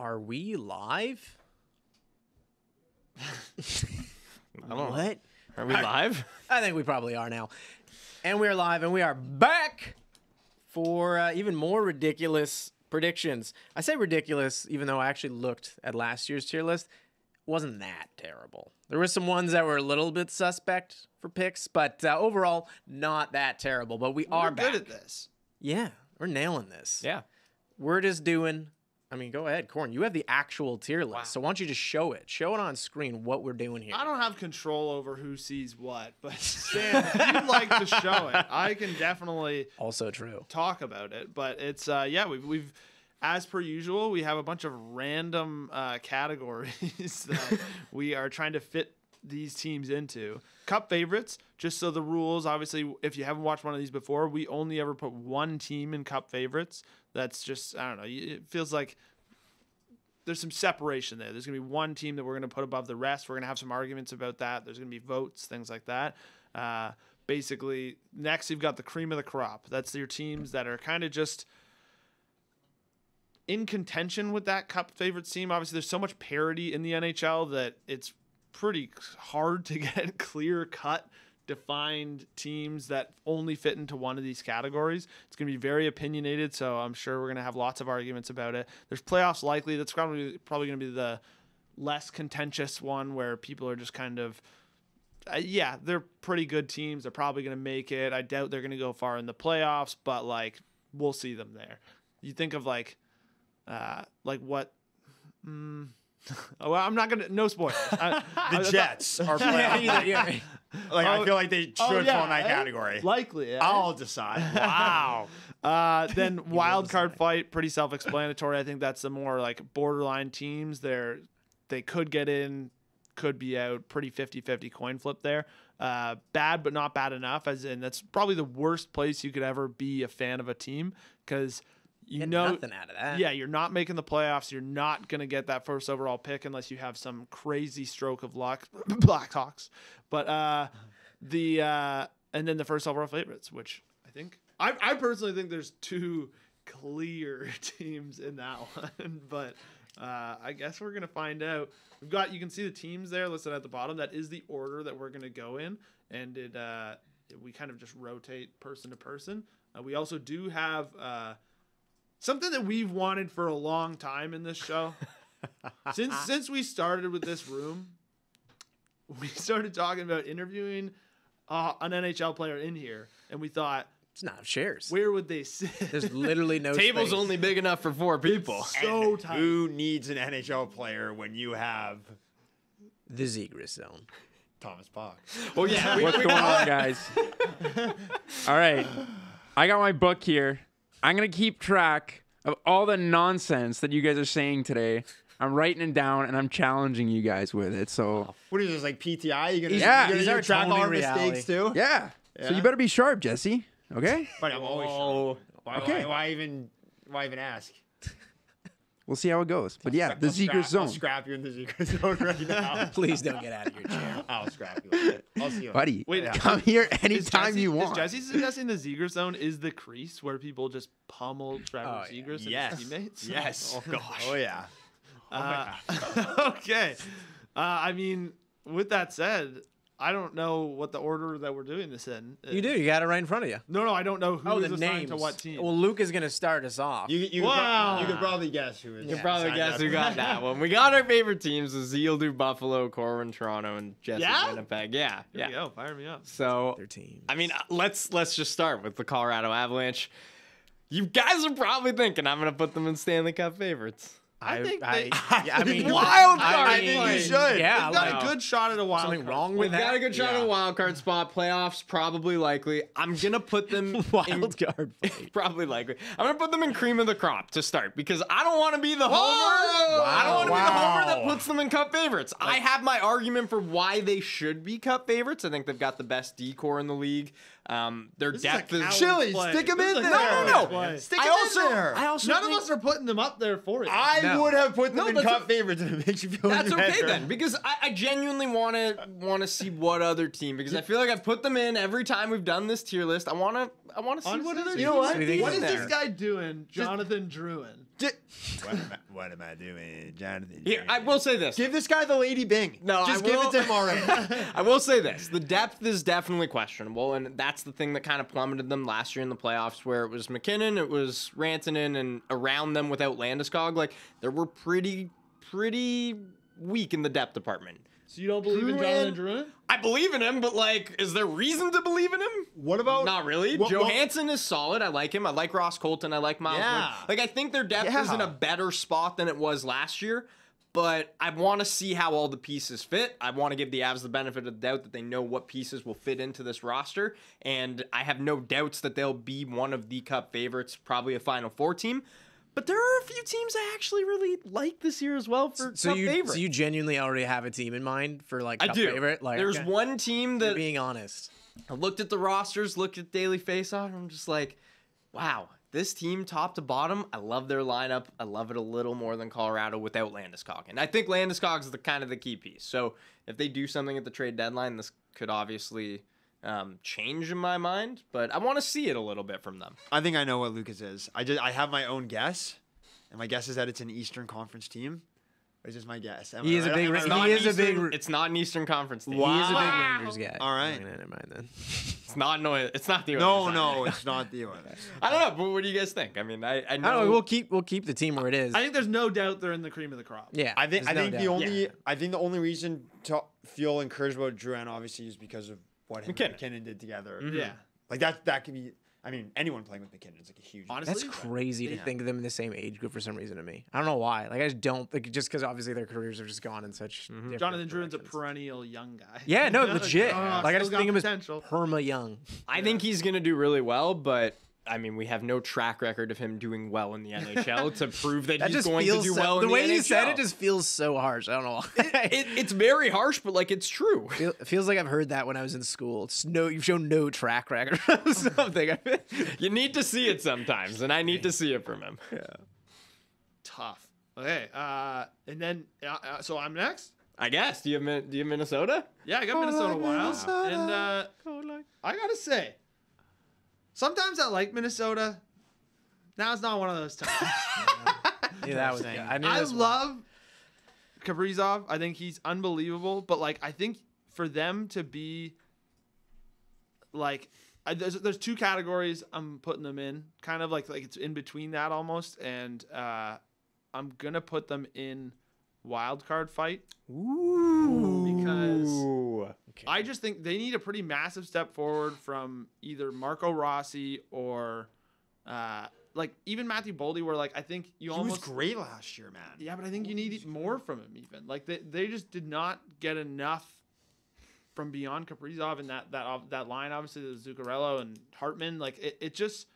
Are we live? I don't know. What? Are we live? I think we probably are now. And we're live and we are back for uh, even more ridiculous predictions. I say ridiculous even though I actually looked at last year's tier list. It wasn't that terrible. There were some ones that were a little bit suspect for picks, but uh, overall not that terrible. But we are We're back. good at this. Yeah, we're nailing this. Yeah. We're just doing. I mean, go ahead, Corn. You have the actual tier list, so why don't you just show it? Show it on screen what we're doing here. I don't have control over who sees what, but Sam, if you'd like to show it, I can definitely Also true. talk about it. But it's uh, yeah, we've we've as per usual, we have a bunch of random uh, categories that we are trying to fit these teams into. Cup favorites, just so the rules, obviously, if you haven't watched one of these before, we only ever put one team in cup favorites. That's just, I don't know, it feels like there's some separation there. There's going to be one team that we're going to put above the rest. We're going to have some arguments about that. There's going to be votes, things like that. Uh, basically, next you've got the cream of the crop. That's your teams that are kind of just in contention with that cup favorite team. Obviously, there's so much parity in the NHL that it's pretty hard to get clear cut defined teams that only fit into one of these categories. It's going to be very opinionated, so I'm sure we're going to have lots of arguments about it. There's playoffs likely. That's probably probably going to be the less contentious one where people are just kind of uh, yeah, they're pretty good teams. They're probably going to make it. I doubt they're going to go far in the playoffs, but like we'll see them there. You think of like uh like what mm, oh, well, I'm not gonna. No spoilers. I- I- The I- Jets are yeah, playoff. yeah, yeah. Like Oh, I feel like they should oh, fall yeah, in that eh? category. Likely. eh? I'll decide. Wow. Uh, then wild card fight, pretty self-explanatory. I think that's the more like borderline teams. They're they could get in, could be out. Pretty 50-50 coin flip there. Uh, bad but not bad enough. As in, that's probably the worst place you could ever be a fan of a team because you Get know nothing out of that. Yeah, you're not making the playoffs. You're not gonna get that first overall pick unless you have some crazy stroke of luck. Blackhawks, but uh, the uh, and then the first overall favorites, which I think I, I personally think there's two clear teams in that one, but uh, I guess we're gonna find out. We've got you can see the teams there listed at the bottom. That is the order that we're gonna go in, and it uh, we kind of just rotate person to person. Uh, we also do have. Something that we've wanted for a long time in this show. since since we started with this room, we started talking about interviewing uh, an NHL player in here, and we thought, It's not shares. where would they sit? There's literally no Table's space. only big enough for four people. so And tight. Who needs an NHL player when you have the Zegras zone. Thomas Bach? Well, yeah. we- What's we- going on, guys? all right. I got my book here. I'm going to keep track of all the nonsense that you guys are saying today. I'm writing it down and I'm challenging you guys with it. So, What is this like PTI? You gonna Yeah, you these gonna are track all atoning our mistakes too? yeah. So Yeah. you better be sharp, Jesse. Okay? But I'm always sure. Why, Okay. why, why even why even ask? We'll see how it goes. But yeah, the I'll Zegers scrap- I'll zone. scrap you in the Zegers zone right now. Please don't get out of your chair. I'll scrap you. I'll see you. Buddy, Wait, Yeah. come here Is anytime Jesse- you want. Is want. Jesse suggesting the Ziegler zone is the crease where people just pummel Trevor Oh, yeah. And Yes. his teammates? Yes. Oh gosh. Oh yeah. Uh, okay. Uh, I mean, with that said, I don't know what the order that we're doing this in. You do. You got it right in front of you. No, no, I don't know who Oh, the assigned names. to what team. Well, Luke is going to start us off. You, you, Wow. could, pro- you could probably guess who is. You can probably guess who got that one. We got our favorite teams: the Zeal do Buffalo, Corwin, Toronto, and Jesse Yeah? Winnipeg. Yeah, Here we yeah. go. Fire me up. So Their teams. I mean, uh, let's let's just start with the Colorado Avalanche. You guys are probably thinking I'm gonna put them in Stanley Cup favorites. I think I, they- yeah, I mean, Wild card. I card mean, play. should. Yeah, They've got like, a good shot at a wild something card. wrong We've with that. got a good shot at a wild card spot. Playoffs probably likely. I'm gonna put them in wild card. probably likely. I'm gonna put them in cream of the crop to start because I don't want to be the homer. I don't want to be the homer that puts them in cup favorites. I have my argument for why they should be cup favorites. I think they've got the best D-core in the league. Um, their This is a depth is, coward's Chili, play. stick 'em This in there. coward's No, no, play. Stick I him also, in there. I also None think, of us are putting them up there for you. I No. would have put them No, in that's cup a- favorites if it makes you feel That's any okay better. then, because I, I genuinely want to want to see what other team because I feel like I've put them in every time we've done this tier list. I want to I want to see what Honestly, other you know what? do you think What is is there? this guy doing, Jonathan Drouin? J- what, am I, what am I doing, Jonathan? Here, I will say this. Give this guy the Lady Byng. No, just I give will- it to him already. I will say this: the depth is definitely questionable, and that's the thing that kind of plummeted them last year in the playoffs, where it was MacKinnon, it was Rantanen, and around them without Landeskog, like they were pretty, pretty weak in the depth department. So you don't believe in Drouin? Jonathan Drouin? I believe in him, but like, is there reason to believe in him? what about? Not really. What- what- Johansson is solid. I like him. I like Ross Colton. I like Miles. Yeah. Wood. Like I think their depth is in a better spot than it was last year. But I want to see how all the pieces fit. I want to give the Avs the benefit of the doubt that they know what pieces will fit into this roster. And I have no doubts that they'll be one of the cup favorites, probably a Final Four team. But there are a few teams I actually really like this year as well for So cup you, favorites. so you genuinely already have a team in mind for like I cup do. favorite? Like There's okay. one team You're that being honest. I looked at the rosters, looked at Daily Faceoff, and I'm just like, wow, this team top to bottom, I love their lineup. I love it a little more than Colorado without Landeskog. And I think Landeskog is the kind of the key piece. So if they do something at the trade deadline, this could obviously um, change in my mind, but I want to see it a little bit from them. I think I know what Lucas is. I just I have my own guess, and my guess is that it's an Eastern Conference team. It's just my guess. Am He I is a big Am Ra- Not He an is a big It's not an Eastern Conference team. He is a big Wow. Rangers guy. All right. Okay, never mind then. It's not no. It's not the. No, Oilers, no, either. it's not the Oilers. I don't know. But what do you guys think? I mean, I I I know. don't know. We'll keep we'll keep the team where it is. I think there's no doubt they're in the cream of the crop. yeah, I think I there's no think the doubt. only Yeah. I think the only reason to feel encouraged about Drouin obviously is because of what him and MacKinnon. MacKinnon did together. Mm-hmm. Yeah. Like that that could be. I mean, anyone playing with MacKinnon is like a huge. Honestly, That's crazy to Yeah. think of them in the same age group for some reason to me. I don't know why. Like I just don't like just because obviously their careers have just gone in such. Mm-hmm. different Jonathan Drouin's a perennial young guy. Yeah, no, legit. Oh, like I still just think of him as potential. perma young. I think he's going to do really well, but I mean, we have no track record of him doing well in the NHL to prove that, That he's going to do so- well the in the way NHL. you said it just feels so harsh. I don't know why. It- it's very harsh, but like it's true. Feel- it feels like I've heard that when I was in school. It's no, you've shown no track record of something. You need to see it sometimes, and I need to see it from him. Yeah. Tough. Okay. Uh, and then uh, uh, so I'm next. I guess. Do you have do you have Minnesota? Yeah, I got Minnesota Wild, and uh, I gotta say, sometimes I like Minnesota. Now it's not one of those times. yeah, that was. I, knew I this one. love Kaprizov. I think he's unbelievable. But like, I think for them to be like, I, there's there's two categories I'm putting them in, kind of like like it's in between that almost, and uh, I'm gonna put them in wild card fight because I just think they need a pretty massive step forward from either Marco Rossi or. Uh, like even Matthew Boldy, where like I think you He was almost great last year, man. yeah, but I think you need more from him. Even like they, they just did not get enough from beyond Kaprizov and that that that line. Obviously, the Zuccarello and Hartman. Like it, it just.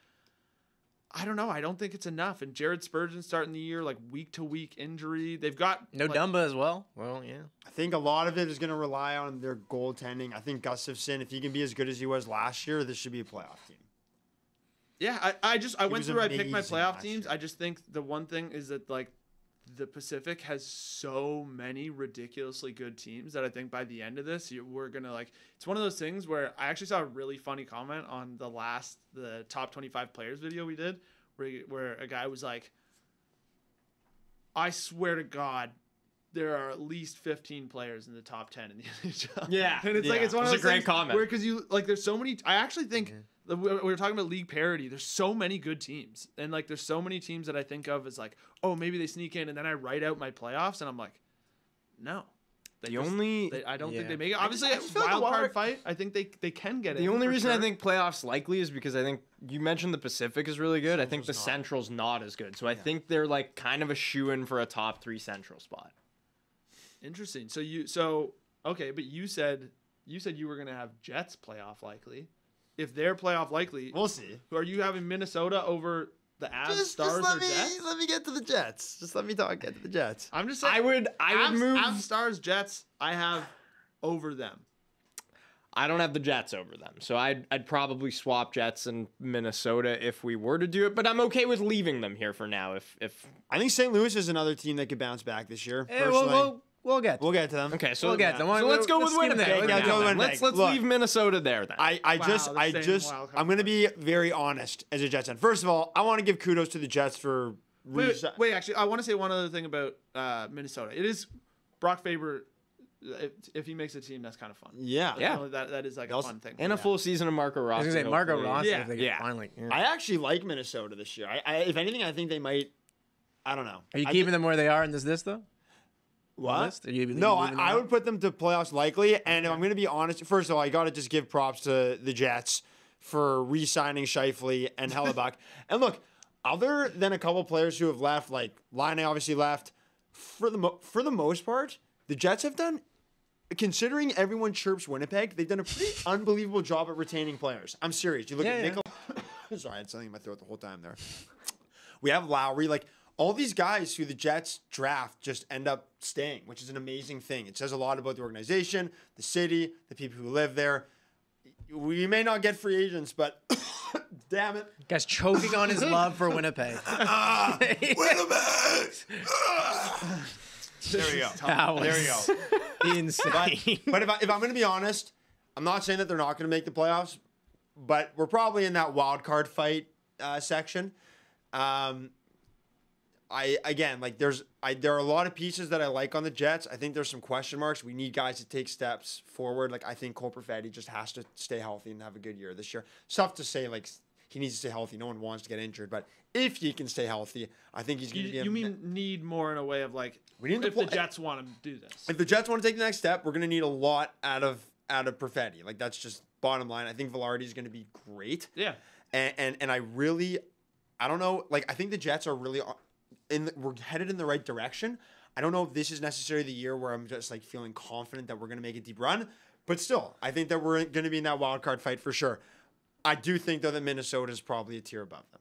I don't know. I don't think it's enough. And Jared Spurgeon starting the year like week to week injury. They've got No like, Dumba as well. Well, yeah. I think a lot of it is going to rely on their goaltending. I think Gustavsson, if he can be as good as he was last year, this should be a playoff team. Yeah, I, I just I went through. I picked my playoff teams. year. I just think the one thing is that like the Pacific has so many ridiculously good teams that I think by the end of this you, we're gonna like. It's one of those things where I actually saw a really funny comment on the last the top twenty five players video we did, where where a guy was like, "I swear to God." There are at least 15 players in the top 10 in the NHL. Yeah, and it's like it's one It of those a great comment. Where because you like, there's so many. I actually think the- we we were talking about league parity. There's so many good teams, and like there's so many teams that I think of as like, oh, maybe they sneak in, and then I write out my playoffs, and I'm like, no. They The just- only they, I don't think they make it. I Obviously, just- I just feel like wild card fight. I think they they can get it. The only for reason I think playoffs likely is because I think you mentioned the Pacific is really good. I think the Central's not. Central's not as good. So I think they're like kind of a shoe in for a top three Central spot. interesting. So you so okay, but you said you said you were gonna have Jets playoff likely. If they're playoff likely, We'll see. are you having Minnesota over the Avs, Just, Stars, just let or me Jets? let me get to the Jets. Just let me talk. Get to the Jets. I'm just saying. I would I would Avs, move Avs, Stars, Jets. I have over them. I don't have the Jets over them, so I'd I'd probably swap Jets and Minnesota if we were to do it. But I'm okay with leaving them here for now. If if I think St. Louis is another team that could bounce back this year. Eh, we'll, personally. we'll, we'll get. We'll get to them. okay, so We'll get them. So let's go Let's with keep them there. Winnipeg. Let's go with then. Winnipeg. Let's let's Look, leave Minnesota there then. I, I Wow, just the I just. I'm gonna be very honest as a Jets fan. First of all, I want to give kudos to the Jets for Wait, resi- wait, wait, actually, I want to say one other thing about uh, Minnesota. It is Brock Faber. If, if he makes a team, that's kind of fun. Yeah. That's Yeah. really- that that is like a fun thing. and a full season of Marco I was gonna say Marco hopefully. Rossi Yeah, if they yeah. finally. yeah. I actually like Minnesota this year. I, I if anything, I think they might. I don't know. Are you I keeping thi- them where they are in this this though? What? Are you- you no, I, I would put them to playoffs likely. And if I'm going to be honest, first of all, I got to just give props to the Jets for re-signing Scheifele and Hellebuyck. and look, other than a couple players who have left, like Line obviously left, for the mo- for the most part, the Jets have done. Considering everyone chirps Winnipeg, they've done a pretty unbelievable job at retaining players. I'm serious. You look Yeah, at yeah. Nickel. Sorry, I had something in my throat the whole time there. We have Lowry, like all these guys who the Jets draft just end up staying, which is an amazing thing. It says a lot about the organization, the city, the people who live there. We may not get free agents, but damn it, Guy's choking on his love for Winnipeg. Winnipeg! there we go. That There we go. insane. But if, I, if I'm going to be honest, I'm not saying that they're not going to make the playoffs, but we're probably in that wild card fight uh, section. Um, I again like there's I there are a lot of pieces that I like on the Jets. I think there's some question marks. We need guys to take steps forward. Like I think Cole Perfetti just has to stay healthy and have a good year this year. It's tough to say like he needs to stay healthy. No one wants to get injured, but if he can stay healthy, I think he's going to be. you mean need more in a way of like We need if the Jets want to do this. if the Jets want to take the next step, we're going to need a lot out of out of Perfetti. Like that's just bottom line. I think Vilardi is going to be great, Yeah. and, and and I really, I don't know. Like I think the Jets are really in. The, we're headed in the right direction. I don't know if this is necessarily the year where I'm just like feeling confident that we're going to make a deep run, but still, I think that we're going to be in that wild card fight for sure. I do think though that Minnesota is probably a tier above them.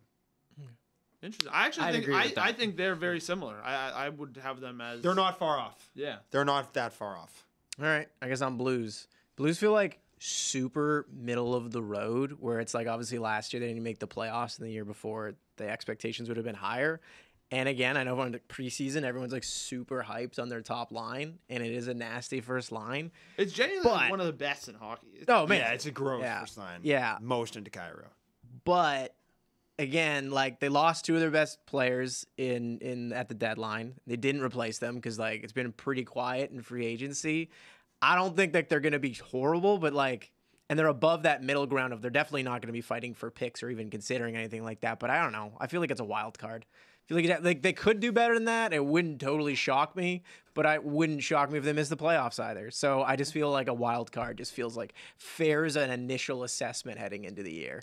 Hmm. Interesting. I actually I'd think I. I think they're very similar. I I, I would have them as They're not far off. Yeah. They're not that far off. All right, I guess I'm Blues. Blues feel like super middle of the road, where it's like obviously last year they didn't make the playoffs, and the year before the expectations would have been higher. And again, I know on the preseason everyone's like super hyped on their top line, and it is a nasty first line. It's genuinely But- one of the best in hockey. It's- Oh man, yeah, it's a gross Yeah. first line. Yeah. most into Kyrou. but again, like they lost two of their best players in in at the deadline. They didn't replace them because like it's been pretty quiet in free agency. I don't think that they're gonna be horrible, but like, and they're above that middle ground of they're definitely not gonna be fighting for picks or even considering anything like that. But I don't know. I feel like it's a wild card. I feel like, it, like they could do better than that. It wouldn't totally shock me, but I wouldn't shock me if they miss the playoffs either. So I just feel like a wild card just feels like fair as an initial assessment heading into the year.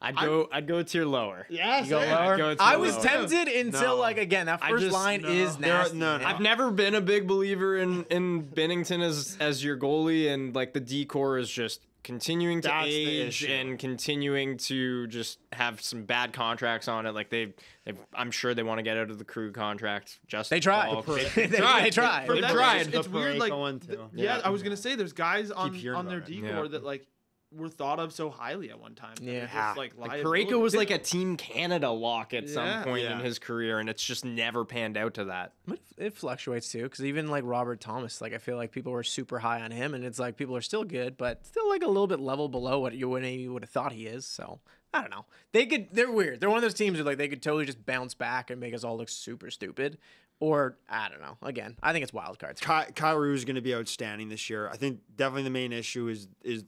I'd go. I'd go a tier lower. Yeah. You go lower. go I was lower. tempted until No. like again that I first just- line no. is There are- nasty. no, no. I've never been a big believer in in Binnington as as your goalie, and like the decor is just continuing to That's age and continuing to just have some bad contracts on it. Like they, they I'm sure they want to get out of the Krug contract. Just They tried. Paul. They, They, they tried. tried. For They tried. It's, it's weird. Like, Parayko one, th- yeah, Yeah. I was gonna say there's guys on on their about it. D-core Yeah. that like were thought of so highly at one time. that Yeah. just, like, Like liability- Parayko was like a Team Canada lock at Yeah. some point in his career, and it's just never panned out to that. But it fluctuates too, because even like Robert Thomas, like I feel like people were super high on him, and it's like people are still good, but still like a little bit level below what you would you would have thought he is. So I don't know. They could. They're weird. They're one of those teams where like they could totally just bounce back and make us all look super stupid, or I don't know. Again, I think it's wild cards. Ky- Kyrou is going to be outstanding this year. I think definitely the main issue is is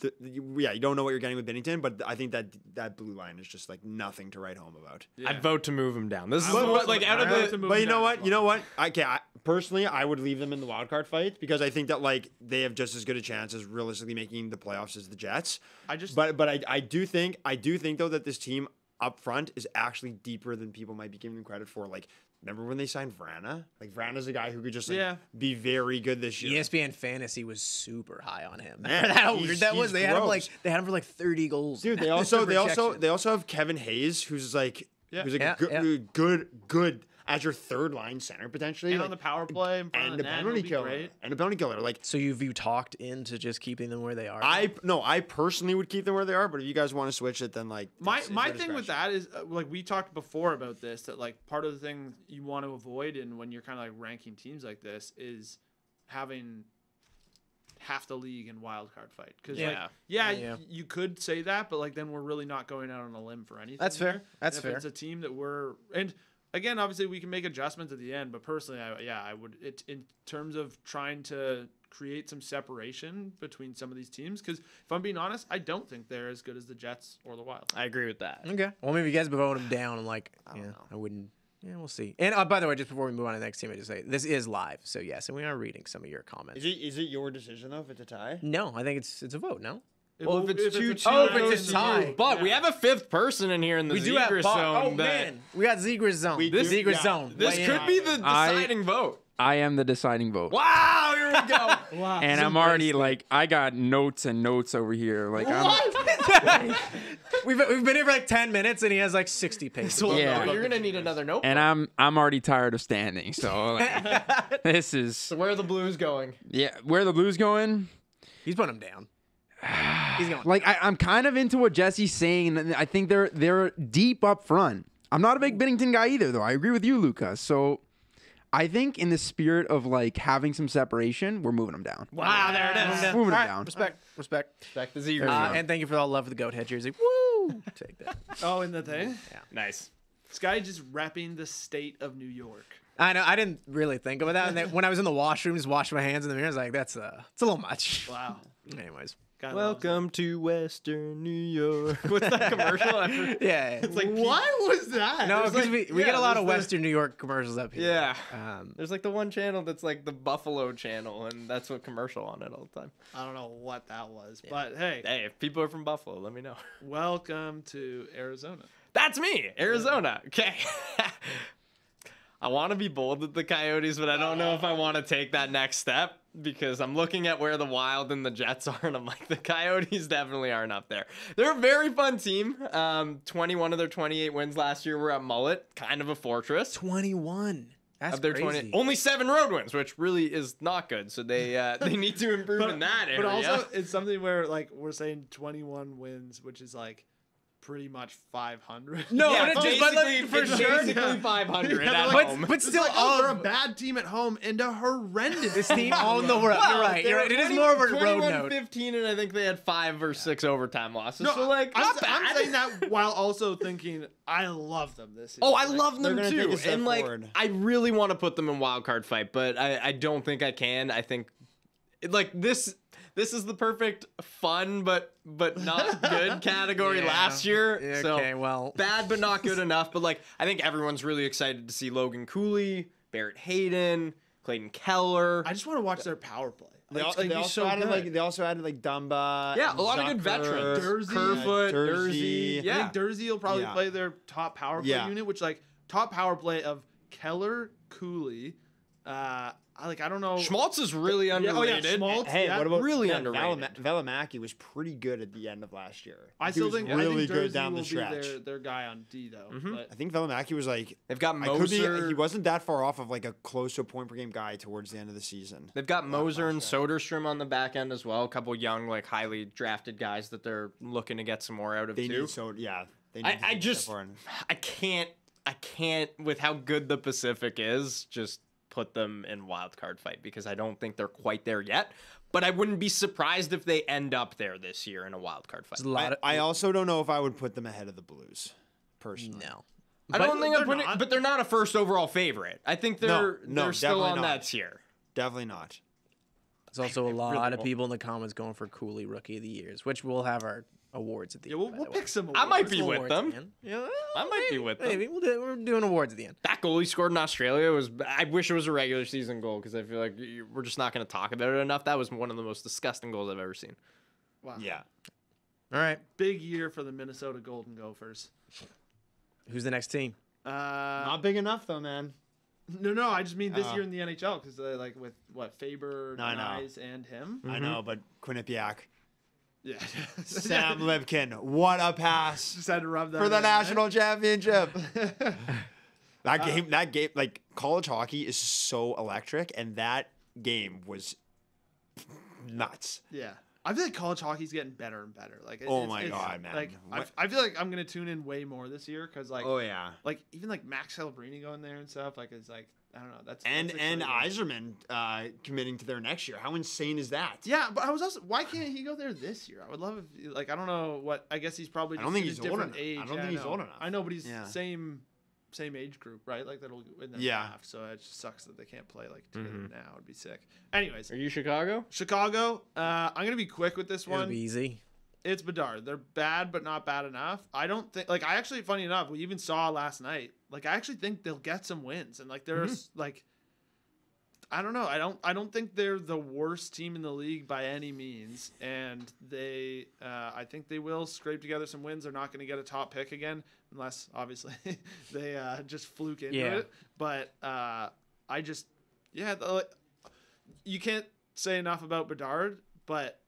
the, yeah you don't know what you're getting with Binnington, but I think that that blue line is just like nothing to write home about. Yeah. I'd vote to move him down. This is I what, like out of I would the to move But you know down what? You know well. what? Okay, I, personally, I would leave them in the wild card fight because I think that like they have just as good a chance as realistically making the playoffs as the Jets. I just But but I, I do think I do think though that this team up front is actually deeper than people might be giving them credit for. Like remember when they signed Vrana? Like Vrana's a guy who could just like Yeah. be very good this year. ESPN fantasy was super high on him. Man, Remember how he's- weird that was? he's They had him like they had him for like thirty goals. Dude, they also they also they also have Kevin Hayes, who's like Yeah. who's like Yeah, a good, yeah. good good. As your third line center potentially. And like, on the power play in front and of a the net, penalty be killer. great. And a penalty killer. Like So you've you talked into just keeping them where they are? I no, I personally would keep them where they are, but if you guys want to switch it, then like My it's- it's my your thing with that is uh, like we talked before about this that like part of the thing you want to avoid and when you're kind of like ranking teams like this is having half the league in wild card fight because like Yeah. yeah, Yeah. y- you could say that but like then we're really not going out on a limb for anything That's fair. That's if fair. it's a team that we're and again obviously we can make adjustments at the end but personally I, yeah I would it in terms of trying to create some separation between some of these teams because if I'm being honest I don't think they're as good as the Jets or the Wild. I agree with that. Okay. Well, maybe you guys vote them down. and like, don't yeah, know. I wouldn't. Yeah, we'll see. And uh, by the way, just before we move on to the next team, I just say this is live. So yes, and we are reading some of your comments. Is it is it your decision though if it's a tie? No, I think it's it's a vote. No. Well, if it's two, two, Oh, if it it's goes a tie. you. But we have a fifth person in here in the We do have Zegers Bob- zone. Oh that- man, we got Zegers zone. We the do- Zegers yeah. zone. This Weigh could in. be the I- deciding vote. I am the deciding vote. Wow, here we go. Wow. And I'm already like, I got notes and notes over here. Like, I'm, we've we've been here for like ten minutes, and he has like sixty pages. Yeah. Oh, you're gonna need another notebook. and I'm I'm already tired of standing. So like, this is so where are the Blues going? yeah. Where the Blues going? He's putting them down. He's going. Like I, I'm kind of into what Jesse's saying. I think they're they're deep up front. I'm not a big Binnington guy either, though. I agree with you, Lucas. So I think in the spirit of like having some separation, we're moving them down. Wow, there it is. Moving them All right, down. Respect, respect. respect the Zegers. Uh, and thank you for all the love of the goat head jersey. Woo! Take that. Oh, in the thing? Yeah. Nice. This guy just repping the state of New York. I know. I didn't really think about that. And then when I was in the washroom, just washing my hands in the mirror, I was like, "That's uh, it's a little much." Wow. Anyways, Guy loves Welcome to Western New York. What's that commercial? I forget. yeah. It's like What was that? no, because like- we, we yeah, get a lot of there's the- Western New York commercials up here. Yeah. Um, There's like the one channel that's like the Buffalo channel, and that's what commercial on it all the time. I don't know what that was, but hey, Hey, if people are from Buffalo, let me know. welcome to Arizona. That's me, Arizona. Okay. I want to be bold with the Coyotes, but I don't know if I want to take that next step because I'm looking at where the Wild and the Jets are, and I'm like, the Coyotes definitely aren't up there. They're a very fun team. Um, 21 of their 28 wins last year were at Mullett, kind of a fortress. Twenty-one. That's Of their crazy. 20, only seven road wins, which really is not good. So they uh, they need to improve in that area. But also, it's something where like we're saying 21 wins, which is like pretty much 500. No, yeah, but it just- but, basically, like, for it's sure. basically 500 Yeah, at but- home. but still, like, oh, um, they're a bad team at home and a horrendous team on the road. Well, you're right. You're right. It is 20 more of a road 21, note. 15, and I think they had five or six overtime losses. No, so like, I'm, not I'm saying that while also thinking I love them this year. Oh, I Like, love them too, take a step and like forward. I really want to put them in wild card fight, but I, I don't think I can. I think like this this is the perfect fun but but not good category Yeah. last year. Yeah, so okay, well. bad but not good enough. But like I think everyone's really excited to see Logan Cooley, Barrett Hayton, Clayton Keller. I just want to watch their power play. They, Like, al- like, they also so added good. like they also added like Dumba. yeah, a lot of good veterans. Durzi. Kerfoot, Yeah, Durzi. Durzi. I Yeah. think Durzi will probably Yeah. play their top power play Yeah. unit, which like top power play of Keller, Cooley. Uh, I like I don't know. Schmaltz is really Yeah, oh yeah, underrated. Schmaltz. Hey, yeah. what about really yeah, underrated. Velama- Valimaki was pretty good at the end of last year. I He still was think really I think good down the stretch. their, their guy on D though. Mhm. But I think Valimaki was like They've got I could be, Moser. he wasn't that far off of like a close to a point per game guy towards the end of the season. They've got Moser and last Soderstrom on the back end as well. A couple young, like highly drafted guys that they're looking to get some more out of They too. need so yeah. They I- need to I take a step just- I can't, I can't with how good the Pacific is. Just put them in wild card fight because I don't think they're quite there yet. But I wouldn't be surprised if they end up there this year in a wild card fight. A lot I, of. I also don't know if I would put them ahead of the Blues, personally. no. I don't think I'm they're putting, but they're not a first overall favorite. I think they're no, they're still on not. that tier. Definitely not. There's also a lot really of won't. people in the comments going for Cooley Rookie of the Years, which we'll have our awards at the yeah, end. we'll, by we'll the way. pick some. I might awards. be with them. the end. Yeah, I might be with them. Maybe we'll do, we're doing awards at the end. That goal he scored in Australia was. I wish it was a regular season goal because I feel like we're just not going to talk about it enough. That was one of the most disgusting goals I've ever seen. Wow. Yeah. All right, Big year for the Minnesota Golden Gophers. who's the next team? Uh, Not big enough though, man. no, no, I just mean this Uh, year in the NHL because uh, like with what Faber, No, I know. Knies, and him. I know, but Quinnipiac. Yeah. Sam Lipkin, what a pass just had to rub that for the in national championship. That uh, game, that game, like college hockey is so electric, and that game was nuts. Yeah. I feel like college hockey's getting better and better. Like, it- Oh my it's- God, man. Like, I, I feel like I'm gonna tune in way more this year because, like, Oh yeah, like even like Max Celebrini going there and stuff. Like, it's like I don't know. That's and that's and exciting. Eiserman uh, committing to there next year. How insane is that? Yeah, but I was also why can't he go there this year? I would love if like I don't know what I guess he's probably I don't think in a he's old different enough. age. I don't Yeah, think he's know. old enough. I know, but he's Yeah. same same age group, right? Like that'll win the Yeah. draft. So it just sucks that they can't play like together Mm-hmm. now. It'd be sick. Anyways, Are you Chicago? Chicago. Uh, I'm gonna be quick with this one. It'll one. be easy. It's Bedard. They're bad, but not bad enough. I don't think like I actually funny enough, we even saw last night. Like I actually think they'll get some wins, and like there's like. I don't know. I don't. I don't think they're the worst team in the league by any means, and they. Uh, I think they will scrape together some wins. They're not going to get a top pick again, unless obviously they uh, just fluke into Yeah. it. But uh, I just, yeah, the, like, you can't say enough about Bedard, but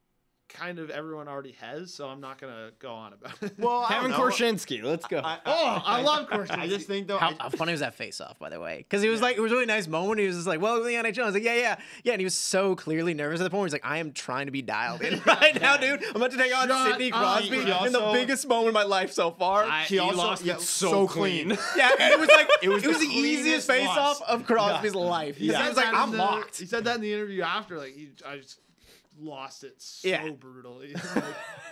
kind of everyone already has, so I'm not gonna go on about it. Well, I Kevin don't. Korchinski. Let's go. I, oh, I love Korchinski. I just think though. How, I- how funny was that face off, by the way? Because he was like, it was a really nice moment. He was just like, well, the NHL. I was like, yeah, yeah, yeah. And he was so clearly nervous at the point. Where he's like, I am trying to be dialed in right now, dude. I'm about to take on Shut Sidney. Crosby He in the biggest moment of my life so far. I- he he also lost yeah, it so clean. yeah, and it was like it was, was the, the easiest face off of Crosby's life. He said was like, that in I'm the- locked. He said that in the interview after, like he, I just lost it so Yeah. brutally. Like,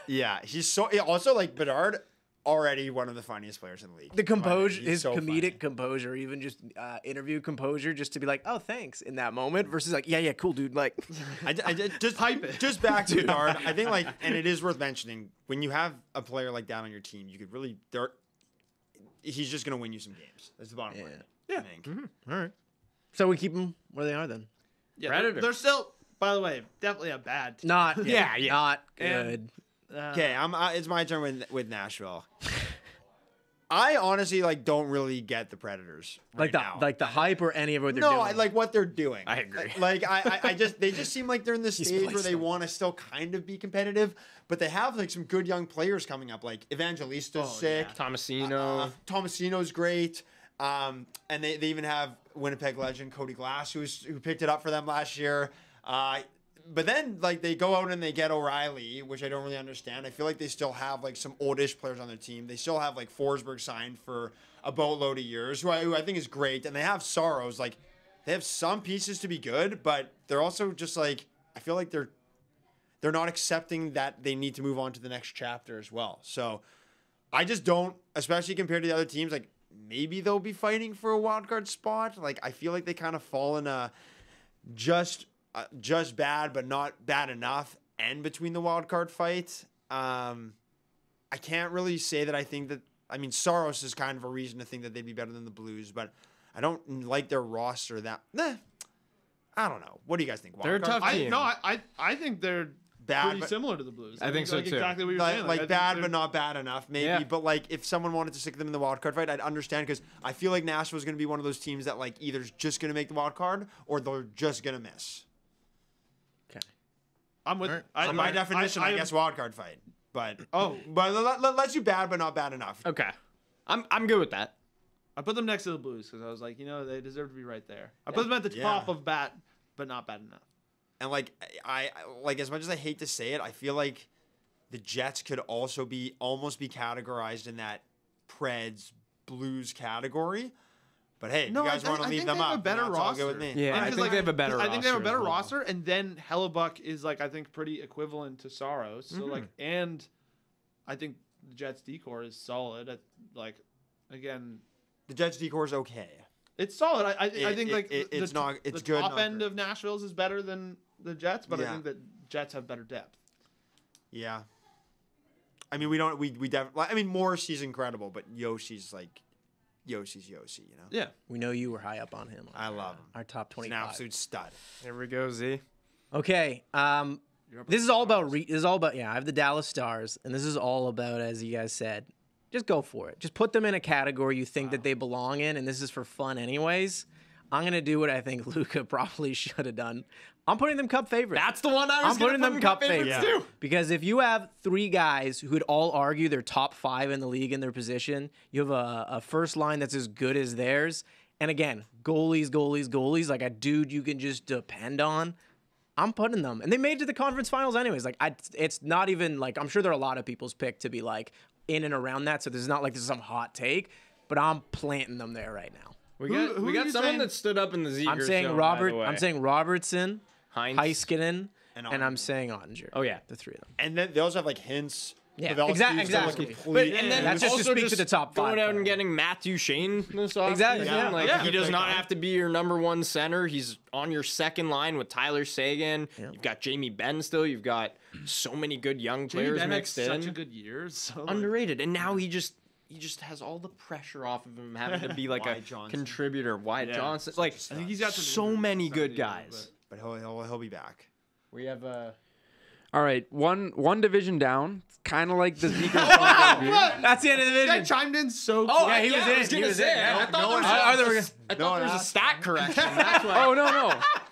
yeah, he's so. yeah, Also, like Bedard, already one of the funniest players in the league. The composure, He's his so comedic funny. composure, even just uh, interview composure, just to be like, "Oh, thanks" in that moment, versus like, "Yeah, yeah, cool, dude." Like, I, I just Pipe it. Just back to Bedard. I think like, and it is worth mentioning when you have a player like that on your team, you could really. There, he's just gonna win you some games. That's the bottom line. Yeah. I think. all right. So we keep them where they are then. yeah, Predator. They're, they're still, by the way, definitely a bad team. Not, Yeah, yeah. not And- good. Uh, Okay, I'm. Uh, it's my turn with with Nashville. I honestly like don't really get the Predators right like the now. like the hype or any of what they're no, doing. I like what they're doing. I agree. Like I, I, I just they just seem like they're in the stage where they want to still kind of be competitive, but they have like some good young players coming up. Like Evangelista's sick. Tomasino. Uh, Tomasino's great. Um, and they, they even have Winnipeg legend Cody Glass, who's who picked it up for them last year. Uh, but then like they go out and they get O'Reilly, which I don't really understand. I feel like they still have like some oldish players on their team. They still have like Forsberg signed for a boatload of years, who I, who I think is great. And they have Saros. Like they have some pieces to be good, but they're also just like I feel like they're they're not accepting that they need to move on to the next chapter as well. So I just don't, especially compared to the other teams. Like maybe they'll be fighting for a wild card spot. Like I feel like they kind of fall in a just uh, just bad, but not bad enough, and between the wild card fight. Um, I can't really say that I think that. I mean, Saros is kind of a reason to think that they'd be better than the Blues, but I don't like their roster that. Nah, I don't know. What do you guys think? Wild They're a card? tough I team. no, I, I I think they're Bad, pretty but- similar to the Blues. I think so, like too. Exactly what you're like, saying. like I bad but not bad enough maybe Yeah. but like if someone wanted to stick them in the wild card fight i'd understand because i feel like nashville's going to be one of those teams that like either is just going to make the wild card or they're just going to miss okay. I'm with. Alright. I, on my I- definition i, I- guess wild card fight but Oh. but let, let, let's do bad but not bad enough Okay. I'm I'm good with that. I put them next to the Blues because I was like, you know, they deserve to be right there. I put them at the Yeah. top of bat, but not bad enough. and like I, I like as much as i hate to say it i feel like the jets could also be almost be categorized in that preds blues category but hey if No, you I guys thi- want to I leave think them they have a up better then that's all good with roster. me Yeah, I because, think they have a better I think they have a better as well. roster, and then Hellebuyck is like I think pretty equivalent to Saros. So mm-hmm. like, and I think the Jets D-core is solid. At, like, again, the jets D-core is okay it's solid. I I, I think it- like it- the, it's the, not- it's the good, top not end great. of Nashville's is better than the Jets, but I think that Jets have better depth. Yeah. I mean, we don't. We we definitely. I mean, Morrissey's incredible, but Yoshi's like, Yoshi's Yoshi. You know. Yeah. We know you were high up on him. I love him. Our top He's an absolute stud. Here we go, Z. Okay. Um, this is all about. Re- this is all about. Yeah, I have the Dallas Stars, and this is all about, as you guys said, just go for it. Just put them in a category you think that they belong in, and this is for fun, anyways. I'm gonna do what I think Luca probably should have done. I'm putting them cup favorites. That's the one I was I'm putting put them in cup cup favorites favorites too. because if you have three guys who would all argue they're top five in the league in their position, you have a, a first line that's as good as theirs. And again, goalies, goalies, goalies, like a dude you can just depend on. I'm putting them, and they made it to the conference finals anyways. Like, I, it's not even like I'm sure there are a lot of people's pick to be like in and around that. So this is not like this is some hot take, but I'm planting them there right now. We got who we got someone saying? that stood up in the Ziegler I'm saying zone, Robert. By the way. I'm saying Robertson, Heinz. Heiskanen, And and, I'm saying Oettinger. Oh yeah. the three of them. And then they also have like hints. Yeah, Pavelski's exact- exactly. complete- But and then That's just to also speak to the top going five out player. and getting Matt Duchene this offseason. Exactly, yeah. Like Yeah. he does not have to be your number one center. He's on your second line with Tyler Seguin. Yeah. You've got Jamie Benn still. You've got so many good young Jamie players Benn had mixed in. such a good year. So Underrated, and now he just he just has all the pressure off of him having to be like a Johnston. contributor. Wyatt Yeah. Johnston, like I think uh, he's got so many good some deal, guys. But he'll, he'll, he'll be back. We have uh, All right, one one division down. Kind of like the Zeke. That's the end of the That division. chimed in so. Oh, Yeah, he yeah, was I in, was he was say, in. I thought no there one was, asked. a- I thought I no thought there was a stat correction. That's why. oh no no.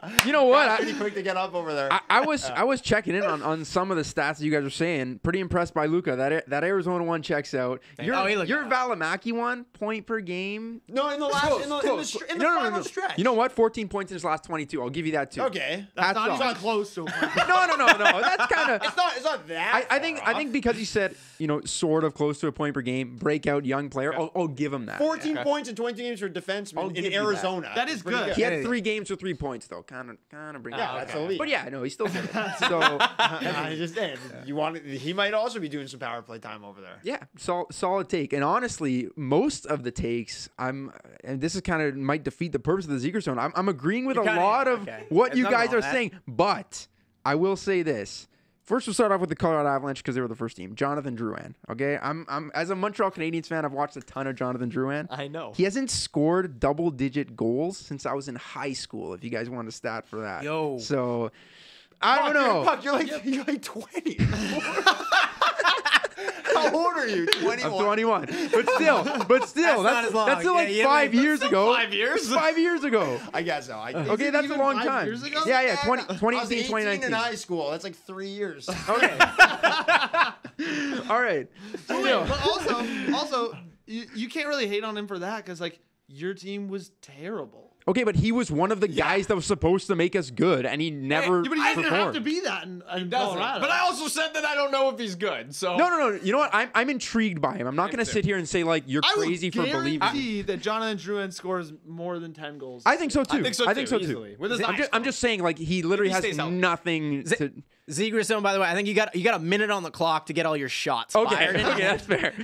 I, you know what? Pretty I, quick to get up over there. I, I was I was checking in on, on some of the stats that you guys are saying. Pretty impressed by Luca. That that Arizona one checks out. Your Oh, he looked your. Valimaki one point per game. no, in the last, Close, in the, in the, in the No, no, no, no. stretch. You know what? 14 points in his last 22. I'll give you that too. Okay. That's Hats not off. even close to. A point. No, no, no, no. That's kind of. It's not. It's not that. I, I think far I think because he said you know sort of close to a point per game, breakout young player. I'll, I'll give him that. 14 points in 20 games for I'll defenseman in you that. Arizona. That is Pretty good. He had three games with three points though. Kind of kind of bring. Yeah, it that's elite. But yeah, no, he still did it. So I just saying, you want he might also be doing some power play time over there. yeah, sol- solid take. And honestly, most of the takes, I'm, and this is kind of might defeat the purpose of the Zeker zone. I'm, I'm agreeing with You're a kinda- lot of okay. what There's you guys are that. saying, but I will say this. First, we'll start off with the Colorado Avalanche because they were the first team. Jonathan Drouin. Okay, I'm, I'm as a Montreal Canadiens fan, I've watched a ton of Jonathan Drouin. I know. He hasn't scored double digit goals since I was in high school. If you guys want a stat for that, Yo. So I don't know. Fuck, you're like you're like 20. How old are you? 21. I'm 21, but still, but still, That's that's not as long. that's still Yeah, like you five years ago. Five years. Five years ago. I guess so. I, Okay, that's a long five time. years ago? Yeah, yeah, 20, I was 2018, 2019. in high school. That's like three years. Okay. All right. But, wait, but also, also, you, you can't really hate on him for that because like your team was terrible. Okay, but he was one of the guys that was supposed to make us good, and he never Yeah, but he didn't have to be that in, in Doesn't. Colorado. But I also said that I don't know if he's good. So No, no, no. You know what? I'm, I'm intrigued by him. I'm not going to sit here and say like you're I crazy for believing. guarantee that Jonathan Drouin scores more than ten goals. I think so too. I think so I think too, so too. With his I'm, eyes just, I'm just saying, like he literally he has stays healthy. nothing to. Zegers zone, by the way, I think you got you got a minute on the clock to get all your shots Okay, fired. okay, that's fair.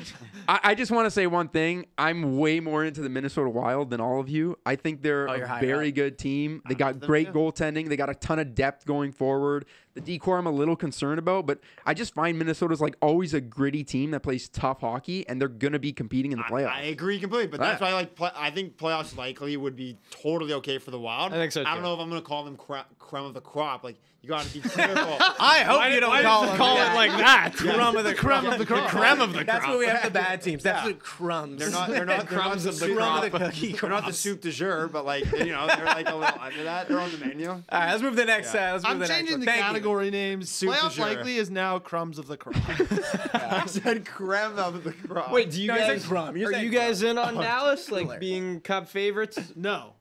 I, I just want to say one thing. I'm way more into the Minnesota Wild than all of you. I think they're Oh, a very up. good team. They got great goaltending. They got a ton of depth going forward. The D-core I'm a little concerned about, but I just find Minnesota's like always a gritty team that plays tough hockey, and they're gonna be competing in the playoffs. I agree completely, but that's Right. why like play, I think playoffs likely would be totally okay for the Wild. I think so, I don't too. know if I'm gonna call them cra- creme of the crop. Like you got to be careful. I hope you don't call, them call that. it like that. crumb of the crumb of the crop. crumb of the crop. That's crop. where we have the bad teams. That's the crumbs. They're not. They're not. They're not Crumbs the of the soup- crop. They're not the soup du jour, but like you know, they're like a little under that. They're on the menu. All right, let's move to the next. Uh, let's move I'm to the next changing one. the Thank you. Category names. Soup Playoff jour. likely is now crumbs of the crop. I said creme of the crop. Wait, do you No, you said guys crumb. You're are you guys in on Dallas like Hilarious. being Cup favorites? no.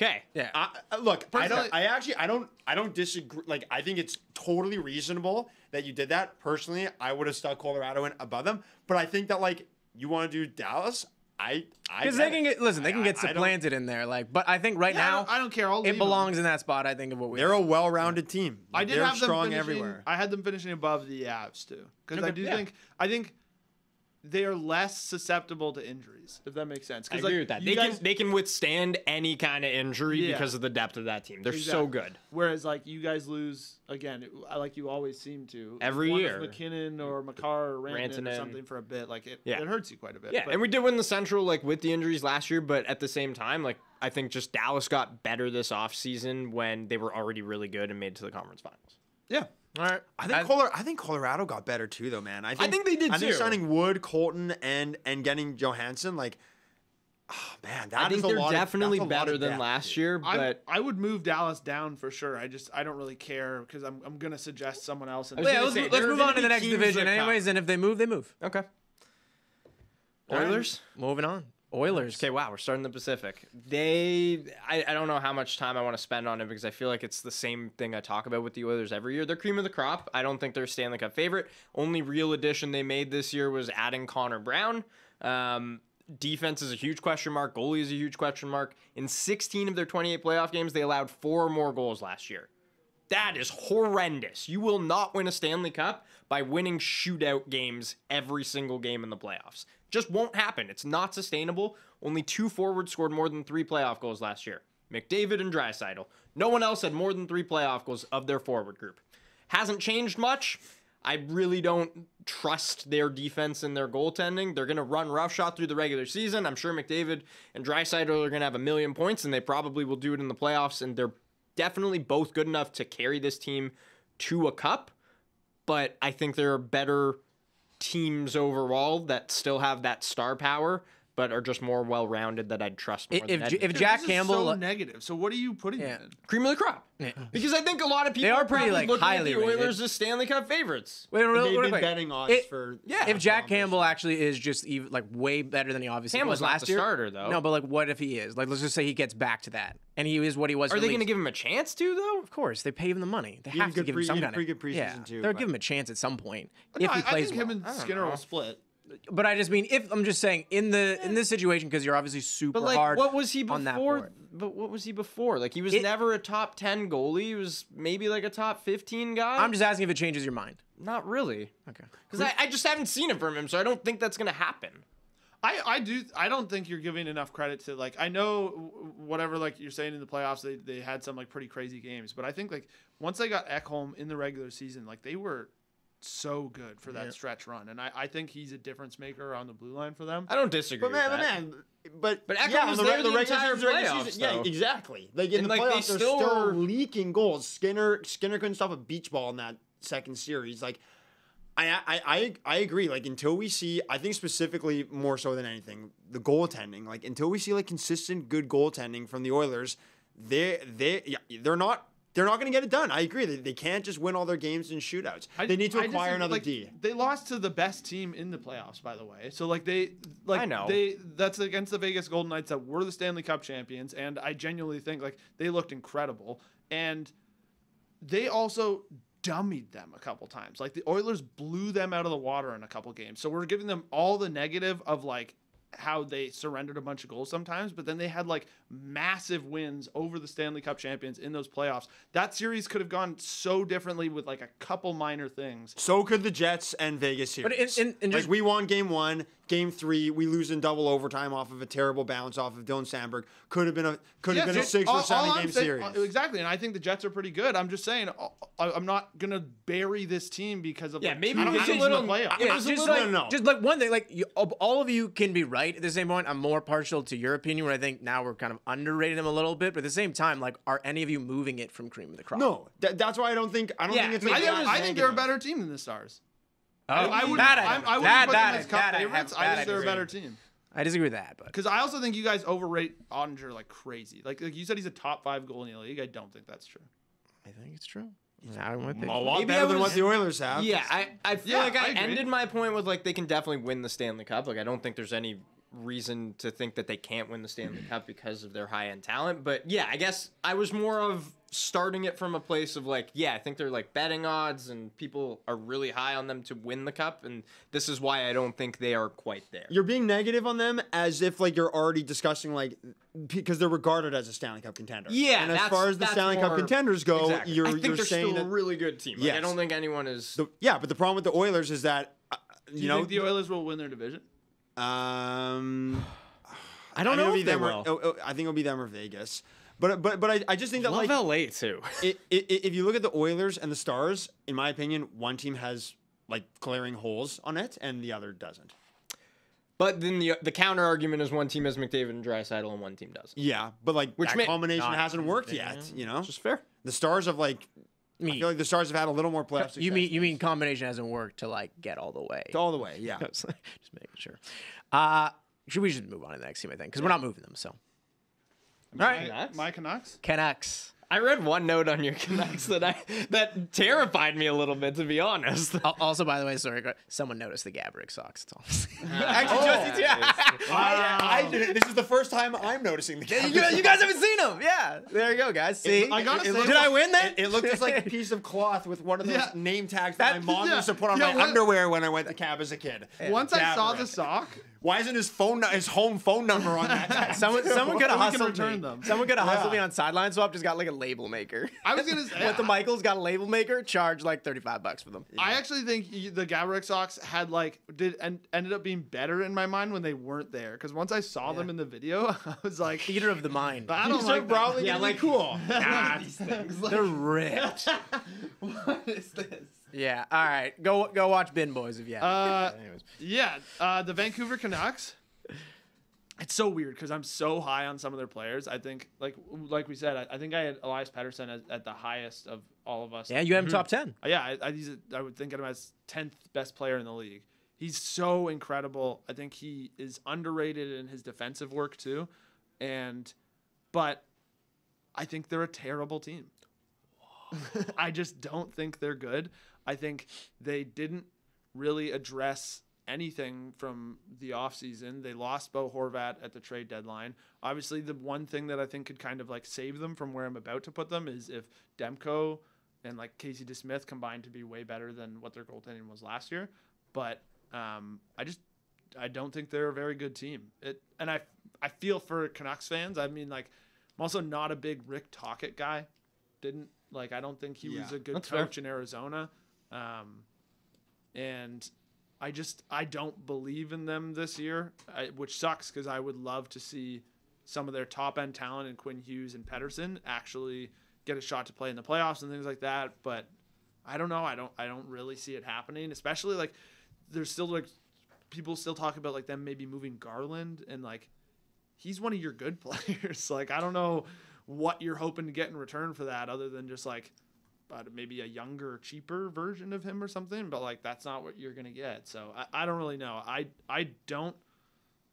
Okay. Yeah. I, I- look, I, don't, I actually, I don't, I don't disagree. Like, I think it's totally reasonable that you did that. Personally, I would have stuck Colorado in above them, but I think that like you want to do Dallas. I, I Because they can get listen, they I- can get I- I supplanted in there. Like, but I think right Yeah, I now don't- I don't care. I'll leave it 'em. belongs in that spot. I think of what we. They're a well-rounded team. I did They're have them strong finishing, everywhere. I had them finishing above the Avs too, because I do yeah. think I think they are less susceptible to injuries, if that makes sense. I agree like, with that. They guys- can they can withstand any kind of injury Yeah. because of the depth of that team. They're so good. Whereas like you guys lose again, like you always seem to Every year. MacKinnon or Makar or Rantanen, or something for a bit. Like it, Yeah. it hurts you quite a bit. Yeah, but- and we did win the Central like with the injuries last year, but at the same time, like I think just Dallas got better this offseason when they were already really good and made it to the conference finals. yeah. All right. I think Colorado, I think Colorado got better too, though, man. I think, think they did I think too. signing Wood, Colton, and and getting Johansson, like ah, Man, that I is think a they're lot of- definitely that's a better of than depth, last dude. year, I, but I would move Dallas down for sure. I just I don't really care because I'm I'm gonna suggest someone else. In Well, yeah, let's, say, let's move on to the next division, that come. anyways. And if they move, they move. okay. All right, Oilers. moving on. Oilers. Okay, wow, we're starting the Pacific. They, I, I don't know how much time I want to spend on it because I feel like it's the same thing I talk about with the Oilers every year. They're cream of the crop. I don't think they're Stanley Cup favorite. Only real addition they made this year was adding Connor Brown. Um, defense is a huge question mark. Goalie is a huge question mark. In 16 of their 28 playoff games, they allowed four more goals last year. That is horrendous. You will not win a Stanley Cup by winning shootout games every single game in the playoffs. Just won't happen. It's not sustainable. Only two forwards scored more than three playoff goals last year McDavid and Draisaitl. No one else had more than three playoff goals of their forward group. Hasn't changed much. I really don't trust their defense and their goaltending. They're going to run roughshod through the regular season. I'm sure McDavid and Draisaitl are going to have a million points, and they probably will do it in the playoffs. And they're definitely both good enough to carry this team to a cup. But I think there are better teams overall that still have that star power, but are just more well rounded that I'd trust more. If, than if, Edmonton. if Jack This is Campbell, so negative. So what are you putting Yeah. in? cream of the crop. Because I think a lot of people are are pretty, like, looking highly at the rated. Oilers as Stanley Cup favorites. wait, real, They've real been quick. betting odds It- for Yeah. if Jack Campbell actually is just even like way better than he obviously Campbell's was not last the year, starter, though. No, but like, what if he is? Like, let's just say he gets back to that, and he is what he was. Are for they going to give him a chance to though? Of course, they pay him the money. They He have to good give him some he had a kind pretty of good yeah. preseason, too, They'll give him a chance at some point No, if he I, I plays think him well. and I don't Skinner will split. But I just mean, if I'm just saying, in the in this situation, because you're obviously super But like, hard. what was he on that before? board. But what was he before? Like, he was It- never a top ten goalie. He was maybe like a top fifteen guy. I'm just asking if it changes your mind. not really, Okay. because I, I just haven't seen it from him, so I don't think that's going to happen. I, I do I don't think you're giving enough credit to like I know whatever like you're saying in the playoffs they, they had some like pretty crazy games but I think like once they got Ekholm in the regular season like they were so good for that Yeah. stretch run and I, I think he's a difference maker on the blue line for them. I don't disagree. But man, with but that. man, but But Ekholm yeah, was the, there the the entire season, playoffs, season, yeah, exactly. Like in And, the like, they playoffs, they're still still were- leaking goals. Skinner Skinner couldn't stop a beach ball in that second series. Like, I I I I agree. Like until we see, I think specifically more so than anything, the goaltending. Like until we see like consistent good goaltending from the Oilers, they they yeah, they're not. They're not going to get it done. I agree. They, they can't just win all their games in shootouts. I- they need to acquire disagree, another like, D. They lost to the best team in the playoffs, by the way. So like they like I know. they that's against the Vegas Golden Knights that were the Stanley Cup champions, and I genuinely think like they looked incredible. And they also dummied them a couple times. Like the Oilers blew them out of the water in a couple games. So we're giving them all the negative of like how they surrendered a bunch of goals sometimes, but then they had like massive wins over the Stanley Cup champions in those playoffs. That series could have gone so differently with like a couple minor things. So could the Jets and Vegas series. But in- in- in like just- we won game one, game three, we lose in double overtime off of a terrible bounce off of Dylan Samberg. Could have been a could have Yeah, been a six all- or seven game saying- series. uh, Exactly, and I think the Jets are pretty good. I'm just saying, uh, I- I'm not gonna bury this team because of Yeah, like, maybe two it was a games in little- the Yeah, was just little- like, No, no, no. just like one thing, like you, all of you can be right at the same point. I'm more partial to your opinion, where I think now we're kind of underrating them a little bit. But at the same time, like, are any of you moving it from cream of the crop? no, that, that's why I don't think I don't Yeah, think it's. I I think, I think they're a better team than the Stars. Oh, I would. that I, I, I, wouldn't that, put that, them as I- cup that I favorites. have- I that think they're a better team. I disagree with that, but Because I also think you guys overrate Oettinger like crazy. Like, like you said, he's a top five goal in the league. I don't think that's true. I think it's true. I went A lot Maybe better I than what the Oilers have. Yeah, I, I feel Yeah, like I, I ended my point with like they can definitely win the Stanley Cup. Like I don't think there's any reason to think that they can't win the Stanley Cup because of their high end talent. But yeah, I guess I was more of starting it from a place of like, yeah, I think they're like betting odds and people are really high on them to win the cup, and this is why I don't think they are quite there. You're being negative on them as if like you're already discussing like because they're regarded as a Stanley Cup contender. Yeah, and as far as the that's Stanley Cup contenders go, Exactly. you're I think you're they're saying still that a really good team. Like, I don't think anyone is. the, yeah, but the problem with the Oilers is that uh, you, Do you know think the Oilers will win their division? um I don't think know if they them or- will. oh, oh, I think it'll be them or Vegas. But but but I, I just think that Love like LA too. i i if you look at the Oilers and the Stars, in my opinion, one team has like glaring holes on it and the other doesn't. But then the the counter argument is one team has McDavid and Draisaitl and one team doesn't. Yeah, but like Which that may- combination Not- hasn't worked yet. You know, Just fair. the Stars have like. I me. feel like the Stars have had a little more playoff success. You mean you mean combination hasn't worked to like get all the way? all the way? Yeah. just making sure. Uh, should we should move on to the next team? I think because we're not moving them. So All right. my, my Canucks. Canucks. I read one note on your Canucks that I that terrified me a little bit, to be honest. Also, by the way, sorry, someone noticed the Gabrick socks. It's all. Actually, oh. Justin, I, I did it. This is the first time I'm noticing the you, Cavs. guys- you guys haven't seen them. Yeah, there you go, guys. See, I gotta It say, looked did I like- win that? It, it looked just like a piece of cloth with one of those Yeah. name tags that, That- my mom yeah. used to put on Yeah, my what- underwear when I went to cab as a kid. once I saw the Gabrick. sock, Why isn't his phone, his home phone number on that? Someone, someone could have We hustled me. them. Someone could have hustled me on sideline swap. Just got like a label maker. I was gonna say, What the Michaels got a label maker, Charge like thirty five bucks for them. I actually think the Gabrick socks had like did and ended up being better in my mind when they weren't there. Because once I saw them in the video, I was like, Theater of the mind. I don't like that. yeah, like cool. Ah, these things. They're ripped. what is this? Yeah. All right. Go go watch Bin Boys if you haven't. Uh, Yeah, uh, the Vancouver Canucks. It's so weird because I'm so high on some of their players. I think, like like we said, I, I think I had Elias Pettersson at, at the highest of all of us. Yeah, you have him top ten. Uh, yeah, I, I, he's a, I would think of him as tenth best player in the league. He's so incredible. I think he is underrated in his defensive work too, and but I think they're a terrible team. I just don't think they're good. I think they didn't really address anything from the offseason. They lost Bo Horvat at the trade deadline. Obviously, the one thing that I think could kind of like save them from where I'm about to put them is if Demko and like Casey DeSmith combined to be way better than what their goaltending was last year. But um, I just I don't think they're a very good team. It and I I feel for Canucks fans. I mean like I'm also not a big Rick Tocchet guy. Didn't like I don't think he was a good that's fair. coach in Arizona. Um, and I just I don't believe in them this year, I, which sucks because I would love to see some of their top end talent and Quinn Hughes and Pettersson actually get a shot to play in the playoffs and things like that. But I don't know. I don't I don't really see it happening. Especially like there's still like people still talk about like them maybe moving Garland and like he's one of your good players. like I don't know what you're hoping to get in return for that other than just like uh, maybe a younger, cheaper version of him or something. But like that's not what you're gonna get. So I, I don't really know. I I don't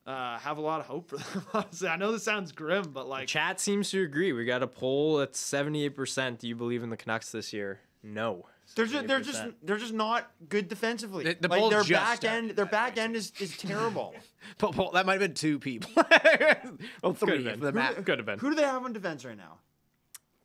uh, have a lot of hope for them. honestly. I know this sounds grim, but like Chat seems to agree. We got a poll at 78%. Do you believe in the Canucks this year? No. They're just, they're just they're just not good defensively. The- the like their back end, their back end is, is terrible. Paul- Paul- that might have been two people. well, three have for been. the map. Could have been. Who do they have on defense right now?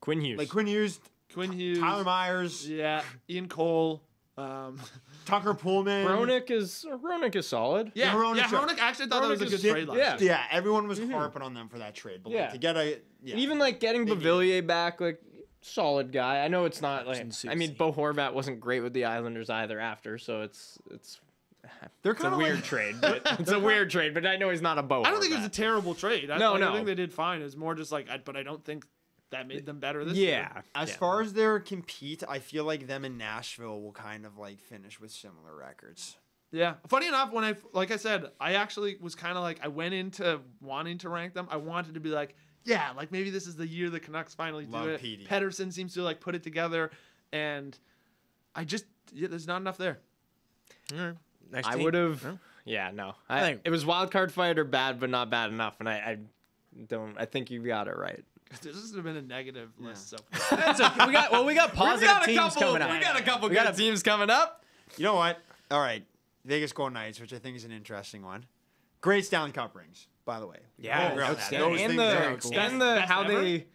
Quinn Hughes. Like Quinn Hughes, Quinn Hughes, Tyler Myers, yeah, Ian Cole. Um, Tucker Poolman. Hronek is Hronek is solid. yeah, Hronek, yeah, sure. Hronek actually thought that was a good is- trade last yeah. year. Yeah, everyone was harping on them for that trade. But like, Yeah. to get a yeah. Even like getting Beauvillier back, like solid guy. I know it's not like I mean Susie. Bo Horvat wasn't great with the Islanders either after, so it's it's they're it's a kind of weird like, trade. But it's a weird trade, but I know he's not a Bo. I don't think it was a terrible trade. I, No, like, no. I think they did fine. It's more just like, I, but I don't think that made them better this yeah. year. As Yeah. far as their compete, I feel like them in Nashville will kind of like finish with similar records. Yeah. Funny enough, when I like I said, I actually was kind of like I went into wanting to rank them. I wanted to be like, yeah, like maybe this is the year the Canucks finally do it. Petey. Pettersson seems to like put it together, and I just yeah, there's not enough there. Next I would have. Yeah, no. I, think- it was wild card fight or bad, but not bad enough, and I, I don't. I think you got it right. This has been a negative list. So That's okay. We got well, we got positive got a teams couple. coming up. We got a couple We good got a- teams coming up. You know what? All right, Vegas Golden Knights, which I think is an interesting one. Great Stanley Cup rings, by the way. Yeah, We'll agree on that. outstanding. Those and things the cool. and the Best how ever? they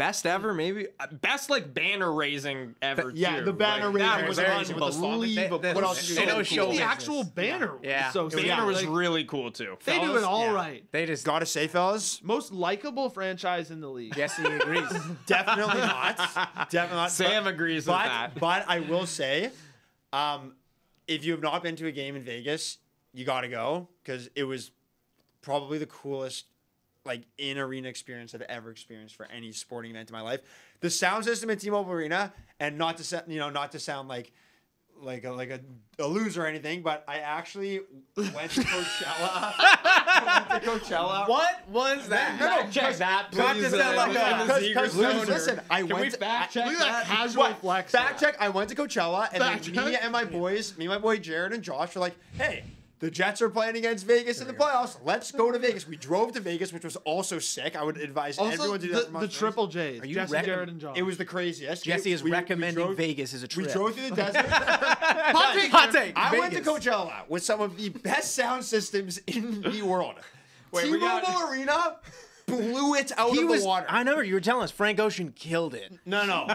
best ever maybe Uh, best like banner raising ever. Yeah, too. the banner Like, raising was was the unbelievable. They- they- What else? they know So show cool. the business. actual banner, Yeah. was so It The was- banner was Like, really cool too. they do it all yeah. right. They just Gotta say, fellas, Most likable franchise in the league. Jesse agrees. definitely not. Definitely not. Sam But- agrees but, with that. But I will say, um, if you have not been to a game in Vegas, you got to go because it was probably the coolest like in arena experience I've ever experienced for any sporting event in my life. The sound system at T-Mobile Arena, and not to sound, you know, not to sound like like a, like a, a loser or anything, but I actually went to Coachella. Went to Coachella. what was that? No, no, check that, Not please. to sound uh, like a- the cause- cause- listen, I Can went we to- fact check Look that casual What? flex. Fact check. I went to Coachella, and then check. me and my boys, me and my boy Jared and Josh were like, "Hey, The Jets are playing against Vegas in the playoffs. Let's go to Vegas. We drove to Vegas, which was also sick. I would advise Also, everyone to do the, that. for the triple J's. Are you Jesse, rec- Jared, and John. It was the craziest. Jesse is We- we recommending drove- Vegas as a trip. We drove through the desert. hot take. Hot take. I went to Coachella with some of the best sound systems in the world. Wait, we T-Mobile Arena blew it out He of was. the water. I know you were telling us. Frank Ocean killed it. no, no.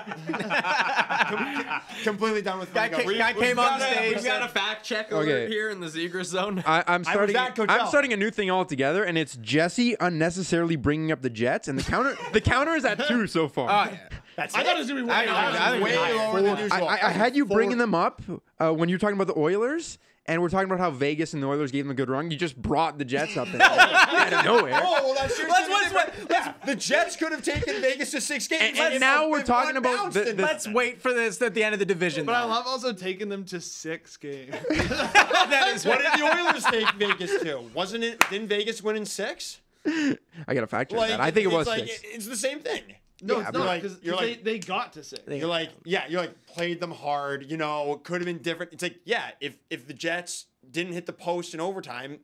Com- completely done with Guy, Frank Ocean. guy came on Got stage. We've got a fact check Okay. over here in the Zegers zone. I, I'm starting. I'm starting a new thing altogether, and it's Jesse unnecessarily bringing up the Jets, and the counter. the counter is at two so far. oh, yeah. That's I it. thought it was gonna be way I- I- higher. I way lower than I, usual. I, I had you Four- bringing them up uh, when you were talking about the Oilers, and we're talking about how Vegas and the Oilers gave them a good run. You just brought the Jets up there out of nowhere. Oh, well, that's your Let's- let's- let's- yeah, the Jets could have taken Vegas to six games. And- and now we're talking about the- the- Let's wait for this at the end of the division. But I love also taking them to six games. that is What did the Oilers take Vegas to? Wasn't it? Didn't Vegas win in six? I got to fact check that. I think it was like, six. It's the same thing. No, Yeah, it's not like- because you're they, like- they got to six. You're like, yeah, you're like played them hard. You know, it could have been different. It's like, yeah, if if the Jets didn't hit the post in overtime,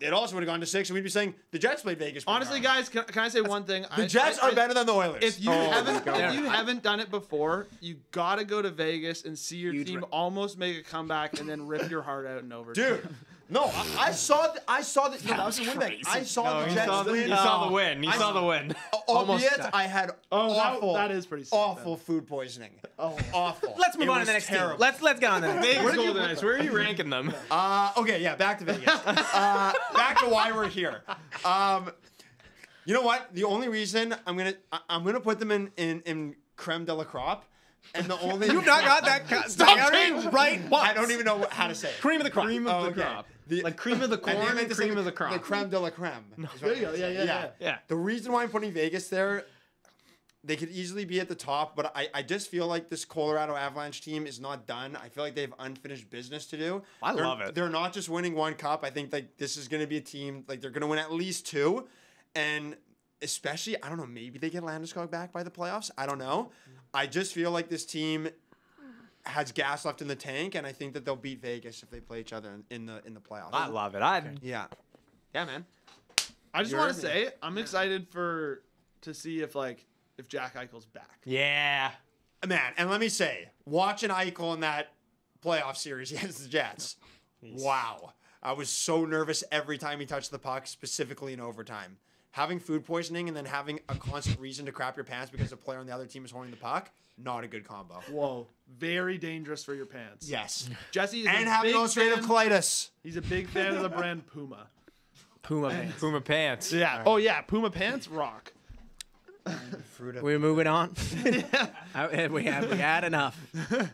it also would have gone to six, and we'd be saying the Jets played Vegas. Honestly, hard. guys, can, can I say one thing? the Jets are better than the Oilers. If you Oh, haven't, if you haven't done it before, you gotta go to Vegas and see your Huge team re- almost make a comeback and then rip your heart out in overtime. dude. No, I, I saw. The, I saw the. No, that was a win. I saw the he Jets saw the, win. he saw the win. He I saw saw- the win. Almost Albeit. I had Oh, that- awful. that is pretty sick, Awful food poisoning. Oh, awful. Let's move It on to the next terrible. team. Let's let's get on to the next. team. Vegas Golden Knights. Where are you ranking them? Uh, okay, yeah, back to Vegas. uh, back to why we're here. Um, you know what? The only reason I'm gonna I- I'm gonna put them in in, in creme de la crop, and the only You've not got that. co- Stop saying saying- right. Once. I don't even know what, how to say it. Cream of the crop. Cream of Oh, the okay. crop. The- like cream of the I corn, meant to say cream the, of the crop. The creme de la creme. is There you go. Yeah, yeah, yeah. Yeah. The reason why I'm putting Vegas there, they could easily be at the top, but I, I just feel like this Colorado Avalanche team is not done. I feel like they have unfinished business to do. I They're- love it. They're not just winning one cup. I think like this is going to be a team like they're going to win at least two, and especially I don't know maybe they get Landeskog back by the playoffs. I don't know. Mm-hmm. I just feel like this team has gas left in the tank, and I think that they'll beat Vegas if they play each other in, in the in the playoffs. I love it. I yeah. yeah, man. I just want to say I'm excited for to see if like if Jack Eichel's back. Yeah. Man, and let me say, watching Eichel in that playoff series against the Jets, wow. I was so nervous every time he touched the puck, specifically in overtime. Having food poisoning and then having a constant reason to crap your pants because a player on the other team is holding the puck, not a good combo. Whoa, very dangerous for your pants. Yes. Jesse is and a having big ulcerative fan, colitis. He's a big fan of the brand Puma. Puma pants. Puma pants. Yeah. Oh yeah, Puma pants rock. We're moving on. I- we have we had enough.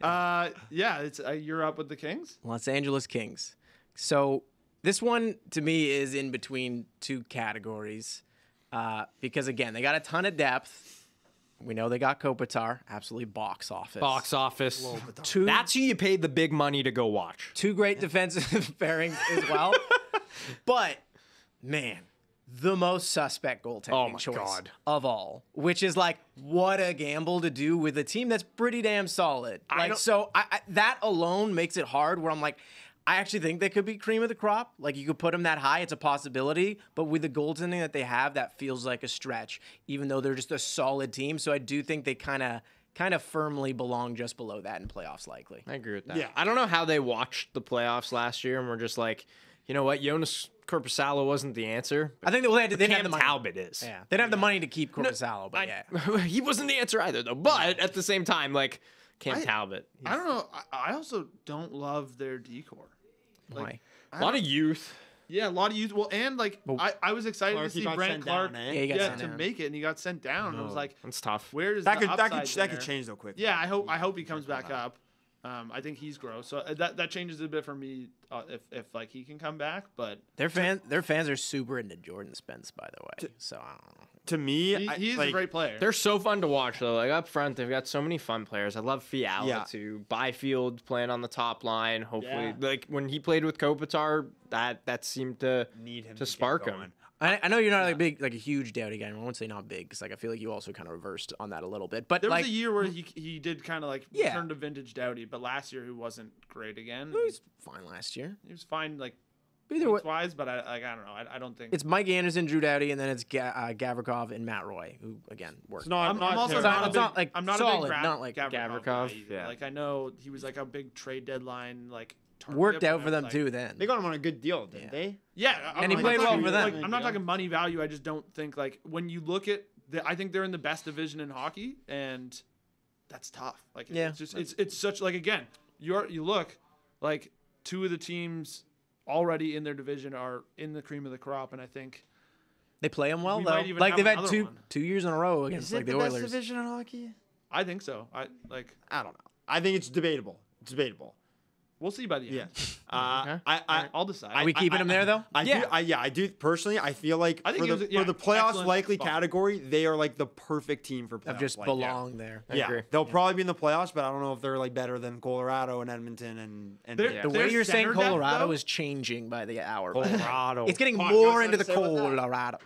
Uh, yeah, it's uh, you're up with the Kings. Los Angeles Kings. So this one to me is in between two categories uh, because again they got a ton of depth. We know they got Kopitar, absolutely box office. Box office. Two That's who you paid the big money to go watch. two great defensive pairings as well. but man, the most suspect goaltending Oh choice God. of all, which is like what a gamble to do with a team that's pretty damn solid. Like don't- so, I, I, that alone makes it hard. Where I'm like. I actually think they could be cream of the crop. Like you could put them that high, it's a possibility. But with the goaltending that they have, that feels like a stretch. Even though they're just a solid team, so I do think they kind of, kind of firmly belong just below that in playoffs, likely. I agree with that. Yeah. I don't know how they watched the playoffs last year and were just like, you know what, Joonas Korpisalo wasn't the answer. I think they, well, they, had to- they didn't have Cam the money. Talbot is. Yeah, they didn't have the money to keep Corpusalo, but yeah. he wasn't the answer either, though. But at the same time, like Cam I- Talbot, I don't know. I, I also don't love their D-core. Why? a lot of youth. Yeah, a lot of youth. Well, and like I, I was excited Clarke, to see got Brandt Clarke. down, eh? Yeah, he got yeah, to down. make it, and he got sent down. And I was like, That's tough. where is That the could that could that could change though quick. Yeah, I hope I hope he comes back up. Um, I think he's gross, so uh, that that changes a bit for me uh, if if like he can come back. But Their fans, their fans are super into Jordan Spence, by the way. So I don't know. To me, he, I- he's like, a great player. They're so fun to watch though. Like up front, they've got so many fun players. I love Fiala Yeah. too. Byfield playing on the top line. Hopefully, Yeah. like when he played with Kopitar, that that seemed to need him to get spark going. him. I, I know you're not like big, like a huge Doughty guy. I won't say not big because like I feel like you also kind of reversed on that a little bit. But There like was a year where he he did kind of like Yeah. return to vintage Doughty, but last year he wasn't great again. he was fine last year. He was fine like Either way, wise, but I like I don't know. I, I don't think it's Mike Anderson, Drew Doughty, and then it's Ga- uh, Gavrikov and Matt Roy, who again worked. It's not, I'm, not I'm also terrible. not, a It's big, not, like, I'm not a solid, big Gra- not like Gavrikov. Gavrikov, yeah. Like I know he was like a big trade deadline like worked out for them like- too. Then They got him on a good deal, didn't Yeah. they? Yeah, And he I'm played well talking- for them. Like, I'm not talking money value. I just don't think like when you look at the, I think they're in the best division in hockey, and that's tough. Like Yeah. it's just it's it's such like again, you're you look like two of the teams already in their division are in the cream of the crop, and I think they play them well We though. Like they've had two one. two years in a row against Is like it the, the best Oilers. division in hockey? I think so. I like I don't know. I think it's debatable. It's debatable. We'll see by the end. Yeah. Uh, Okay. I, I, I'll decide. Are we I- keeping I- him there though? I Yeah. do. I, yeah, I do. Personally, I feel like I for the was- yeah, for the playoffs likely spot. category, they are like the perfect team for playoffs. Of just like, belong there. Yeah, agree. they'll probably be in the playoffs, but I don't know if they're like better than Colorado and Edmonton and and They're- Yeah. The Their way you're saying center depth, Colorado is changing by the hour. Colorado. It's getting Fuck, more into the what I'm saying Colorado.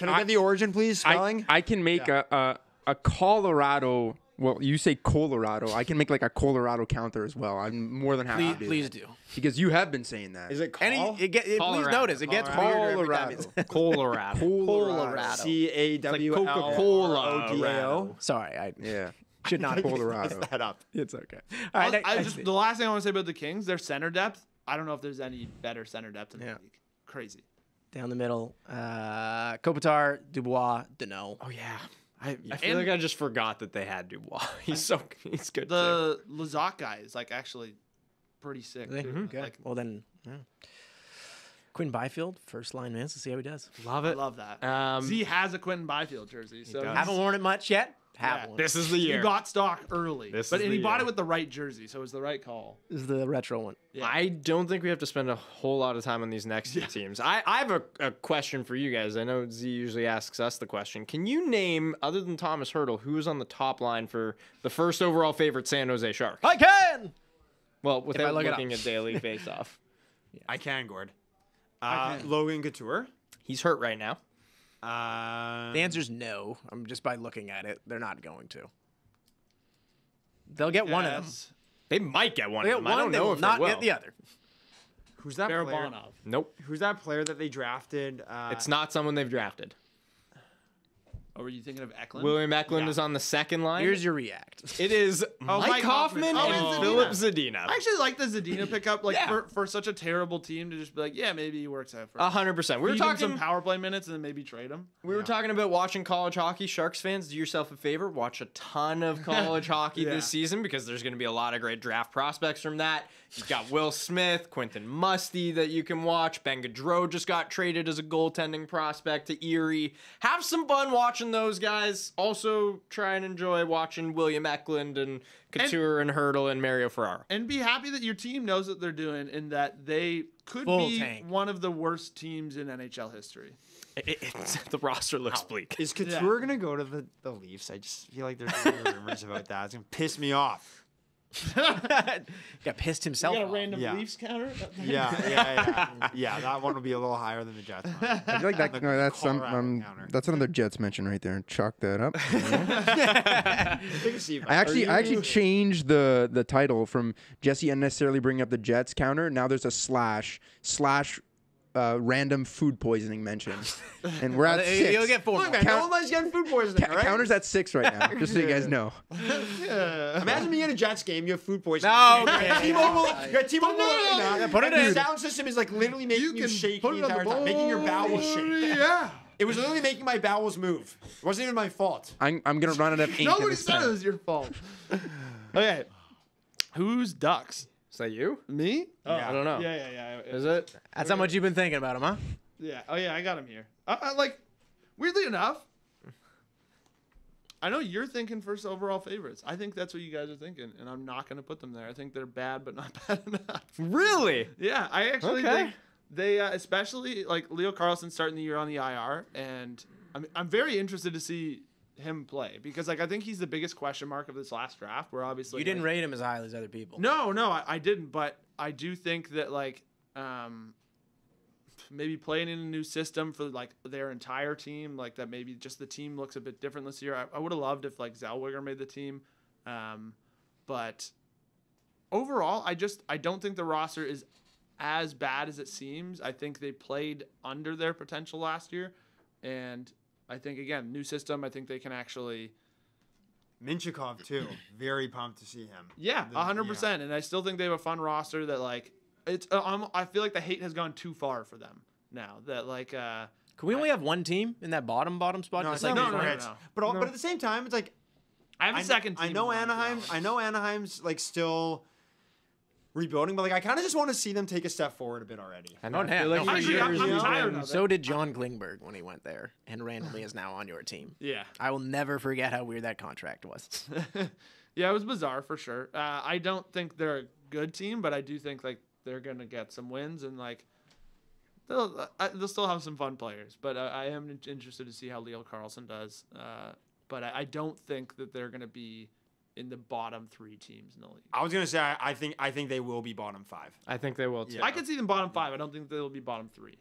Can I get the origin, please? I, Spelling. I can make a, a a Colorado. Well, you say Colorado. I can make like a Colorado counter as well. I'm more than happy Please, to do please that. do. because you have been saying that. Is it call? Any, it get, it, please Colorado. notice it gets Colorado. weirder every time Colorado. it's- Colorado. Colorado. C A W L Coca-Cola, R O D A O. Sorry, I yeah, should not. Colorado. Mess that up. It's okay. All right, I, I next- just the last thing I want to say about the Kings, their center depth. I don't know if there's any better center depth in Yeah. the league. Crazy. down the middle. Uh, Kopitar, Dubois, Danault. Oh yeah. I, I feel And- like I just forgot that they had Dubois. He's so he's good. too. The Lizotte guy is like actually pretty sick. Really? too. Okay. Like, well then, yeah. Quinn Byfield, first line man. Let's see how he does. love I it. love that. Um, he has a Quinton Byfield jersey, so does. he's- Haven't worn it much yet. Have Yeah. one. this is the he year. got stock early, This but is and he the bought it with the right jersey, so it was the right call. This is the retro one. Yeah. I don't think we have to spend a whole lot of time on these next two teams. I, I have a, a question for you guys. I know Z usually asks us the question. Can you name, other than Tomas Hertl, who is on the top line for the first overall favorite San Jose Sharks? I can. Well, without look it looking at daily face-off. I can, Gord. Uh, Logan Couture. He's hurt right now. Uh, The answer's no. I'm just by looking at it, they're not going to. They'll get one of them. They might get one They of get them. I don't They know will if not they will. get the other. who's that player? Barabanov. Nope. Who's that player that they drafted? Uh, It's not someone they've drafted. Or were you thinking of Eklund? William Eklund Yeah. is on the second line. Here's your react. it is Oh, Mike, Mike Hoffman, Hoffman. and Oh, Filip Zadina. Zadina. I actually like the Zadina pickup, like Yeah. for, for such a terrible team to just be like, yeah, maybe he works out for A hundred percent. We were Feed him talking some power play minutes and then maybe trade him. We were talking about watching college hockey. Sharks fans, do yourself a favor. Watch a ton of college hockey Yeah. this season because there's going to be a lot of great draft prospects from that. You've got Will Smith, Quentin Musty that you can watch. Ben Gaudreau just got traded as a goaltending prospect to Erie. Have some fun watching those guys. Also, try and enjoy watching William Eklund and Couture and, Hertl and Mario Ferraro. And be happy that your team knows what they're doing and that they could Full be tank. one of the worst teams in NHL history. It- it- it's- the roster looks bleak. Is Couture gonna go to the, the Leafs? I just feel like there's rumors about that. It's gonna piss me off. Got pissed himself. off. Yeah. Leafs counter? Yeah, yeah, yeah. yeah, that one will be a little higher than the Jets. One. I feel like that. The No, that's some. Um, that's another Jets mention right there. Chalk that up. Take a seat. I actually, I actually changed the the title from Jesse unnecessarily bringing up the Jets counter. Now there's a slash slash uh, random food poisoning mention, and we're at six. You'll get four. Look, more. man, Count- no one's getting food poisoning. Ca- all right? Counters at six right now, just so you guys know. Imagine being at a Jets game, you have food poisoning. No, okay. T-Mobile, your T-Mobile Yeah, arena, put it in. The sound system is like literally making you, shake the entire time, making your bowels shake. Yeah. It was literally making my bowels move. It wasn't even my fault. I'm, I'm gonna run out of ink. Nobody said it was your fault. okay. Who's Ducks? Is that you? Me? yeah I don't know. Yeah, yeah, yeah. Is it? That's how much you've been thinking about him, huh? Yeah. Oh yeah, I got him here. I, I like, weirdly enough, I know you're thinking first overall favorites. I think that's what you guys are thinking, and I'm not going to put them there. I think they're bad, but not bad enough. Really? Yeah, I actually Okay. think they, uh, especially like Leo Carlsson starting the year on the IR, and I'm I'm very interested to see him play because like I think he's the biggest question mark of this last draft. Where obviously You didn't like, rate him as highly as other people. no, no, I, I didn't, but I do think that like um maybe playing in a new system for like their entire team, like that maybe just the team looks a bit different this year. I, I would have loved if like Zellweger made the team, um, but overall, I just I don't think the roster is as bad as it seems. I think they played under their potential last year, and I think again new system. I think they can actually. Mintyukov too. Very pumped to see him. Yeah, a hundred yeah. percent. And I still think they have a fun roster that like it's. Uh, I'm, I feel like the hate has gone too far for them now. That like uh Can we only have one team in that bottom bottom spot? No, Just it's like no, no, no, no. But all, but at the same time, it's like I have a I, second. I know in Anaheim. I know Anaheim's like still rebuilding, but like I kind of just want to see them take a step forward a bit already. I I yeah, like no, for I agree, I'm- I'm you've tired of. So did John Klingberg when he went there, and randomly is now on your team. Yeah. I will never forget how weird that contract was. yeah, it was bizarre for sure. Uh, I don't think they're a good team, but I do think like they're gonna get some wins and like they'll uh, they'll still have some fun players. But uh, I am interested to see how Leo Carlsson does. Uh, but I, I don't think that they're gonna be in the bottom three teams in the league. I was gonna say I, I think I think they will be bottom five. I think they will too. I could see them bottom five. I don't think they'll be bottom three.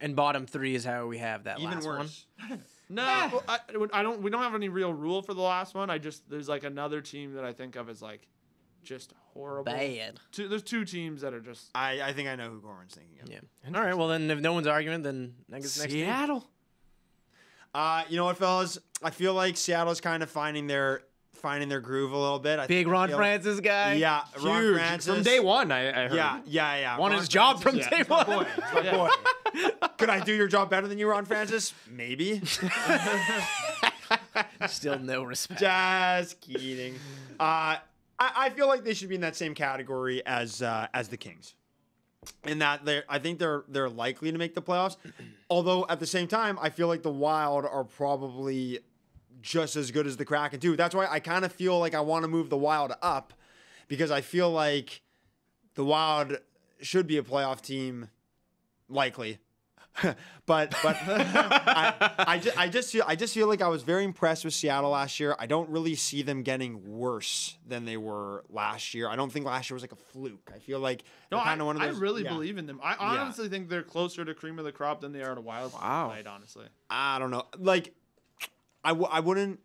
and bottom three is how we have that Even last one. No, well, I, I don't. We don't have any real rule for the last one. I just there's like another team that I think of as like just horrible. Bad. Two, there's two teams that are just I, I think I know who Gorman's thinking of. Yeah. All right. Well, then, if no one's arguing, then I guess next. Seattle. Uh, you know what, fellas? I feel like Seattle's kind of finding their finding their groove a little bit. I Big Ron feel- Francis guy. Yeah, Ron Huge. Francis From day one, I, I heard. Yeah, yeah, yeah. Won Ron his job from Francis, day yeah, it's my one. boy. It's my boy. Could I do your job better than you, Ron Francis? Maybe. Still no respect. Just kidding. Uh, I, I feel like they should be in that same category as uh, as the Kings. In that they I think they're they're likely to make the playoffs. Although at the same time, I feel like the Wild are probably just as good as the Kraken too. That's why I kind of feel like I want to move the Wild up because I feel like the Wild should be a playoff team, likely. but but I, I, just, I just feel I just feel like I was very impressed with Seattle last year. I don't really see them getting worse than they were last year. I don't think last year was like a fluke. I feel like no. I, kind of one of I really yeah. believe in them. I honestly think they're closer to cream of the crop than they are to wild Wow. Right, honestly. I don't know. Like, I, w- I wouldn't.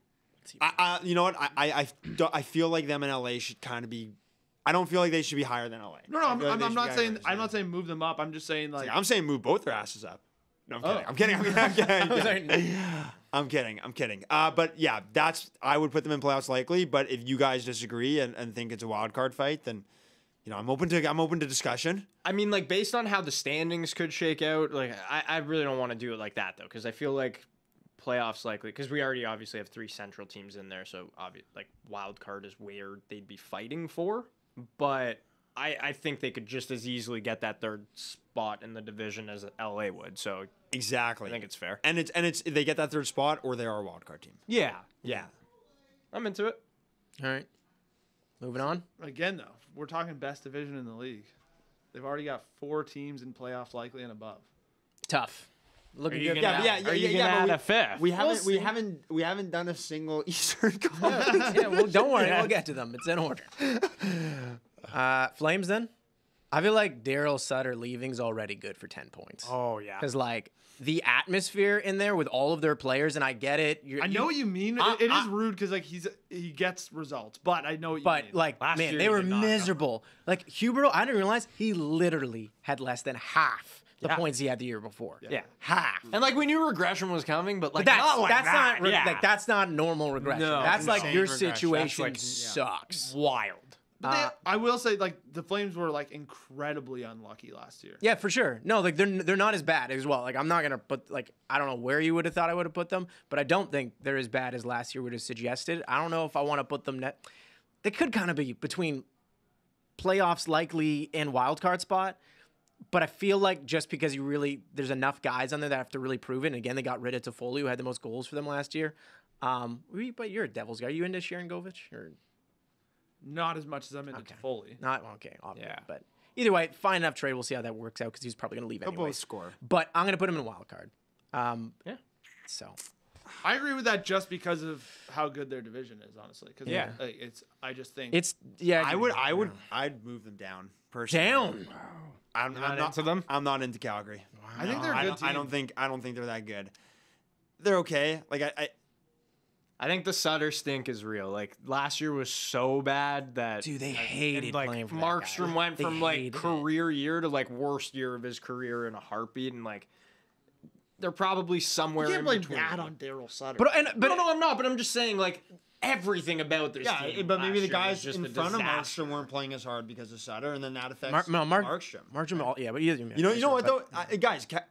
I, I you know what I I I, don't- I feel like them in LA should kind of be. I don't feel like they should be higher than LA. No, no, I I'm, feel like I'm, they I'm should not saying. I'm not saying move them up. I'm just saying like I'm saying move both their asses up. No, I'm Oh. kidding. I'm kidding. I'm kidding. I'm kidding. I'm kidding. I'm kidding. I'm kidding. Uh, but yeah, that's I would put them in playoffs likely. But if you guys disagree and, and think it's a wild card fight, then you know I'm open to I'm open to discussion. I mean, like based on how the standings could shake out, like I, I really don't want to do it like that though, because I feel like playoffs likely because we already obviously have three central teams in there, so obvious like wild card is where they'd be fighting for. But I, I think they could just as easily get that third spot in the division as LA would. So Exactly. I think it's fair. and it's and it's they get that third spot or they are a wild card team. Yeah, Yeah. I'm into it. All right. Moving on. again though, we're talking best division in the league. They've already got four teams in playoffs likely and above. Tough. Looking good. Yeah, but yeah, yeah, Are you yeah, yeah, gonna but add we- a fifth? We haven't we see. haven't we haven't done a single Eastern Conference. yeah, well, don't worry. We'll get to them. It's in order. Uh, Flames then? I feel like Daryl Sutter leaving's already good for 10 points. oh yeah. Because, like, the atmosphere in there with all of their players, and I get it. You're, I know what you mean. I- it, it is I- rude because like he's he gets results, but I know what you But mean. like, Last man, year they were did not come. miserable. Like Huberdeau, I didn't realize he literally had less than half the Yeah. points he had the year before. Yeah. half. And like we knew regression was coming, but like But that's not like that's that. not re- yeah. like that's not normal regression. No, that's like insane your regression. Situation like- sucks. wild. But they- uh, I will say like the Flames were like incredibly unlucky last year. Yeah, for sure. No, like they're they're not as bad as well. Like I'm not gonna put like I don't know where you would have thought I would have put them, but I don't think they're as bad as last year would have suggested. I don't know if I want to put them net. They could kind of be between playoffs likely and wild card spot, but I feel like just because you really there's enough guys on there that have to really prove it. And again, they got rid of Toffoli, who had the most goals for them last year. Um, we- but you're a Devils guy. Are you into Sharangovich or Not as much as I'm into Okay. Foley. not? Okay, obviously. Yeah. But either way, fine enough trade. We'll see how that works out because he's probably gonna leave They'll anyway. both score. But I'm gonna put him in a wild card. Um, Yeah. So I agree with that just because of how good their division is, honestly. Because Yeah. like, it's I just think it's yeah. I would I would I'd move them down personally. down. I'm, not I'm not into them? I'm not into Calgary. I think they're a I good don't, I team. don't think I don't think they're that good. They're okay. Like I, I I think the Sutter stink is real. Like last year was so bad that Dude, they and, hated like playing for that Markstrom guy. went They from like hated it. career year to like worst year of his career in a heartbeat, and like they're probably somewhere You can't in blame between. that on Daryl Sutter. But and but no, no, I'm not. But I'm just saying like everything about this yeah, team. but maybe the guys just in a front of disaster. Markstrom weren't playing as hard because of Sutter, and then that affects Mar- no, Mark, Markstrom. Markstrom, all- yeah, but you, You know, you know what though, I, guys. Ca-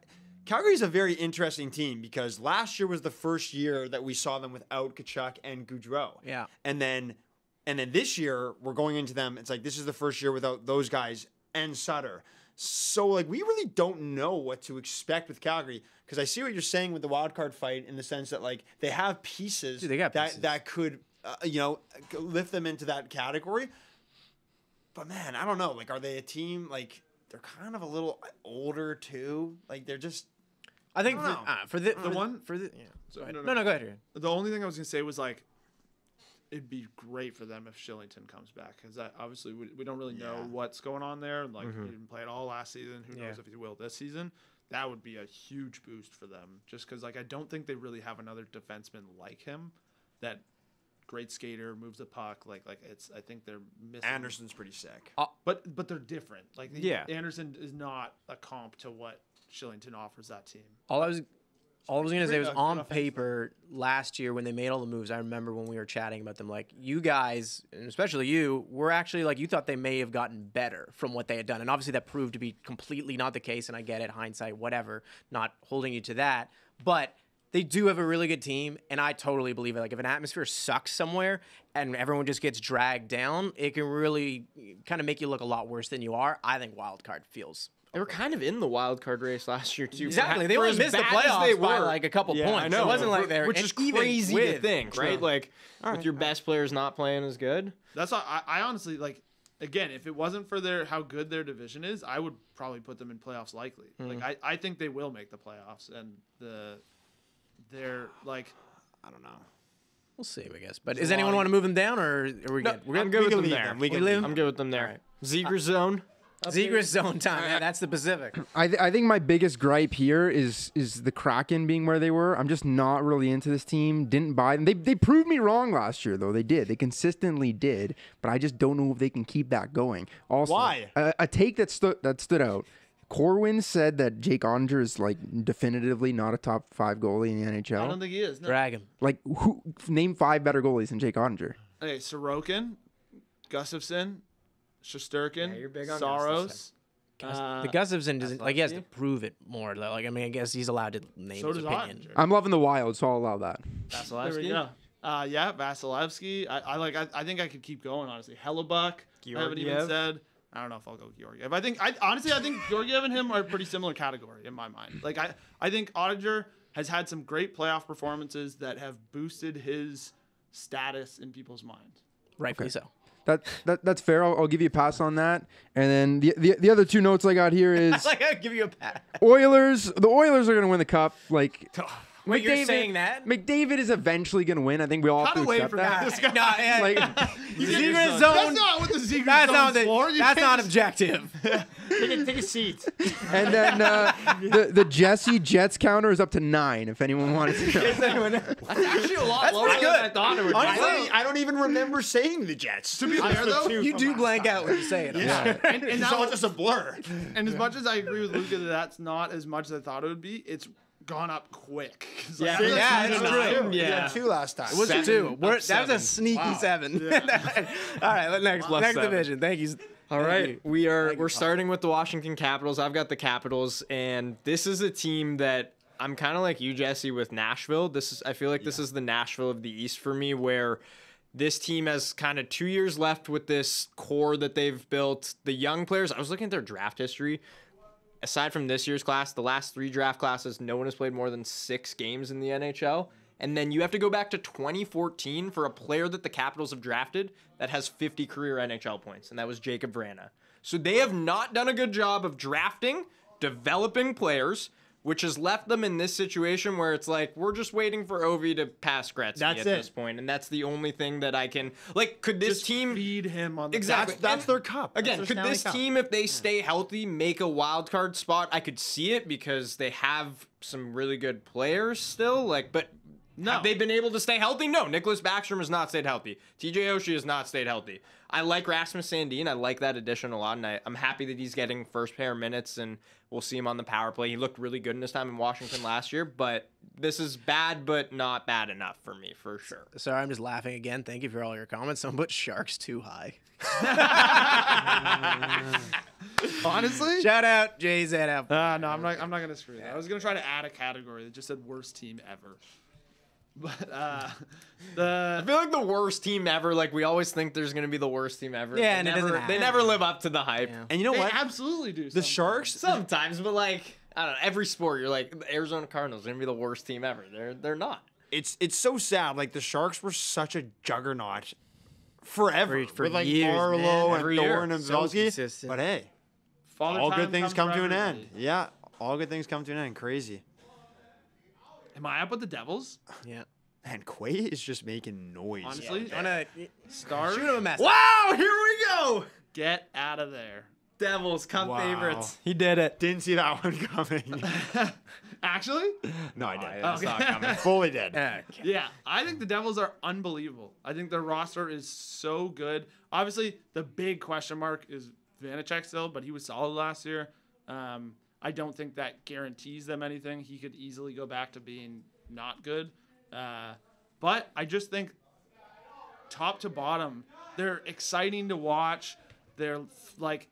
Calgary's a very interesting team because last year was the first year that we saw them without Tkachuk and Gaudreau. Yeah. and then, and then this year we're going into them. It's like this is the first year without those guys and Sutter. So like we really don't know what to expect with Calgary because I see what you're saying with the wild card fight in the sense that like they have pieces Dude, they got that pieces. that could uh, you know lift them into that category. But man, I don't know. Like, are they a team? Like, they're kind of a little older too. Like, they're just. I think I for, don't know. uh, for the, the one- for the yeah. Go ahead. no, No, no. no, go ahead. Ryan. The only thing I was gonna say was like, it'd be great for them if Kylington comes back because obviously we, we don't really know Yeah. what's going on there. Like mm-hmm. he didn't play at all last season. Who knows Yeah. if he will this season? That would be a huge boost for them. Just because like I don't think they really have another defenseman like him that great skater moves the puck. Like like it's I think they're missing Anderson's pretty sick. Uh, but but they're different. Like Yeah. Anderson is not a comp to what Kylington offers that team. All I was, all I was gonna say was uh, on paper last year when they made all the moves. I remember when we were chatting about them, like you guys, and especially you, were actually like you thought they may have gotten better from what they had done, and obviously that proved to be completely not the case. And I get it, hindsight, whatever, not holding you to that, but. They do have a really good team, and I totally believe it. Like, if an atmosphere sucks somewhere and everyone just gets dragged down, it can really kind of make you look a lot worse than you are. I think wild card feels They were kind of in the wild card race last year too. Exactly. They for only as missed the playoffs they by were. like a couple Yeah, points. I know. It wasn't like Wh- they're which is even crazy to think, right? True. Like with your best players not playing as good. That's why I, I honestly like. Again, if it wasn't for their how good their division is, I would probably put them in playoffs likely. Mm-hmm. Like I, I think they will make the playoffs, and the they're like I don't know. We'll see, I guess. But does anyone want to move them down, or are we good? We're I'm good. good We with them there. them. We can leave leave. I'm good with them there. Zegers zone. Zegers zone time. Yeah, that's the Pacific. I, th- I think my biggest gripe here is is the Kraken being where they were. I'm just not really into this team. Didn't buy them. They they proved me wrong last year though. They did. They consistently did. But I just don't know if they can keep that going. Also, Why? A, a take that stood that stood out. Corwin said that Jake Oettinger is like definitively not a top five goalie in the NHL. I don't think he is. No. Drag him. like who name five better goalies than Jake Oettinger. Hey, Sorokin, Gustavsson, Shesterkin, Yeah, you're big on Saros. the Uh, Gustavsson doesn't like he has to prove it more. though. Like I mean, I guess he's allowed to name so his does opinion. Oettinger. I'm loving the Wild, so I'll allow that. There we. Uh, yeah, Vasilevskiy. I, I like. I, I think I could keep going. Honestly, Hellebuyck. I haven't even said. I don't know if I'll go Georgiev. I think. I honestly, I think Georgiev and him are a pretty similar category in my mind. Like I, I think Oettinger has had some great playoff performances that have boosted his status in people's minds. Rightfully so. That, that that's fair. I'll, I'll give you a pass on that. And then the, the the other two notes I got here is like I'll give you a pat. Oilers. The Oilers are going to win the cup. Like Wait, you're McDavid- saying that? McDavid is eventually going to win. I think we all have to away accept from that. this guy. no, yeah, Like, Zegers That's zone. not what the Zegers That's not zone's the, for. You That's can't not objective. Take a, take a seat. and then uh, the the Jesse Jets counter is up to nine. If anyone wanted to know. That's actually a lot That's lower than good. I thought it would Honestly, be. I don't, I don't even remember saying the Jets. To be fair though, you do blank out when you say it. yeah. And, and it's that all was- just a blur. And as much as I agree with Luca that that's not as much as I thought it would be, it's gone up quick. 'Cause, like, Yeah. Yeah, it's true. We Yeah. two last time. It was a Seven, two. We're, that was a sneaky seven. All right, let- next Plus next seven. division. Thank you. All right, we are we're starting with the Washington Capitals. I've got the Capitals, and this is a team that I'm kind of like you, Jesse, with Nashville. This is I feel like this is the Nashville of the East for me, where this team has kind of two years left with this core that they've built. The young players. I was looking at their draft history. Aside from this year's class, the last three draft classes, no one has played more than six games in the NHL. And then you have to go back to 2014 for a player that the Capitals have drafted that has 50 career NHL points, and that was Jakub Vrana. So they have not done a good job of drafting, developing players. Which has left them in this situation where it's like we're just waiting for Ovi to pass Gretzky That's at it. this point, and that's the only thing that I can like. Could this Just team feed him on the Exactly. That's that's their cup. Again, their could this Cup. team, if they stay healthy, make a wild card spot? I could see it because they have some really good players still. Like, but No. have they been able to stay healthy? No. Nicklas Backstrom has not stayed healthy. TJ Oshie has not stayed healthy. I like Rasmus Sandin. I like that addition a lot, and I, I'm happy that he's getting first pair minutes, and we'll see him on the power play. He looked really good in his time in Washington last year, but this is bad, but not bad enough for me for sure. Sorry, I'm just laughing again. Thank you for all your comments. Someone put sharks too high. Honestly, Shout out JZF. Uh, no, I'm not. I'm not gonna screw that. I was gonna try to add a category that just said worst team ever. But uh, the I feel like the worst team ever. Like we always think there's gonna be the worst team ever. Yeah, they and never, doesn't they never live up to the hype. Yeah. And you know they what? absolutely do. The sometimes. Sharks. Sometimes, but like I don't know, every sport you're like the Arizona Cardinals are gonna be the worst team ever. They're they're not. It's it's so sad. Like the Sharks were such a juggernaut forever For- for with like years, Marleau man. and Every year. Thorne and So Velski. consistent. But hey, Father all good things comes come to an end. everybody. Yeah, all good things come to an end. Crazy. Am I up with the Devils? Yeah. And Quay is just making noise. Honestly, Wanna Stars, shoot him a message? Wow, here we go. get out of there. Devils cup Wow. favorites. He did it. Didn't see that one coming. Actually, no, I didn't. That's not coming. Fully did. Yeah, I think the Devils are unbelievable. I think their roster is so good. Obviously, the big question mark is Vanecek still, but he was solid last year. Um, I don't think that guarantees them anything. He could easily go back to being not good. Uh, but I just think top to bottom, they're exciting to watch. They're like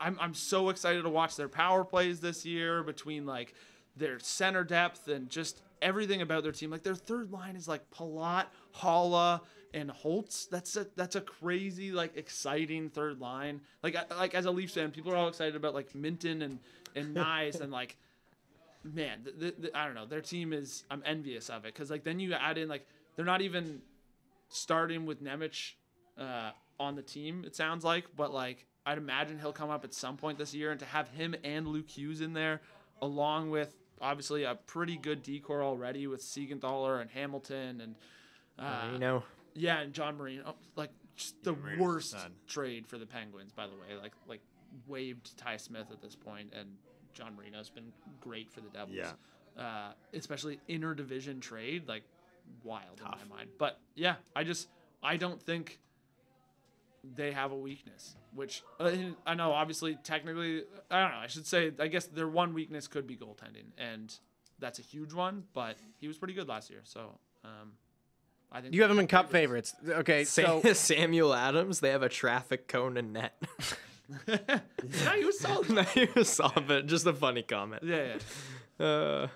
I'm I'm so excited to watch their power plays this year between like their center depth and just everything about their team. Like their third line is like Palat, Haula, and Holtz. That's a that's a crazy like exciting third line. Like like as a Leafs fan, people are all excited about like Minten and and Knies and like man, th- th- th- I don't know. Their team is I'm envious of it because like then you add in like they're not even starting with Nemec uh, on the team. It sounds like, but like I'd imagine he'll come up at some point this year, and to have him and Luke Hughes in there, along with obviously a pretty good D-core already with Siegenthaler and Hamilton and uh, you know, yeah, and John Marino, like just the Marino's worst son. trade for the Penguins, by the way. Like like waived Ty Smith at this point, and John Marino's been great for the Devils. Yeah. Uh, especially interdivision trade, like wild in my mind. But yeah, I just I don't think they have a weakness. Which uh, I know, obviously, technically, I don't know. I should say, I guess their one weakness could be goaltending, and that's a huge one. But he was pretty good last year, so um, I think You have him in cup favorites. Okay, so Samuel Adams. They have a traffic cone and net. yeah, he was solid. no, he was solid, but just a funny comment. Yeah, yeah. Uh,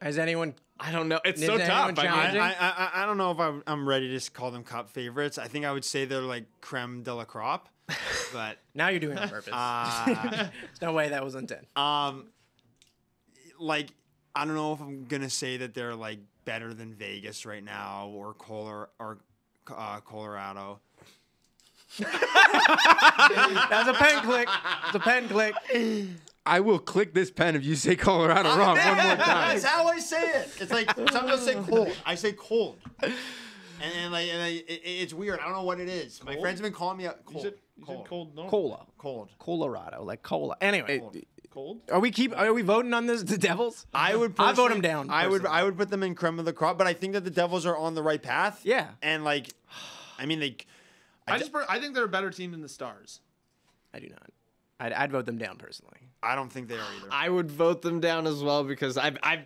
has anyone? I don't know. It's Is so tough. I mean. I, I, I, I don't know if I'm, I'm ready to s- call them cup favorites. I think I would say they're like creme de la crop, but Now you're doing it on purpose. uh, There's no way that was intent. um, like I don't know if I'm gonna say that they're like better than Vegas right now or Color or uh, Colorado. That was a pen click. It's a pen click. I will click this pen if you say Colorado wrong one more time. That's how I say it. It's like sometimes I say cold. I say cold. And, and like and I, it, it's weird. I don't know what it is. My friends have been calling me a cold. You said, you cold. said cold, no? Cola. Cold. Colorado, like cola. Anyway, Cold? are we keep? Are we voting on this? The Devils? I would. I vote personally- them down, I would. personally. I would put them in creme of the crop, but I think that the Devils are on the right path. Yeah. And like, I mean, they. I just, per- I think they're a better team than the Stars. I do not. I'd, I'd vote them down personally. I don't think they are either. I would vote them down as well because I've, I've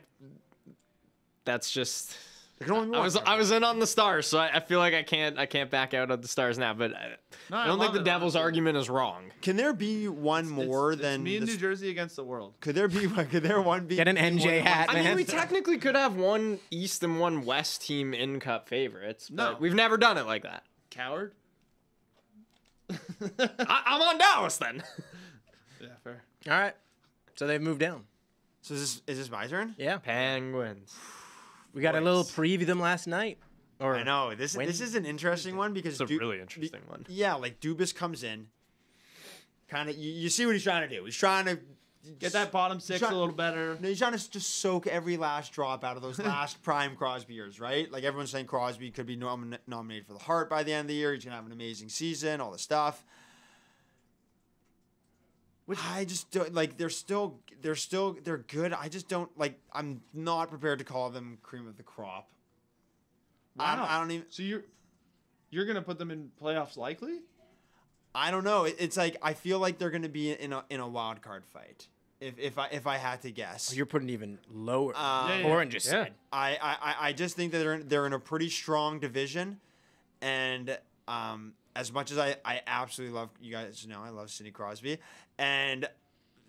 that's just. There can only be I one. was I was in on the stars, so I, I feel like I can't I can't back out of the stars now. But I, No, I I don't think the it, Devil's honestly. argument is wrong. Can there be one more It's- it's than? me and the- New Jersey against the world. could there be? Could there one be? Get an be one NJ that hat, I mean, we technically could have one East and one West team in Cup favorites, but No. we've never done it like that. Coward? I, I'm on Dallas then. Yeah, fair. All right. So they've moved down. So is this is this my turn? Yeah. Penguins. We got a little preview them last night. Or I know this. When- This is an interesting one because It's a Du- really interesting one. Yeah, like Dubas comes in, kind of. You, you see what he's trying to do. He's trying to Get that bottom six a little better. No, he's trying to just soak every last drop out of those last prime Crosby years, right? Like everyone's saying Crosby could be nomin- nominated for the Hart by the end of the year. He's gonna have an amazing season, all the stuff. I just don't like. They're still, they're still, they're good. I just don't like. I'm not prepared to call them cream of the crop. I, Wow. I don't even. So you're you're gonna put them in playoffs likely? I don't know. It's like I feel like they're gonna be in a in a wild card fight. If if I if I had to guess, You're putting even lower. Uh, Yeah, yeah. Orange just Yeah. said. I, I, I- I just think that they're in, they're in a pretty strong division, and um, as much as I, I absolutely love you guys know I love Sidney Crosby, and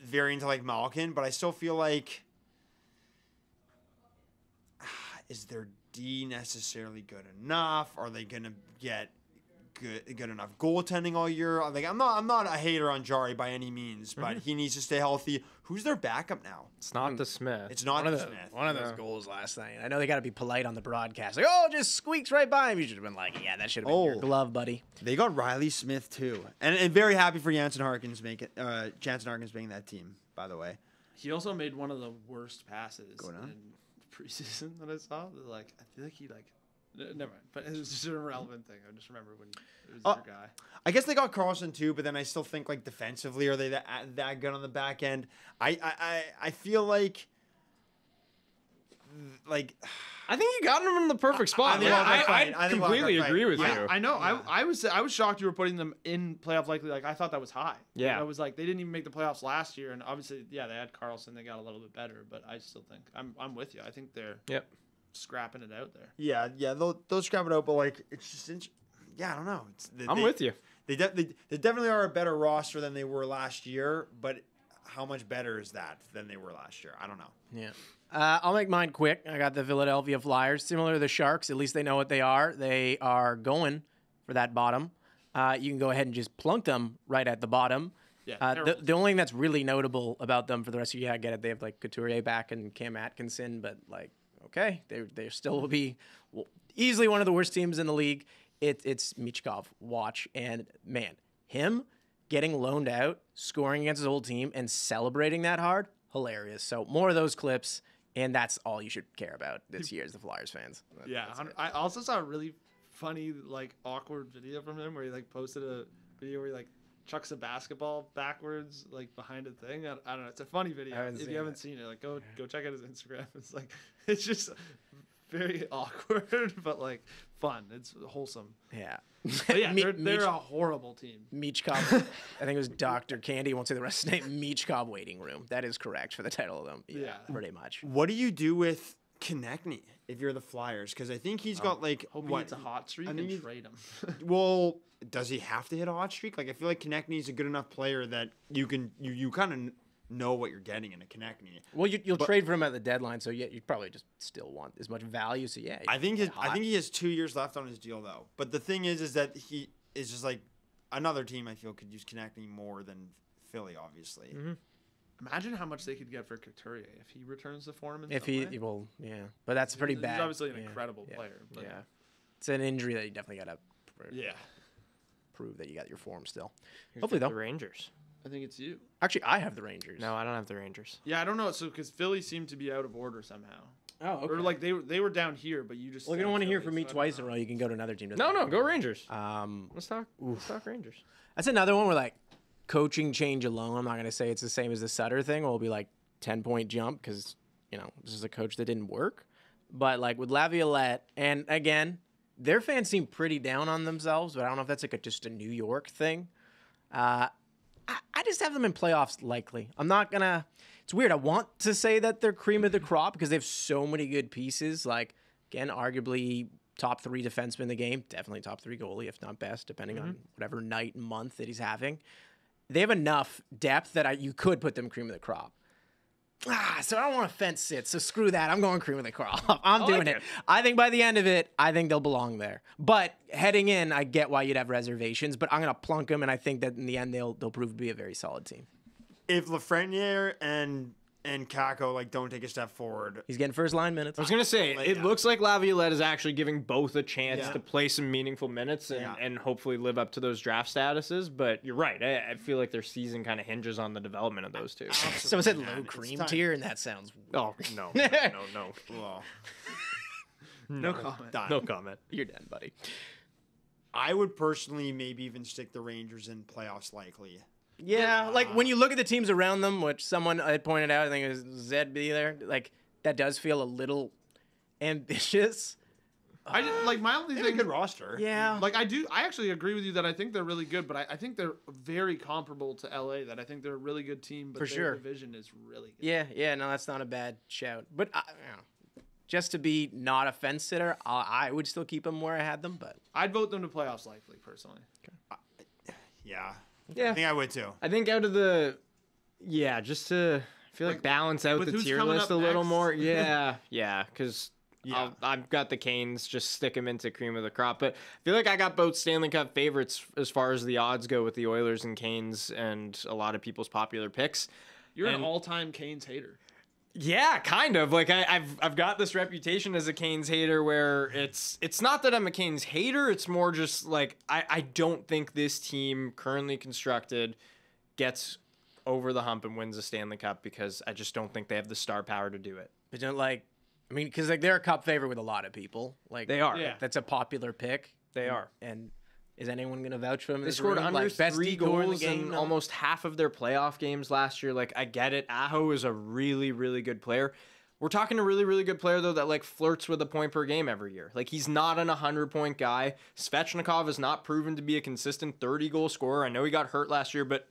very into like Malkin, but I still feel like is their D necessarily good enough? Are they gonna get good good enough goaltending all year? Like I'm not I'm not a hater on Jarry by any means, but he needs to stay healthy. Who's their backup now? It's not the Smith. It's not One of, the, Smith. one of those Yeah. goals last night. I know they got to be polite on the broadcast. Like, oh, just squeaks right by him. You should have been like, yeah, that should have been your Oh. glove, buddy. They got Reilly Smith too, and, and very happy for Jansen Harkins making uh, Jansen Harkins being that team. By the way, He also made one of the worst passes Going on? in preseason that I saw. Like I feel like he like n- never mind, but it was just an irrelevant thing. I just remember when it was Uh, your guy. I guess they got Karlsson too, but then I still think like defensively, are they that that good on the back end? I I I, I feel like like I think you got him in the perfect spot. think yeah, Wildcard I. I I completely Wildcard agree with Yeah, you. I know. Yeah. I I was I was shocked you were putting them in playoff likely. Like I thought that was high. Yeah. I was like they didn't even make the playoffs last year, and obviously yeah they had Karlsson. They got a little bit better, but I still think I'm I'm with you. I think they're Yep. Scrapping it out there. yeah yeah they'll they'll scrap it out, but like it's just int- yeah I don't know. It's, they, I'm they- with you. They, de- they they definitely are a better roster than they were last year, but how much better is that than they were last year? I don't know. Yeah. Uh, I'll make mine quick. I got the Philadelphia Flyers, similar to the Sharks. At least they know what they are. They are going for that bottom. Uh, you can go ahead and just plunk them right at the bottom. Yeah, Uh, the, the only thing that's really notable about them for the rest of you, yeah, I get it. They have like Couturier back and Cam Atkinson, but like, okay, they they still will be easily one of the worst teams in the league. It, it's Michkov. Watch and man, him getting loaned out, scoring against his old team, and celebrating that hard, hilarious. So more of those clips, and that's all you should care about this year as the Flyers fans. That- Yeah, that's hun- it. I also saw a really funny, like awkward video from him where he like posted a video where he like chucks a basketball backwards, like behind a thing. I, I don't know. It's a funny video. If seen you haven't it. seen it, like go go check out his Instagram. It's like it's just very awkward, but like fun. It's wholesome. yeah. But yeah, Mi- they're, they're Mich- a horrible team. Michkov. I think it was Dr. Candy. Won't say the rest of the name. Michkov Waiting Room. That is correct for the title of them. Yeah, Yeah. pretty much. What do you do with Konecny if you're the Flyers? Because I think he's oh, got like Hope what? he a hot streak I and think trade him. Well, does he have to hit a hot streak? Like I feel like Konecny's a good enough player that you can you you kind of know what you're getting in a Konecny. Well, you, you'll trade for him at the deadline, so yeah, you probably just still want as much value. So yeah, I think his, his, I think he has two years left on his deal though. But the thing is, is that he is just like another team. I feel could use Konecny more than Philly, obviously. Mm-hmm. Imagine how much they could get for Couturier if he returns to form. In if some he way. well, yeah, but that's pretty He's bad. He's obviously an Yeah, incredible yeah, player, but- yeah, it's an injury that you definitely got to yeah, prove that you got your form still. Here's Hopefully the. Rangers. I think it's you. Actually, I have the Rangers. No, I don't have the Rangers. Yeah, I don't know. So because Philly seemed to be out of order somehow, Oh, okay. or like they were they were down here, but you just. well, you don't want to hear from me so twice in a row, you can go to another team. No, no, go Rangers. Um, Let's talk. Let's talk Rangers. That's another one where like coaching change alone. I'm not gonna say it's the same as the Sutter thing. Will be like ten point jump because you know this is a coach that didn't work. But like with Laviolette, and again, their fans seem pretty down on themselves. But I don't know if that's like a, just a New York thing. Uh, I, I just have them in playoffs likely. I'm not gonna. It's weird. I want to say that they're cream of the crop because they have so many good pieces. Like again, arguably top three defenseman in the game, definitely top three goalie, if not best, depending on whatever night and month that he's having. They have enough depth that I, you could put them cream of the crop. Ah, so I don't want to fence sit. So screw that. I'm going cream of the crop. I'm doing it. it. I think by the end of it, I think they'll belong there. But heading in, I get why you'd have reservations. But I'm gonna plunk them, and I think that in the end, they'll they'll prove to be a very solid team. If Lafreniere and and Kakko like don't take a step forward, He's getting first line minutes. I was gonna say Like, it yeah. looks like Laviolette is actually giving both a chance Yeah. to play some meaningful minutes and, Yeah. and hopefully live up to those draft statuses. But you're right. I, I feel like their season kind of hinges on the development of those two. Someone said Man, low cream tier, and that sounds Oh no, no, no, no, Well, No comment. done. no comment. you're done, buddy. I would personally maybe even stick the Rangers in playoffs likely. Yeah, like when you look at the teams around them, which someone had pointed out, I think it was Zed be there. Like that does feel a little ambitious. I just, like my only They have a thing. good roster. Yeah, Like I do, I actually agree with you that I think they're really good, but I, I think they're very comparable to LA. That I think they're a really good team, but For their sure. division is really good. yeah, yeah. No, that's not a bad shout. But I, you know, just to be not a fence sitter, I, I would still keep them where I had them. But I'd vote them to playoffs likely, personally. Yeah. I think I would too. I think out of the, yeah, just to I feel like, Like, balance out the tier list a little next? more. Yeah, yeah, because. Yeah. I've got the Canes, just stick them into cream of the crop. But I feel like I got both Stanley Cup favorites as far as the odds go with the Oilers and Canes and a lot of people's popular picks. You're And- an all-time Canes hater. Yeah, kind of. Like I, I've I've got this reputation as a Canes hater where it's it's not that I'm a Canes hater, it's more just like I, I don't think this team currently constructed gets over the hump and wins a Stanley Cup because I just don't think they have the star power to do it. but don't like, I mean, because like they're a cup favorite with a lot of people. Like They are. Yeah. That's a popular pick. They are. And is anyone gonna vouch for him? They scored room? under like, best three D-core in goals game? in No? almost half of their playoff games last year. Like I get it. Aho is a really, really good player. We're talking a really, really good player though that like flirts with a point per game every year. Like he's not an 100 point guy. Svechnikov has not proven to be a consistent 30 goal scorer. I know he got hurt last year, but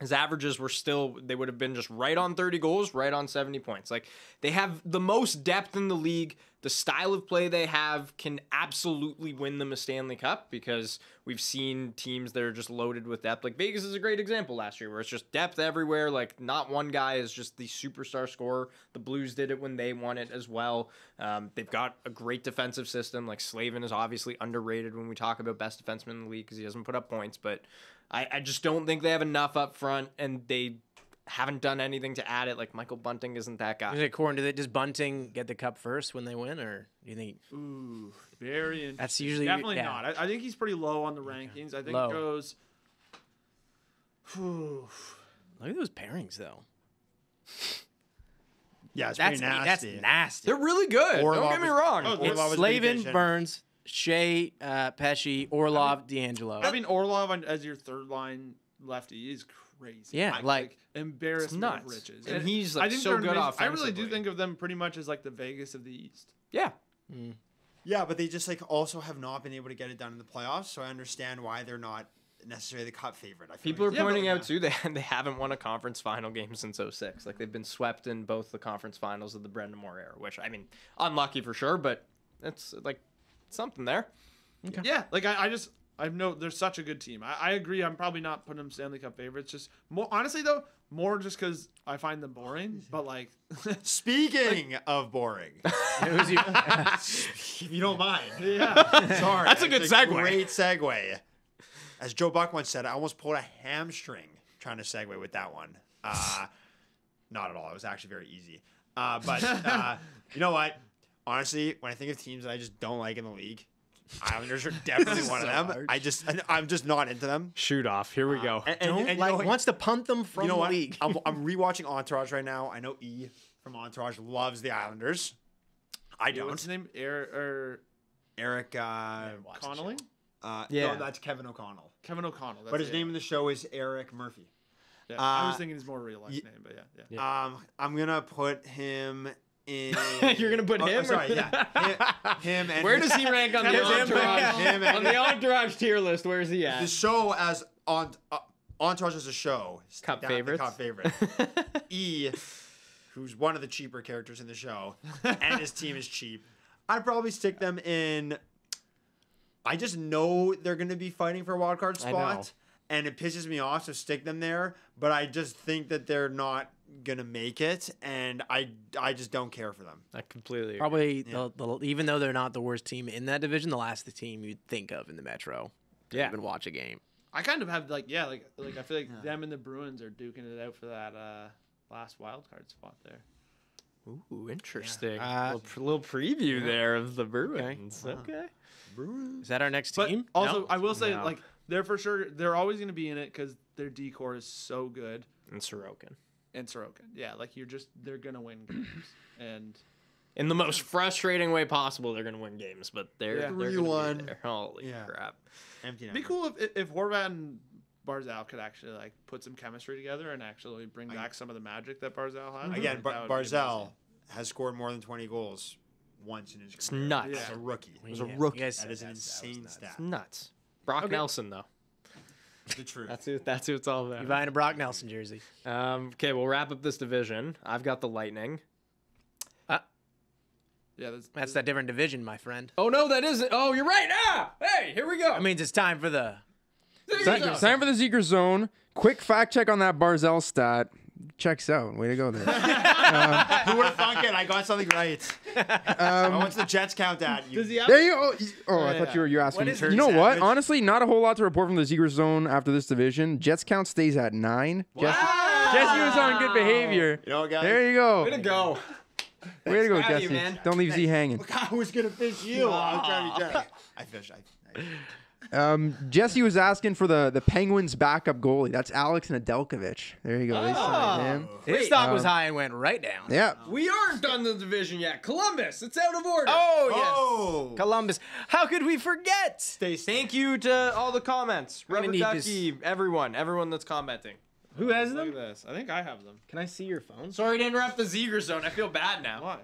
his averages were still they would have been just right on 30 goals, right on 70 points. Like they have the most depth in the league. The style of play they have can absolutely win them a Stanley Cup because we've seen teams that are just loaded with depth. Like Vegas is a great example last year where it's just depth everywhere. Like not one guy is just the superstar scorer. The Blues did it when they won it as well. Um, they've got a great defensive system. Like Slavin is obviously underrated when we talk about best defenseman in the league because he doesn't put up points, but I, I just don't think they have enough up front, and they haven't done anything to add it. Like Michael Bunting isn't that guy. it according to that? Does Bunting get the cup first when they win, or do you think? Ooh, very interesting. That's usually- definitely yeah. not. I, I think he's pretty low on the rankings. I think Low. it goes. Whew. Look at those pairings, though. Yeah, it's That's pretty nasty. that's nasty. They're really good. Orlov don't get me is- wrong. Oh, It's- they're- Orlov is Slavin. Burns, Skjei, uh, Pesce, Orlov, DeAngelo. Having Orlov on, as your third line lefty is crazy. Yeah, like- embarrassment nuts. of riches. And he's, like, so they're good amazing. I really do think of them pretty much as like the Vegas of the East. yeah. Yeah, but they just like also have not been able to get it done in the playoffs, so I understand why they're not necessarily the cup favorite. I feel People are like. Yeah, but- pointing out too they they haven't won a conference final game since 06. Like they've been swept in both the conference finals of the Brind'Amour era, which I mean, unlucky for sure, but it's like something there. Yeah, like I, I just I know they're such a good team. I, I agree. I'm probably not putting them Stanley Cup favorites. Just more honestly though, more just because I find them boring. But like, Speaking of boring, if you don't mind, yeah, sorry, That's a good it's segue. Great segue. As Joe Buck once said, I almost pulled a hamstring trying to segue with that one. Uh, not at all. It was actually very easy. Uh, but uh, you know what? Honestly, when I think of teams that I just don't like in the league, Islanders are definitely one of them. I just, I'm just not into them. Shoot off. Here we go. And, and- don't and you like know wants to punt them from you know the what? league. I'm, I'm rewatching Entourage right now. I know E from Entourage loves the Islanders. I don't. what's his name? Eric or Eric uh, Connolly? uh Yeah. no, that's Kevin O'Connell. Kevin O'Connell. That's But his it. name in the show is Eric Murphy. Yeah, I was uh, thinking his more real life y- name, but yeah, yeah. Um, I'm gonna put him in. You're gonna put Oh, him? I'm sorry, yeah, him, him and Where does he rank on the entourage? him and- on the entourage tier list, where's he at? the show as on uh, Entourage as a show. is Cup down at the favorites? Cup favorite. E, who's one of the cheaper characters in the show, and his team is cheap. I'd probably stick them in. I just know they're going to be fighting for a wild card I know. spot, and it pisses me off to stick them there. But I just think that they're not gonna make it, and I I just don't care for them. I completely agree. Probably, the, the, even though they're not the worst team in that division, the last team you'd think of in the Metro. Yeah. even watch a game. I kind of have like yeah, like like I feel like them and the Bruins are duking it out for that uh last wild card spot there. Ooh, interesting. Uh, little, pr- little preview there of the Bruins. Okay. Bruins Is that our next But team? also, No? I will say, No. like, they're for sure, they're always going to be in it because their D-core is so good. And Sorokin. And Sorokin. Yeah, like, you're just, they're going to win games. and In the most frustrating way possible, they're gonna win games, but they're Yeah. they're gonna 3-1. be there. Holy Yeah. crap! Empty it'd be cool if, if Horvat and Barzal could actually, like, put some chemistry together and actually bring back some of the magic that Barzal had. Again, That Bar- would be Barzal amazing. has scored more than 20 goals once in his career. It's nuts. Yeah. As a rookie. was a rookie. you guys That said is an that, that was insane nuts. stat. Nuts. Brock Okay. Nelson though. The truth. That's who. That's who it's all about. You about. buying a Brock Nelson jersey? Um, okay, we'll wrap up this division. I've got the Lightning. Yeah, that's, That's that different division, my friend. Oh no, that isn't. Oh, you're right. Ah, hey, here we go. That means it's time for the. Time, time for the Zeker zone. Quick fact check on that Barzal stat. Checks out. Way to go there. Who would have thunk it? I got something right. Um, What's the Jets count at? You, Does he have There you go. Oh, I Yeah. thought you were you asking. What me. You know what? Savage? Honestly, not a whole lot to report from the Zeker zone after this division. Jets count stays at nine. Jesse, Jesse was on good behavior. you know, guys. There you go. Way to go. Way to go, Proud of Jesse. you, man. Don't leave Z hanging. I was gonna fish you. I was trying to be Jets. I fish. I, I, Um, Jesse was asking for the the Penguins backup goalie. That's Alex Nedeljkovic. There you go. They signed him. His stock was um, high and went right down. Yeah. We aren't done the division yet. Columbus, it's out of order. Oh yes, oh, Columbus. How could we forget? Thank you to all the comments. gonna Rubber need Ducky, everyone, everyone that's commenting. Who has Look at them? this. I think I have them. Can I see your phone? Sorry to interrupt the Zeger zone. I feel bad now. Why?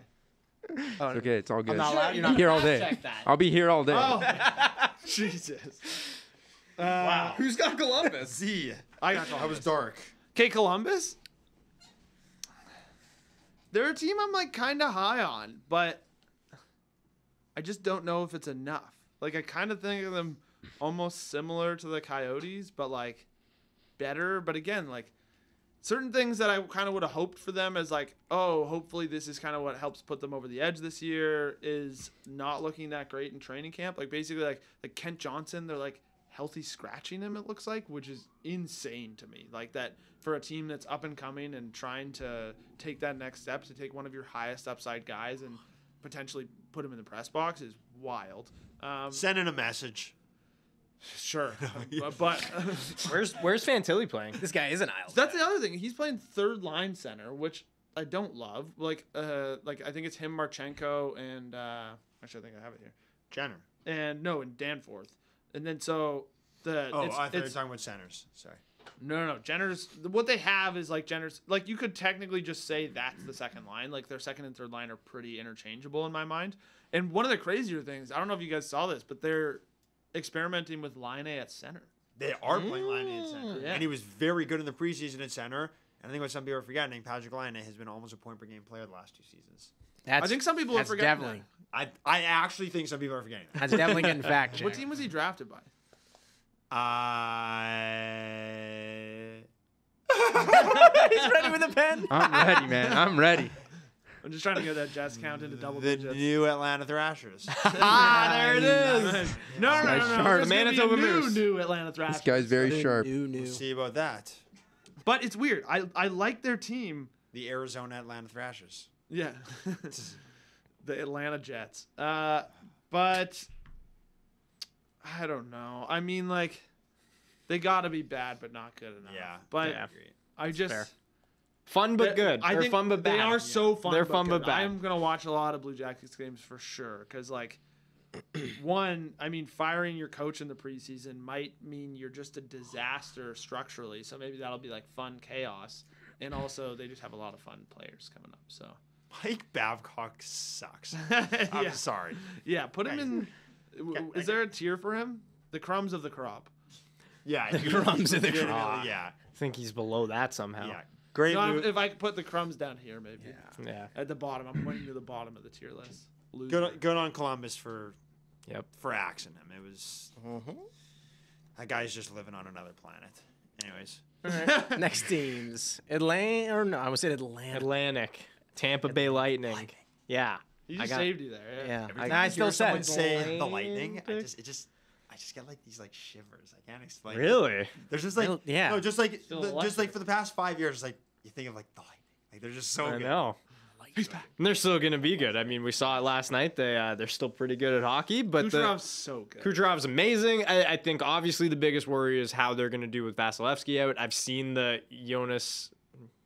Oh, It's okay. It's all good. I'm not allowed- You're you're I'll be here all day. I'll be here all day. Oh, Jesus. Wow. Uh, who's got Columbus? Z. I got I was dark. Okay, Columbus. They're a team I'm like kind of high on, but I just don't know if it's enough. Like I kind of think of them almost similar to the Coyotes, but like better. But again, like certain things that I kind of would have hoped for them as like, oh, hopefully this is kind of what helps put them over the edge this year is not looking that great in training camp. Like basically like like Kent Johnson, they're like healthy scratching him it looks like, which is insane to me. Like that for a team that's up and coming and trying to take that next step to take one of your highest upside guys and potentially put him in the press box is wild. Um, Send in a message. Sure, but, but Where's Where's Fantilli playing? This guy is an Isles. That's the other thing. He's playing third line center, which I don't love. Like, uh, like I think it's him, Marchenko, and uh, actually I think I have it here. Jenner. And no, and Danforth. And then so the Oh, it's, I thought you were it's, talking about centers. Sorry. no, no, no. Jenner's what they have is like Jenner's. Like you could technically just say that's the second line. Like their second and third line are pretty interchangeable in my mind. And one of the crazier things, I don't know if you guys saw this, but they're experimenting with Laine at center. They are playing Laine at center. Mm. Yeah. And he was very good in the preseason at center. And I think what some people are forgetting, Patrik Laine has been almost a point per game player the last two seasons. That's, I think some people are that's forgetting definitely. I I actually think some people are forgetting that. That's definitely getting fact checked. What team was he drafted by? I He's ready with a pen. I'm ready, man. I'm ready. I'm just trying to get that Jets count into double the digits. new Atlanta Thrashers. ah, there it is. No, no, no, no, no. sharp. It's gonna be a Manitoba new, Moose. new Atlanta Thrashers. This guy's very sharp. New, new. See about that. But it's weird. I I like their team. The Arizona Atlanta Thrashers. Yeah. the Atlanta Jets. Uh, but I don't know. I mean, like they got to be bad, but not good enough. Yeah. But Yeah. I just. fair. Fun but that- good. I or think fun but bad. They are so fun. They're but fun but bad. I'm gonna watch a lot of Blue Jackets games for sure. Cause like, one, I mean, firing your coach in the preseason might mean you're just a disaster structurally. So maybe that'll be like fun chaos. And also, they just have a lot of fun players coming up. So Mike Babcock sucks. I'm sorry. yeah. Put him in. w- Okay, Is there a tier for him? The crumbs of the crop. Yeah. The crumbs of the crop. Yeah. I think he's below that somehow. Yeah. Great No, move. if, if I could put the crumbs down here, maybe Yeah. yeah. at the bottom. I'm pointing to the bottom of the tier list. Loser. Good, on- good on Columbus for Yep. for axing him. It was mm-hmm. that guy's just living on another planet. Anyways, Next teams. Atlanta or no? I almost said Atlanta. Atlantic, Tampa Bay Lightning. Yeah. He I got- saved you there. Yeah. Yeah, I, I I still hear said. say the lightning, I just it just I just get like these like shivers. I can't explain. Really? There's just like Well, yeah. no, just like the- just like for the past five years, like you think of like the lightning, Like they're just so I good. know. He's back. And they're still gonna be good. I mean, we saw it last night. They uh, they're still pretty good at hockey, but the, Kucherov's so good. Kucherov's amazing. I, I think obviously the biggest worry is how they're going to do with Vasilevskiy out. I've seen the Jonas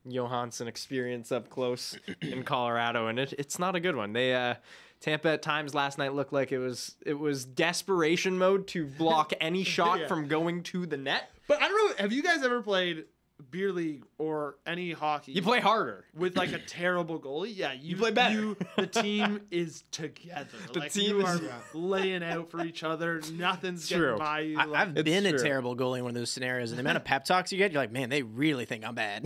Johansson experience up close in Colorado, and it, it's not a good one. They uh, Tampa at times last night looked like it was it was desperation mode to block any shot Yeah. from going to the net. But I don't know. Have you guys ever played beer league or any hockey? You play harder. with like a terrible goalie. Yeah, you, play better. You, the team is together. The like team you is- are laying out for each other. Nothing's True. getting by you. I, like- I've It's been a terrible goalie in one of those scenarios, and the amount of pep talks you get, you're like, man, they really think I'm bad.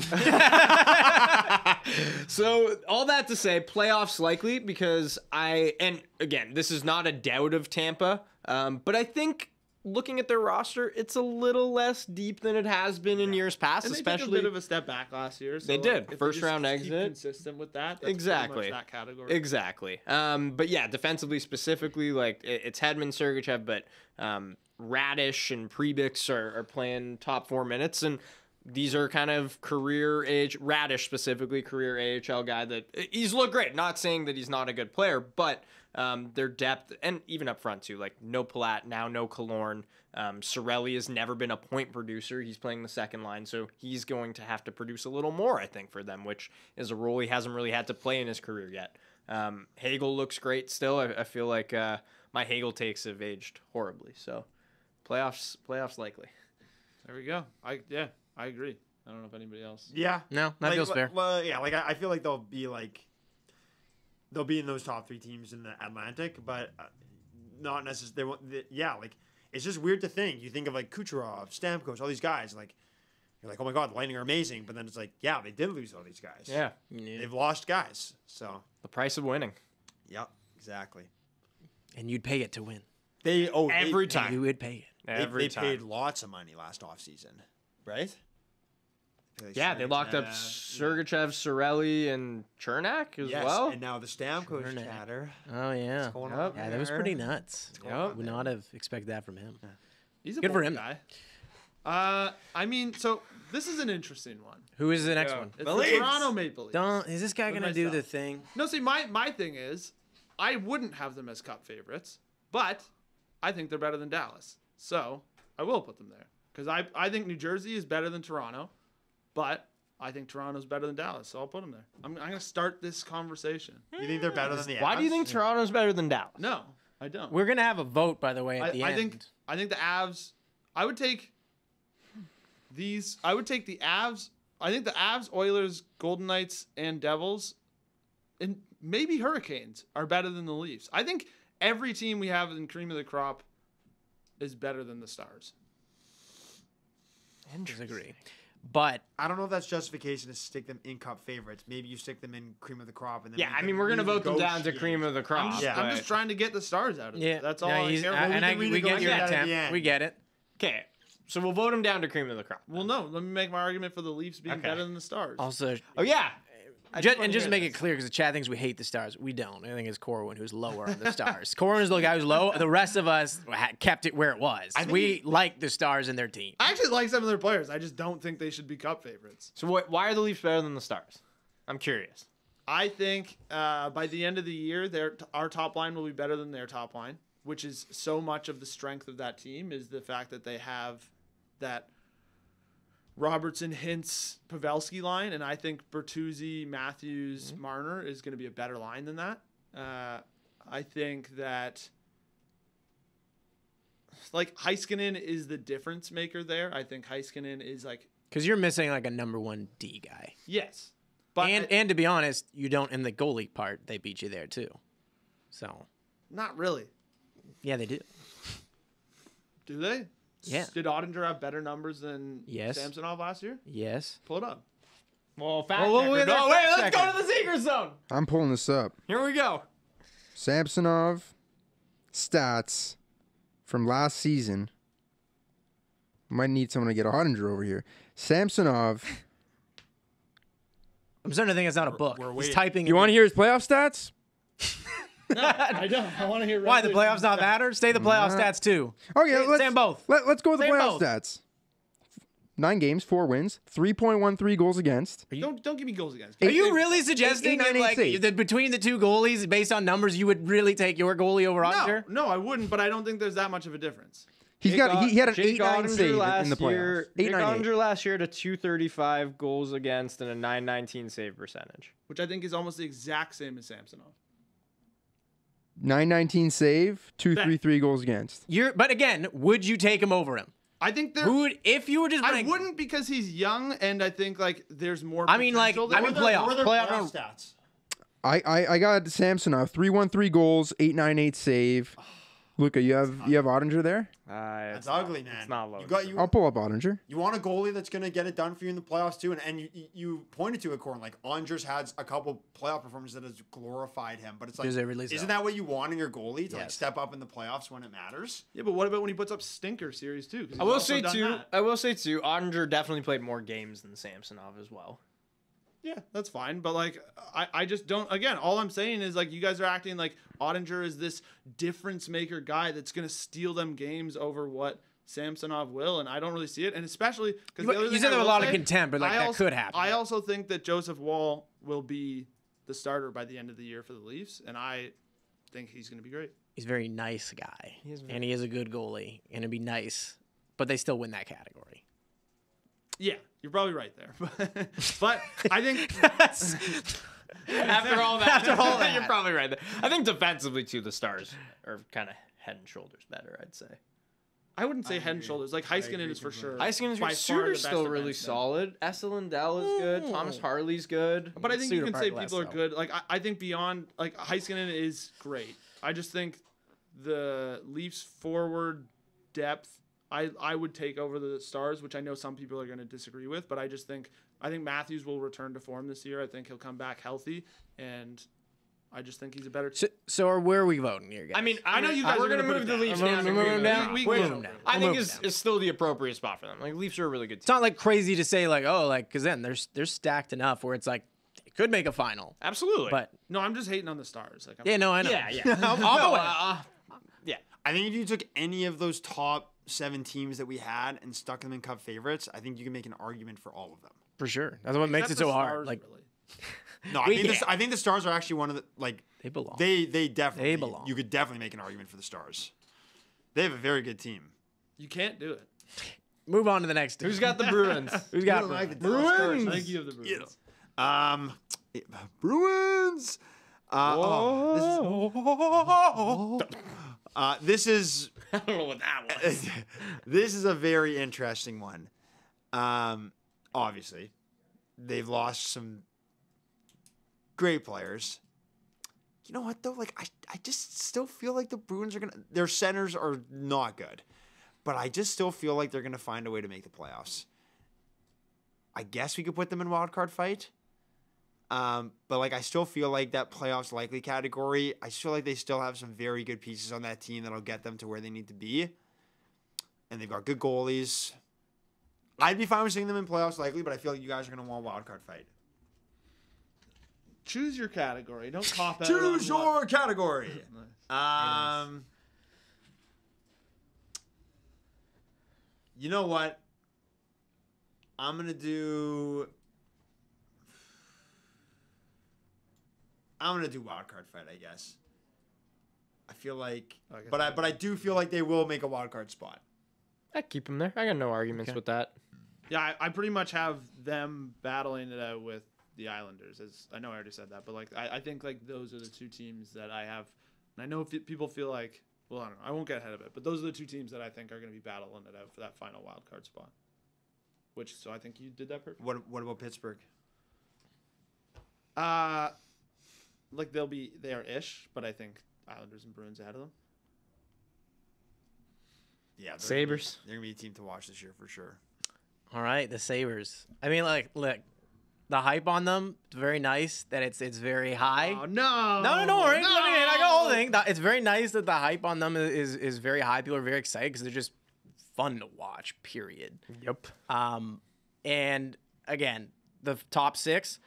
So all that to say, playoffs likely because I and again, this is not a doubt of Tampa, um, but I think looking at their roster, it's a little less deep than it has been in years past, and they especially took a bit of a step back last year. So They like, did. they First just round exit. Consistent with that. That's pretty much Exactly. that category. Exactly. Um, but yeah, defensively specifically, like it's Hedman, Sergachev, but um, Raddysh and Perbix are, are playing top four minutes, and these are kind of career age. Raddysh specifically, career AHL guy that he's looked great. Not saying that he's not a good player, but um, their depth and even up front too. Like no Palat now, no Killorn. Um, Cirelli has never been a point producer. He's playing the second line, so he's going to have to produce a little more, I think, for them, which is a role he hasn't really had to play in his career yet. Um, Hagel looks great still. I, I feel like uh, my Hagel takes have aged horribly. So playoffs, playoffs likely. There we go. I yeah, I agree. I don't know if anybody else. Yeah. no, that like, feels fair. Well, yeah, like I, I feel like they'll be like they'll be in those top three teams in the Atlantic, but uh, not necessarily. They won't. They, yeah, like it's just weird to think. You think of like Kucherov, Stamkos, all these guys. Like you're like, oh my god, the Lightning are amazing, but then it's like, yeah, they did lose all these guys. Yeah, Yeah. they've lost guys. So the price of winning. yep, exactly. And you'd pay it to win. They oh they- Every time. You would pay it. They, Every they time. paid lots of money last offseason, right? yeah, they locked up Sergachev, Cirelli, and Cernak as Yes, well. and now the Stamkos Cernak. chatter. Oh yeah. going Yep. on Yeah, that was pretty nuts. Yep. Would not have expected that from him. He's a Good for him. guy. Uh, I mean, so this is an interesting one. Who is the next Yeah. one? It's The the, Toronto Maple Leafs. Don't. Is this guy gonna do the thing? No, see, my my thing is, I wouldn't have them as cup favorites, but I think they're better than Dallas, so I will put them there because I I think New Jersey is better than Toronto, but I think Toronto's better than Dallas, so I'll put them there. I'm, I'm gonna start this conversation. You think they're better than the Why do you Avs? think Toronto's better than Dallas? No, I don't. We're gonna have a vote, by the way, at I, the I end. think I think the Avs. I would take these. I would take the Avs. I think the Avs, Oilers, Golden Knights, and Devils, and maybe Hurricanes are better than the Leafs. I think every team we have in cream of the crop is better than the Stars. Disagree. But I don't know if that's justification to stick them in cup favorites. Maybe you stick them in cream of the crop, and then Yeah, I mean we're gonna vote them down to cream of the crop. I'm just, Yeah. I'm just trying to get the Stars out of yeah. That's all no, I he's- care I- about. and I, we we get your renegotiate attempt. We get it. Okay, so we'll vote them down to cream of the crop. well, no, let me make my argument for the Leafs being Okay. better than the Stars. Also, Oh yeah, I and just to make this. it clear, because the chat thinks we hate the stars. We don't. I think it's Corwin who's lower on the stars. Corwin is the guy who's low. The rest of us kept it where it was. think We like the stars and their team. I actually like some of their players. I just don't think they should be cup favorites. So what, why are the Leafs better than the Stars? I'm curious. I think uh, by the end of the year, their our top line will be better than their top line, which is so much of the strength of that team is the fact that they have that Robertson, Hintz Pavelski line, and I think Bertuzzi, Matthews, Marner is going to be a better line than that. Uh, I think that like Heiskanen is the difference maker there. I think Heiskanen is like Because you're missing like a number one D guy. yes, but and I- and to be honest, you don't in the goalie part. They beat you there too. So not really. yeah, they do. Do they? Yeah. Did Oettinger have better numbers than Yes. Samsonov last year? Yes. Pull it up. Well, fact Well, well, checker. wait, No, wait, let's checker. go to the secret zone. I'm pulling this up. Here we go. Samsonov stats from last season. Might need someone to get Oettinger over here. Samsonov. I'm starting to think it's not a book. we're He's typing. You want to hear his playoff stats? I don't. I want to hear. Why the playoffs not matter? Stay the playoff stats too. Oh, okay, Say- let's say 'em both. Let, us go with the Say 'em playoff both. stats. nine games, four wins, 3.13 goals against. Don't don't give me goals against. Are Give you me- really suggesting that, 898 like save. that between the two goalies, based on numbers, you would really take your goalie over No, Oettinger? no, I wouldn't. But I don't think there's that much of a difference. He's got he, he had an Jake 8 9 Oettinger save last in the playoffs. Year, 8 Jake 9 Oettinger last year to 235 goals against and a 919 save percentage. Which I think is almost the exact same as Samsonov. 919 save, 233 goals against. You're, but again, would you take him over him? I think there. Who would, if you were just? I rank- wouldn't because he's young, and I think like there's more. I mean, like, potential I there. mean, playoff, What are their playoff, playoff run. stats? I, I, I got Samsonov, 313 goals, 898 save. Luca, you have you have Oettinger there? Uh, That's it's not- ugly, man. It's not You low. got you. I'll pull up Oettinger. You want a goalie that's going to get it done for you in the playoffs too, and and you you- you pointed to it, Corn. Like Andres has a couple playoff performances that has glorified him, but it's like, Deservedly so. isn't that what you want in your goalie to like step up in the playoffs when it matters? Yeah, but what about when he puts up stinker series too? I will say done too. that. I will say too. Oettinger definitely played more games than Samsonov as well. Yeah, that's fine. But like, I, I just don't. Again, all I'm saying is like, you guys are acting like Oettinger is this difference maker guy that's gonna steal them games over what Samsonov will, and I don't really see it. And especially because You- you said there was a lot of contempt, but, like, that also, could happen. I also think that Joseph Woll will be the starter by the end of the year for the Leafs, and I think he's gonna be great. He's a very nice guy, is very- and he is a good goalie, and it'd be nice, but they still win that category. Yeah, you're probably right there. but I think After all that, After all that. you're probably right. There. I think defensively too, the Stars are kind of head and shoulders better. I'd say. I wouldn't say I head and shoulders. Like I Heiskanen is for completely. sure. Heiskanen is by far the Suter's best still really defenseman. solid. Esa Lindell is good. Thomas Harley's good. But I think you can say people are though. good. Like I, I think beyond like Heiskanen is great. I just think the Leafs forward depth I, I would take over the Stars, which I know some people are going to disagree with, but I just think I think Matthews will return to form this year. I think he'll come back healthy, and I just think he's a better. So, so are, where are we voting here, guys? I mean, I know you guys We're are gonna gonna move the down. Leafs We're down. moving We're them down. we- We're them down. I think move is is still the appropriate spot for them. Like Leafs are a really good it's not like crazy to say like, oh, like because then there's they're stacked enough where it's like they could make a final, Absolutely. but No, I'm just hating on the Stars. Like I'm, yeah, no, I know. yeah, yeah. I'll, I'll No, go with it. uh, yeah. I think if you took any of those top seven teams that we had and stuck them in Cup favorites, I think you can make an argument for all of them. for sure. That's what makes it so hard. Like really. No, I We- think the. I think the Stars are actually one of the like they belong. they they definitely they belong. You could definitely make an argument for the Stars. They have a very good team. You can't do it. Move on to the next. Who's got the Bruins? Who's got don't like the Bruins? Dallas I Bruins. think you have the Bruins. Um, Bruins. Uh, oh, this is, uh, this is I don't know what that was. this is a very interesting one. Um, obviously, they've lost some great players. You know what though? Like I, I just still feel like the Bruins are gonna. Their centers are not good, but I just still feel like they're gonna find a way to make the playoffs. I guess we could put them in wild card fight. Um, but like I still feel like that playoffs likely category. I feel like they still have some very good pieces on that team that'll get them to where they need to be. And they've got good goalies. I'd be fine with seeing them in playoffs likely, but I feel like you guys are gonna want a wild card fight. Choose your category. Don't cop out. Choose on what- your category. Nice. Um, you know what? I'm gonna do. I'm gonna do wild card fight, I guess. I feel like, I but I I- but I do feel like they will make a wild card spot. I keep them there. I got no arguments Okay. with that. Yeah, I, I pretty much have them battling it out with the Islanders. As I know I already said that, but like I, I think like those are the two teams that I have. And I know if people feel like, well, I don't know. I won't get ahead of it, but those are the two teams that I think are going to be battling it out for that final wild card spot. Which so I think you did that perfect. What what about Pittsburgh? Uh like they'll be they are ish, but I think Islanders and Bruins ahead of them. Yeah, they're Sabres. Gonna be, they're gonna be a team to watch this year for sure. All right, the Sabres. I mean, like, look, the hype on them it's very nice. That it's it's very high. Oh no! No, no, don't worry. No! I mean, I got the whole thing. It's very nice that the hype on them is is very high. People are very excited because they're just fun to watch. Period. Yep. Um, and again, the top six,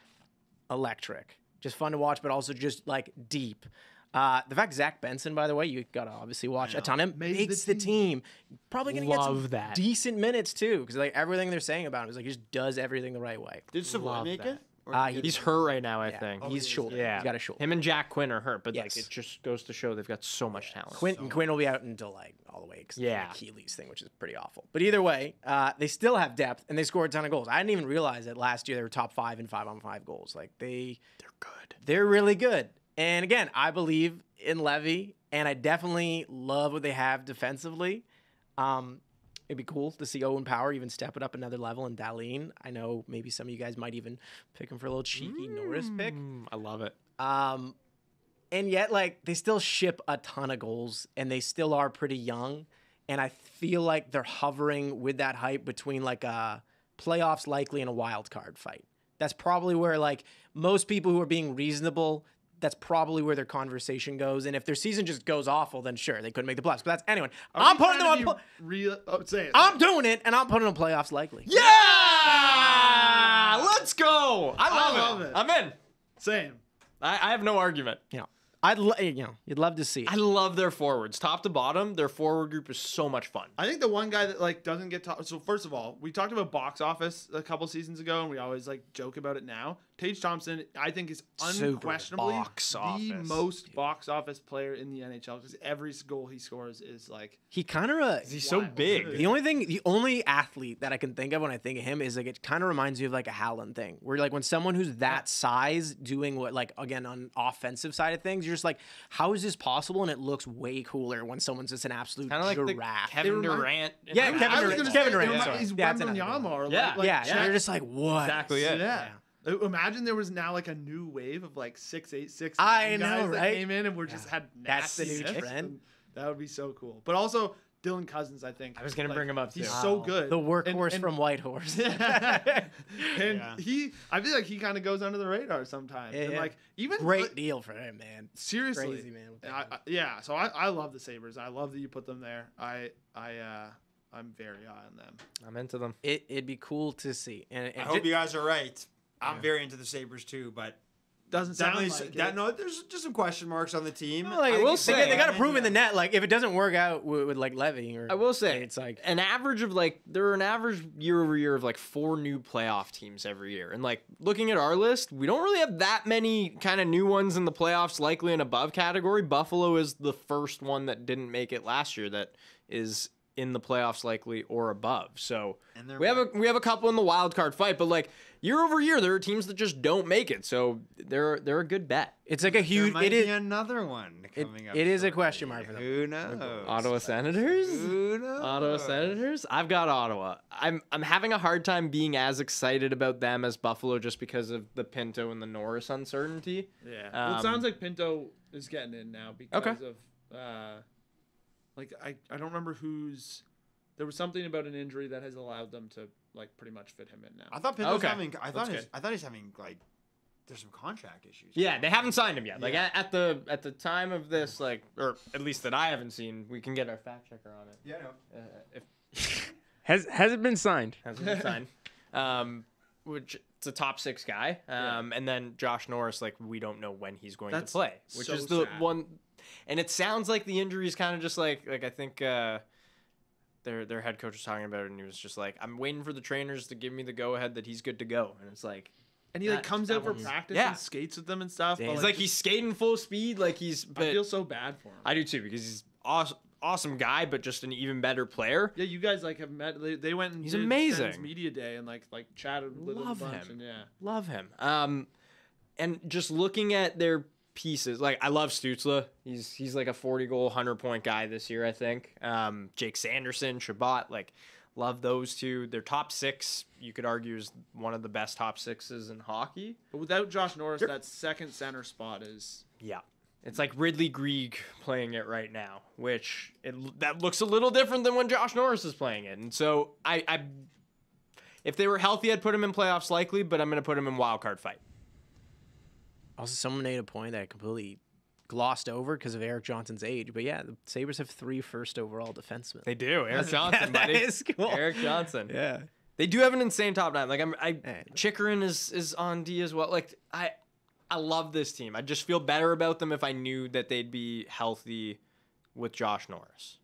electric, just fun to watch, but also just like deep. Uh, the fact Zach Benson, by the way, you gotta obviously watch a ton of him. Made the makes the team. Probably gonna get some Love that. decent minutes too, because like everything they're saying about him is like he just does everything the right way. Did Savoie Love make that. it? Uh, he- he- He's hurt right now, I Yeah. think. He's shoulder. Yeah, He's got a shoulder. Him and Jack Quinn are hurt, but Yes. like it just goes to show they've got so much talent. Quinn, Quinn will be out until like all the way because Yeah. the Achilles thing, which is pretty awful. But either way, uh, they still have depth and they scored a ton of goals. I didn't even realize that last year they were top five in five on five goals. Like they, they're good. They're really good. And again, I believe in Levi, and I definitely love what they have defensively. Um, it'd be cool to see Owen Power even step it up another level and Dahlin. I know maybe some of you guys might even pick him for a little cheeky Norris pick. Mm, I love it. Um, and yet, like, they still ship a ton of goals and they still are pretty young. And I feel like they're hovering with that hype between like a playoffs likely and a wild card fight. That's probably where, like, most people who are being reasonable, that's probably where their conversation goes. And if their season just goes awful, then sure, they couldn't make the playoffs. But that's anyone. I'm putting them on. Pl- real. Oh, say it. I'm doing it, and I'm putting them playoffs likely. Yeah, let's go. I love, love it. it. I'm in. Same. I, I have no argument. You know, I'd, lo- you know, you'd love to see it. I love their forwards, top to bottom. Their forward group is so much fun. I think the one guy that like doesn't get talked. So first of all, we talked about box office a couple seasons ago, and we always like joke about it now. Tage Thompson, I think, is unquestionably box the office. most box office player in the NHL because every goal he scores is like He kind of. Uh, He's so big. The only thing, the only athlete that I can think of when I think of him is like it kind of reminds me of like a Haaland thing, where like when someone who's that size doing what like again on offensive side of things, you're just like, how is this possible? And it looks way cooler when someone's just an absolute Kind of like the giraffe. Kevin They remind- Durant. Yeah, Kevin Durant. gonna Kevin Durant, it remi- sorry. He's Yeah, Wembanyama one. or Yeah, like, like yeah, you're just like, what? Exactly it. Yeah. Imagine there was now like a new wave of like six eight six. I guys know, that came in and were just had That's the new trend. That would be so cool. But also Dylan Cozens, I think. I was gonna like, bring him up, He's too. so Wow. good. The workhorse And- from Whitehorse. and Yeah. he, I feel like he kind of goes under the radar sometimes. Yeah, and yeah. like even Great like, deal for him, man. seriously, Crazy, man, I. I- yeah. So I, I love the Sabres. I love that you put them there. I, I, uh, I'm very high on them. I'm into them. It, it'd be cool to see. And, and I hope ju- you guys are right. I'm very into the Sabres too, but Doesn't sound like that, it. no, there's just some question marks on the team. like, I will they, say- they got to prove in the net. Like if it doesn't work out with, with like Levi, or I will say it's like an average of like there are an average year over year of like four new playoff teams every year. And like looking at our list, we don't really have that many kind of new ones in the playoffs likely and above category. Buffalo is the first one that didn't make it last year that is in the playoffs likely or above. So And we have a we have a couple in the wild card fight, but like year over year there are teams that just don't make it. So they're they're a good bet. it's like a huge. There huge. might It be is. another one It- coming up. it is a question mark for them. Who knows? Ottawa Senators? Who knows? Ottawa Senators. I've got Ottawa. I'm I'm having a hard time being as excited about them as Buffalo just because of the Pinto and the Norris uncertainty. Yeah. well, Um, it sounds like Pinto is getting in now because Okay. of uh like I, I don't remember who's there was something about an injury that has allowed them to like pretty much fit him in now. I thought Pinto's Okay. having. I thought That's he's, good. I thought he's having like. There's some contract issues. Yeah, they haven't signed him yet. Like Yeah. at, at the at the time of this, like or at least that I haven't seen. We can get our fact checker on it Yeah. No. uh, if Has has it been signed? hasn't been signed. Um, which it's a top six guy. Um, and then Josh Norris, like we don't know when he's going That's to play, which so is the sad. one. And it sounds like the injury is kind of just like like I think uh, their their head coach was talking about it, and he was just like, I'm waiting for the trainers to give me the go ahead that he's good to go, and it's like. and he like comes that out for practice yeah. and skates with them and stuff. But, He's like, like he's skating full speed, like he's. But I feel so bad for him. I do too because he's awesome, awesome guy, but just an even better player. yeah, you guys like have met. They, they went and He's amazing. Media day and like like chatted Love him a bunch him. and yeah. Love him. Um, and just looking at their pieces, like I love Stützle. He's he's like a forty goal, hundred point guy this year, I think. Um, Jake Sanderson, Chabot, like love those two. Their top six, you could argue, is one of the best top sixes in hockey. But without Josh Norris, that second center spot is Yeah. It's like Ridly Greig playing it right now, which it, that looks a little different than when Josh Norris is playing it. And so I, I if they were healthy, I'd put him in playoffs likely, but I'm going to put him in wild card fight. Also, someone made a point that I completely glossed over because of Erik Johnson's age. But yeah, the Sabres have three first overall defensemen. They do. Erik Johnson, that buddy. is cool. Erik Johnson. Yeah. They do have an insane top nine. Like I'm, I Hey. Chychrun is is on D as well. Like I, I love this team. I just feel better about them if I knew that they'd be healthy with Josh Norris.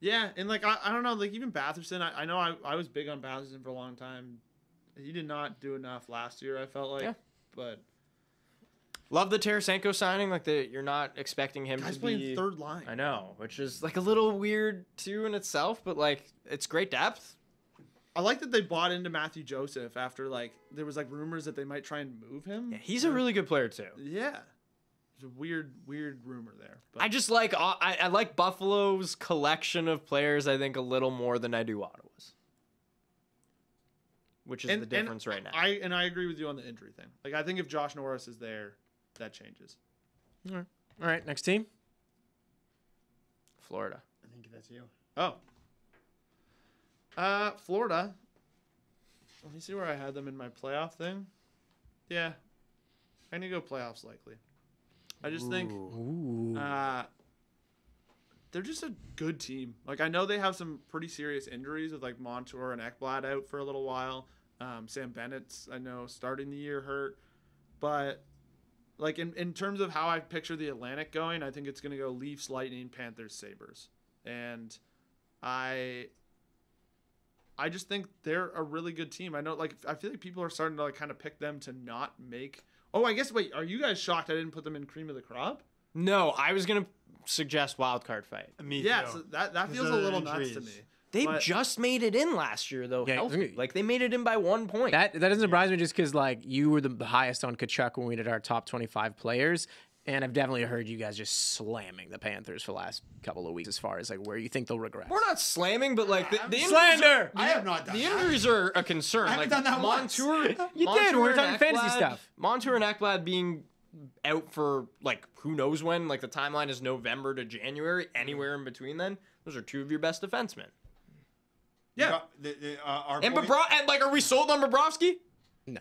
Yeah, and like I, I don't know, like even Batherson, I, I know I, I was big on Batherson for a long time. He did not do enough last year, I felt like. Yeah. But Love the Tarasenko signing. Like the you're not expecting him guys to playing be third line. I know, which is like a little weird too in itself, but like it's great depth. I like that they bought into Matthew Joseph after like there was like rumors that they might try and move him. Yeah, he's a really good player too. Yeah. There's a weird, weird rumor there. But I just like uh, I, I like Buffalo's collection of players. I think a little more than I do Ottawa's, which is and- the difference right now. I and I agree with you on the injury thing. Like I think if Josh Norris is there, that changes. All right, next team. Florida. I think that's you. Oh. Uh, Florida. Let me see where I had them in my playoff thing. Yeah, I'm gonna go playoffs likely. I just think Ooh. uh, they're just a good team. Like I know they have some pretty serious injuries with like Montour and Ekblad out for a little while. Um, Sam Bennett's I know starting the year hurt, but like in, in terms of how I picture the Atlantic going, I think it's gonna go Leafs, Lightning, Panthers, Sabres, and I I just think they're a really good team. I know like I feel like people are starting to like kind of pick them to not make. Oh, I guess wait, are you guys shocked I didn't put them in cream of the crop? No, I was gonna suggest wild card fight. Me yeah, too. so that that feels a the little nuts to me. Injuries. They But- just made it in last year though. Yeah, healthy. Like they made it in by one point. That that doesn't surprise me just because like you were the highest on Tkachuk when we did our top twenty five players, and I've definitely heard you guys just slamming the Panthers for the last couple of weeks as far as like where you think they'll regress. We're not slamming, but like the, the injuries Slander! Are, I have not done the that. injuries are a concern. I haven't like done that once. Montour, You did, when we were talking fantasy stuff. Montour and Ekblad being out for like who knows when. Like the timeline is November to January. Anywhere in between, then those are two of your best defensemen. Yeah. The, the, uh, our And point Bobro- and like, are we sold on Bobrovsky? No.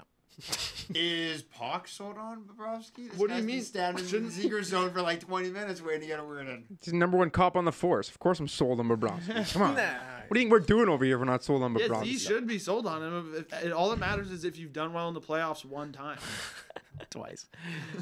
is Pock sold on Bobrovsky? This What do you mean? Standing in Shouldn't- the secret zone for like 20 minutes waiting to get a word in. He's the number one cop on the force. Of course, I'm sold on Bobrovsky. Come on. What do you think we're doing over here if we're not sold on Yeah, Bobrovsky? he should be sold on him. If, if, all that matters is if you've done well in the playoffs one time. Twice.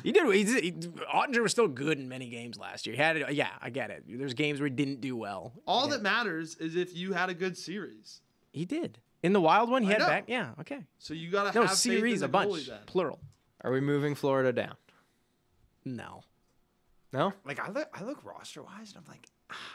He did. He, he, Oettinger was still good in many games last year. He had it. Yeah, I get it. There's games where he didn't do well. All that matters is if you had a good series. He did. In the wild one, he I had know. back. Yeah. Okay. So you gotta No have series, faith a in the bunch, then. plural. Are we moving Florida down? No. No. Like I look, I look roster wise, and I'm like,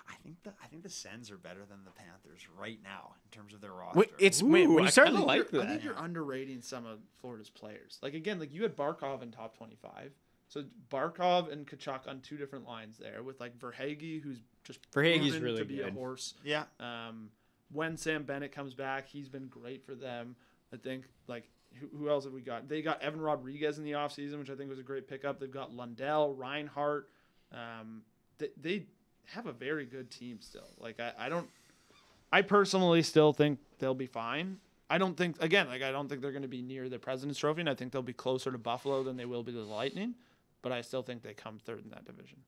I think the I think the Sens are better than the Panthers right now in terms of their roster. Wait, it's when, when I you start. kinda like I that. think you're underrating some of Florida's players. Like again, like you had Barkov in top 25. So Barkov and Tkachuk on two different lines there with like Verhaeghe, who's just Verhaeghe's proven really to be a good. horse. yeah, Um, when Sam Bennett comes back, he's been great for them. I think like who, who else have we got? They got Evan Rodrigues in the offseason, which I think was a great pickup. They've got Lundell, Reinhart. Um, they, they have a very good team still. Like I, I don't I personally still think they'll be fine. I don't think again, like I don't think they're going to be near the President's Trophy, and I think they'll be closer to Buffalo than they will be to the Lightning. But I still think they come third in that division.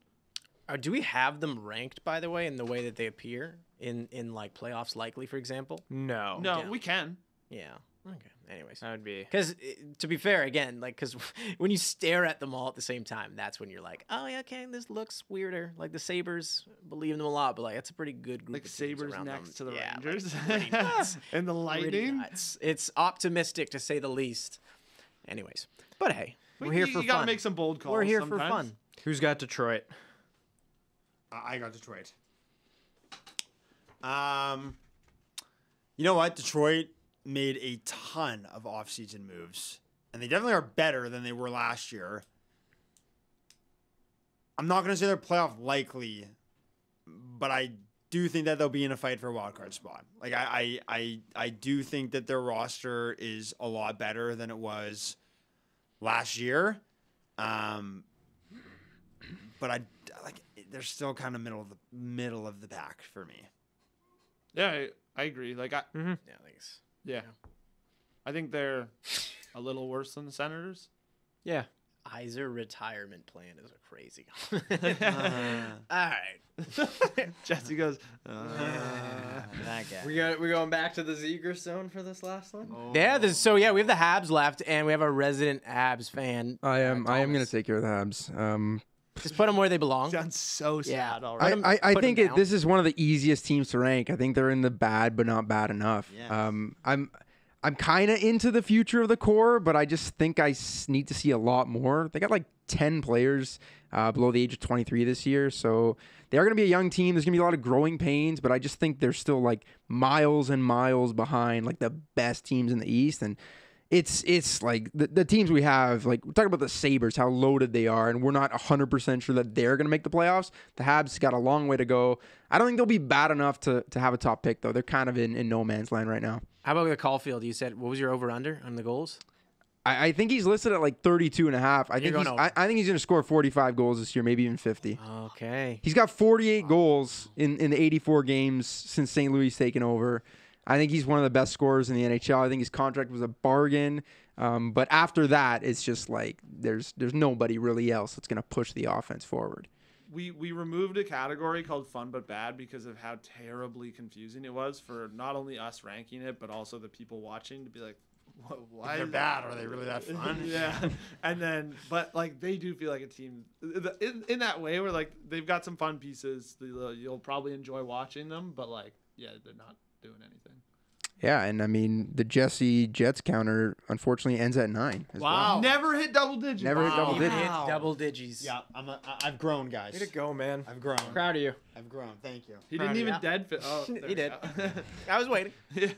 Uh, do we have them ranked, by the way, in the way that they appear in in like playoffs, likely, for example? No. No, yeah. we can. Yeah. Okay. Anyways. That would be. Because to be fair, again, like, because when you stare at them all at the same time, that's when you're like, oh yeah, okay, this looks weirder. Like the Sabres, believe in them a lot, but like that's a pretty good group. Like of Sabres around next them. to the Yeah, Rangers pretty nuts. and the Pretty Lightning. nuts. It's optimistic to say the least. Anyways, but hey, we're here you, for you gotta fun. make some bold calls. we're here for fun. Who's got Detroit? I I got Detroit. Um, you know what? Detroit made a ton of offseason moves, and they definitely are better than they were last year. I'm not going to say they're playoff likely, but I do think that they'll be in a fight for a wild card spot. Like I, I, I, I do think that their roster is a lot better than it was last year. Um, but I like they're still kind of middle of the middle of the pack for me. Yeah, I, I agree. Like I, Yeah, thanks. Yeah, I think they're a little worse than the Senators. Yeah. Iser retirement plan is a crazy. All right. Jesse goes. Uh, that guy. We got we're going back to the Ziegler zone for this last one. Yeah, this, so yeah, we have the Habs left, and we have a resident Habs fan. I am. uh, I am gonna take care of the Habs. Um, Just put them where they belong. sounds so Yeah. sad Put already. 'em- I, I, I think it, this is one of the easiest teams to rank. I think they're in the bad, but not bad enough. Yeah. Um, I'm I'm kind of into the future of the core, but I just think I s- need to see a lot more. They got like 10 players uh, below the age of 23 this year, so they are going to be a young team. There's going to be a lot of growing pains, but I just think they're still like miles and miles behind like the best teams in the East and it's it's like the, the teams we have like we're talking about the sabres how loaded they are and we're not 100% sure that they're going to make the playoffs the habs got a long way to go i don't think they'll be bad enough to, to have a top pick though they're kind of in, in no man's land right now How about the Caulfield? You said what was your over under on the goals? I, I think he's listed at like 32 and a half i You're think he's. I, I think he's going to score 45 goals this year maybe even 50 Okay. He's got 48 goals in, in the 84 games since St. Louis taken over. I think he's one of the best scorers in the NHL. I think his contract was a bargain. Um, but after that, it's just like there's there's nobody really else that's going to push the offense forward. we we removed a category called fun but bad because of how terribly confusing it was for not only us ranking it but also the people watching to be like "Wha- why They're is- bad. Are they really that fun? yeah and then but like they do feel like a team in, in that way where like they've got some fun pieces You'll- you'll probably enjoy watching them but like yeah they're not doing anything Yeah, and I mean the Jesse Jets counter unfortunately ends at nine. as well. Wow. never hit double digits Never hit double You digits. hit double digits. Yeah, I'm a, I- I've grown, guys. Way to go, man. I've grown. Proud of you. I've grown. Thank you. he Proud didn't even you. dead fit oh He did. I was waiting.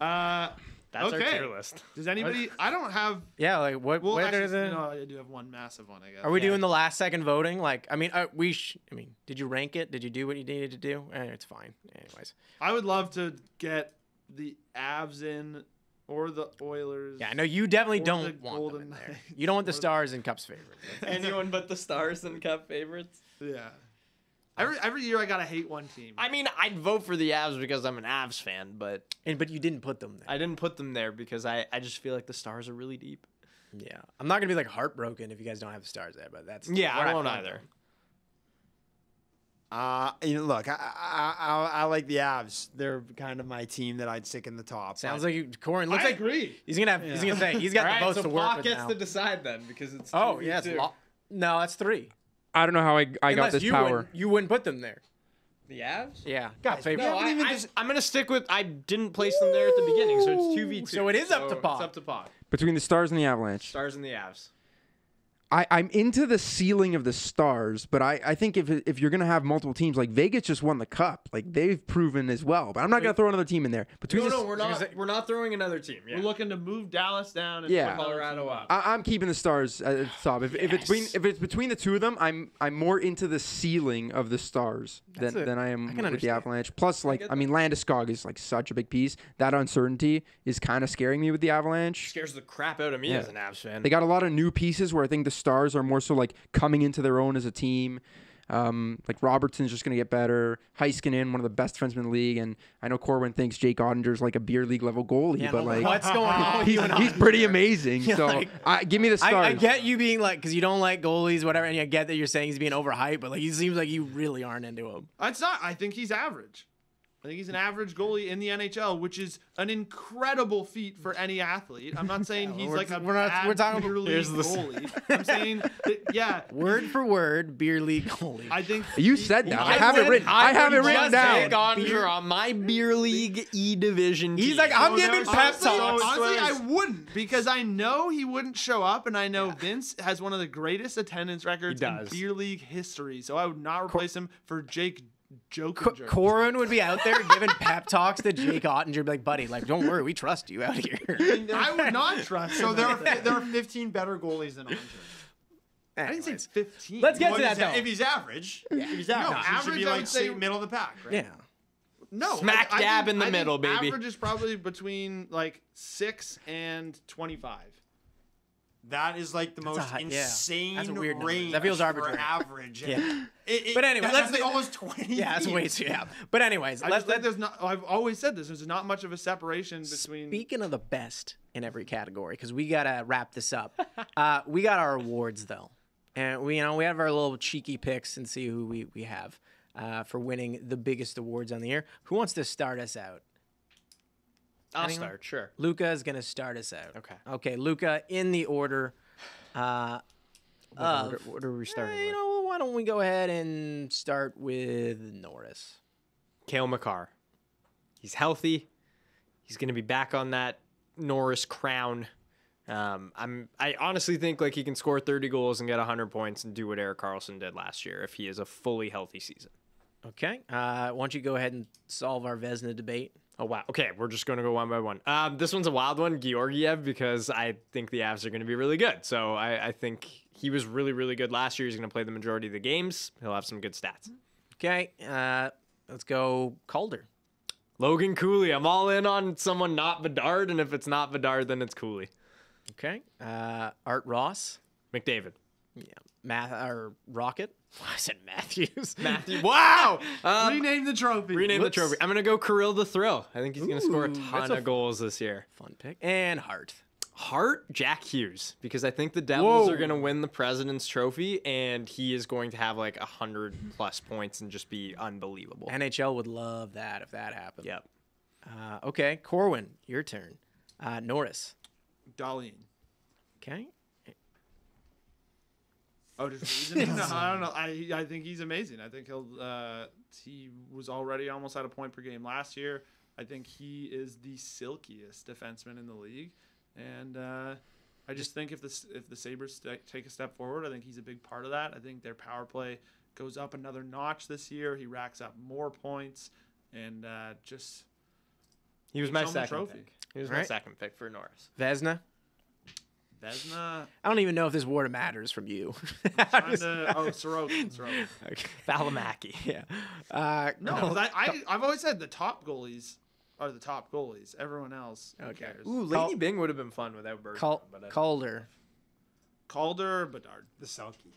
uh That's Okay. our tier list. does anybody i don't have Yeah, like what? well what actually, are the? no i do have one massive one i guess Are we Yeah. doing the last second voting? Like, I mean, uh, we. Sh- I mean, did you rank it? Did you do what you needed to do? Eh, it's fine. Anyways, I would love to get the Avs in or the Oilers. yeah, I know you definitely don't want them Golden in there. You don't want the Stars and Cups favorite. Anyone but the Stars and Cup favorites. Yeah. Every every year I gotta hate one team. I mean, I'd vote for the Avs because I'm an Avs fan, but And but you didn't put them there. I didn't put them there because I, I just feel like the Stars are really deep. yeah, I'm not gonna be like heartbroken if you guys don't have the Stars there, but that's Yeah, I won't put either. Uh, you know, look, I, I, I, I like the Avs. They're kind of my team that I'd stick in the top. Sounds like you, Corin looks I like agree. he's gonna have. He's gonna say he's got the votes so to work Pac with gets now. to decide then because it's oh 2v2. yeah, lo- no, that's three. I don't know how I, I got Unless this you power. Wouldn't, you wouldn't put them there. the Avs. Yeah, Guys, Cup favorite. No, I, even I, dis- I'm gonna stick with. I didn't place them there at the beginning, so it's two v two. So it is up to Pac. It's up to Pac. Between the Stars and the Avalanche. Stars and the Avs. I, I'm into the ceiling of the stars, but I, I think if if you're gonna have multiple teams, like Vegas just won the cup, like they've proven as well. But I'm not gonna throw another team in there. Between No, the, no, we're not. we're not throwing another team. Yeah. We're looking to move Dallas down and Yeah. Colorado up. I, I'm keeping the stars at the top. If, if it's between Yes. if it's between the two of them, I'm I'm more into the ceiling of the stars than, a- than I am I can with the. Avalanche. Plus, like get I, mean, Landeskog is like such a big piece. That uncertainty is kind of scaring me with the Avalanche. scares the crap out of me Yeah. as an Avs fan. They got a lot of new pieces where I think the stars are more so like coming into their own as a team. Um, like Robertson's just gonna get better. Heiskanen, one of the best defensemen in the league, and I know Corwin thinks Jake Oettinger's like a beer league level goalie, Yeah, but like what's going on he's, he's pretty amazing. Yeah, so like- I, give me the stars. I, I get you being like, because you don't like goalies, whatever, and I get that you're saying he's being overhyped, but like he seems like you really aren't into him. It's not. I think he's average. I think he's an average goalie in the NHL, which is an incredible feat for any athlete. I'm not saying he's we're- like a we're not- bad we're talking- beer league Here's the- goalie. I'm saying, that, yeah, Word for word, beer league goalie. I think You he- said that. he- I have it said- written. I have it just written said down. God- Gone on my beer league E division. He's team. like, I'm So giving pep honestly, talks. Honestly, I wouldn't because I know he wouldn't show up, and I know Vince has one of the greatest attendance records in beer league history. So I would not replace him for Jake Co- Jokinger. Corin would be out there giving pep talks to Jake Oettinger, be like, buddy, like, don't worry, we trust you out here. I would not trust. So him there are with there are 15 better goalies than Andre. I didn't say Anyways. 15. Let's get Well, to if that he's- though. If he's average, if he's average, he should average, be I like would say- middle of the pack, right? Yeah. No, Smack I- I dab think- in the I think middle, baby. Average is probably between like six and twenty-five. That is like the That's most a high- yeah. insane That's a weird number. range. That feels for arbitrary. average. Yeah. It- it- But anyway, that's like almost twenty. Yeah, that's way too. Yeah. But anyways, I let, just think let, there's not. I've always said this. There's not much of a separation between. Speaking of the best in every category, because we gotta wrap this up. uh, we got our awards though, and we you know we have our little cheeky picks and see who we we have uh, for winning the biggest awards on the year. Who wants to start us out? I'll Anyone? start. Sure. Luca is gonna start us out. Okay. Okay, Luca, in the order. Uh, What, of- order, what are we starting eh, you know, why don't we go ahead and start with Norris? Cale Makar. He's healthy. He's going to be back on that Norris crown. Um, I'm. I honestly think like he can score 30 goals and get 100 points and do what Erik Karlsson did last year if he is a fully healthy season. Okay. Uh, why don't you go ahead and solve our Vezina debate? Oh wow. Okay, we're just gonna go one by one. Um, this one's a wild one, Georgiev, because I think the Avs are gonna be really good. So I, I think he was really, really good last year. He's gonna play the majority of the games. He'll have some good stats. Okay. Uh, let's go Calder. Logan Cooley. I'm all in on someone not Bedard, and if it's not Bedard, then it's Cooley. Okay. Uh, Art Ross. McDavid. Yeah. Math or Rocket. I said Matthews. Matthew. Wow. Um, rename the trophy. rename Whoops. the trophy. I'm gonna go Kirill the Thrill. I think he's gonna score a ton that's a of goals this year. Fun pick. And Hart. Hart Jack Hughes because I think the Devils Whoa. are going to win the President's Trophy and he is going to have like a hundred plus points and just be unbelievable. NHL would love that if that happened. yep. Uh, okay. Corwin, your turn. Uh, Norris. Dahlin. Okay. Oh, just reason? no, I don't know. I I think he's amazing. I think he'll. Uh, he was already almost at a point per game last year. I think he is the silkiest defenseman in the league, and uh, I just think if the if the Sabres st- take a step forward, I think he's a big part of that. I think their power play goes up another notch this year. He racks up more points, and uh, just He was my second trophy. pick. He was my Alright. second pick for Norris. Vezina. Vezina. I don't even know if this award matters from you. Trying to, oh, Sorokin. Sorokin. okay. Valimaki. Yeah. Uh, No, 'cause I, I I've always said the top goalies are the top goalies. Everyone else, Okay. cares? Ooh, Cal- Lady Byng would have been fun without Bergeron. Cal- but Calder. Calder, Bedard, The Selkie.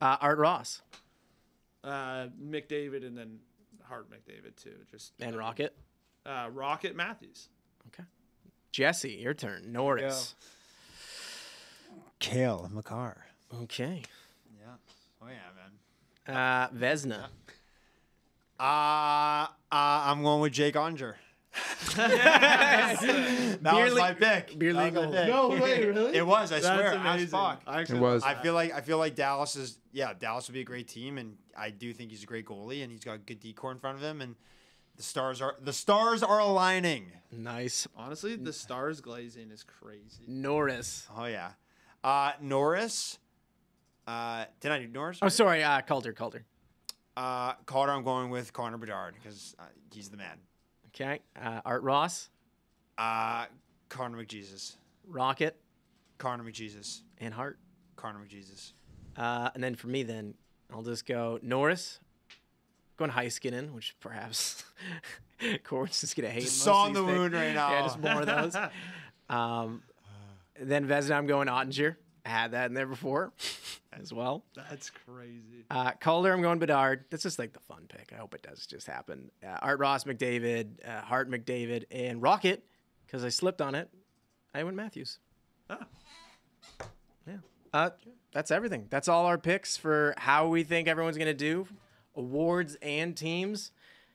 Uh, Art Ross. uh, McDavid, and then Hart McDavid too. Just And Rocket. uh, Rocket Matthews. Okay. Jesse, your turn. Norris. Cale Makar. Okay. Yeah. Oh yeah, man. Uh, Vezina. Uh, uh I'm going with Jake Onger. that Beer was le- my pick. beer That legal. pick. No way, really? It was. I That's swear. amazing. Ask Bach. I It was. I feel like I feel like Dallas is yeah Dallas would be a great team and I do think he's a great goalie and he's got good D-core in front of him and the stars are the stars are aligning. Nice. Honestly, the stars glazing is crazy. Norris. Oh yeah, uh, Norris. Uh, did I do Norris? Oh, sorry. Uh, Calder. Calder. Uh, Calder. I'm going with Connor Bedard because uh, he's the man. Okay. Uh, Art Ross. Uh, Connor McJesus. Rocket. Connor McJesus. And Hart. Connor McJesus. Uh, and then for me, then I'll just go Norris. Going Heiskanen, which perhaps Corwin's just gonna hate. Just most saw in the wound right now. Yeah, just more of those. Um, then Vezina, I'm going Oettinger. I had that in there before as well. That's crazy. Uh, Calder, I'm going Bedard. That's just like the fun pick. I hope it does just happen. Uh, Art Ross, McDavid, uh, Hart McDavid, and Rocket, because I slipped on it. I went Matthews. Ah. Yeah. Uh, that's everything. That's all our picks for how we think everyone's going to do. Awards and teams.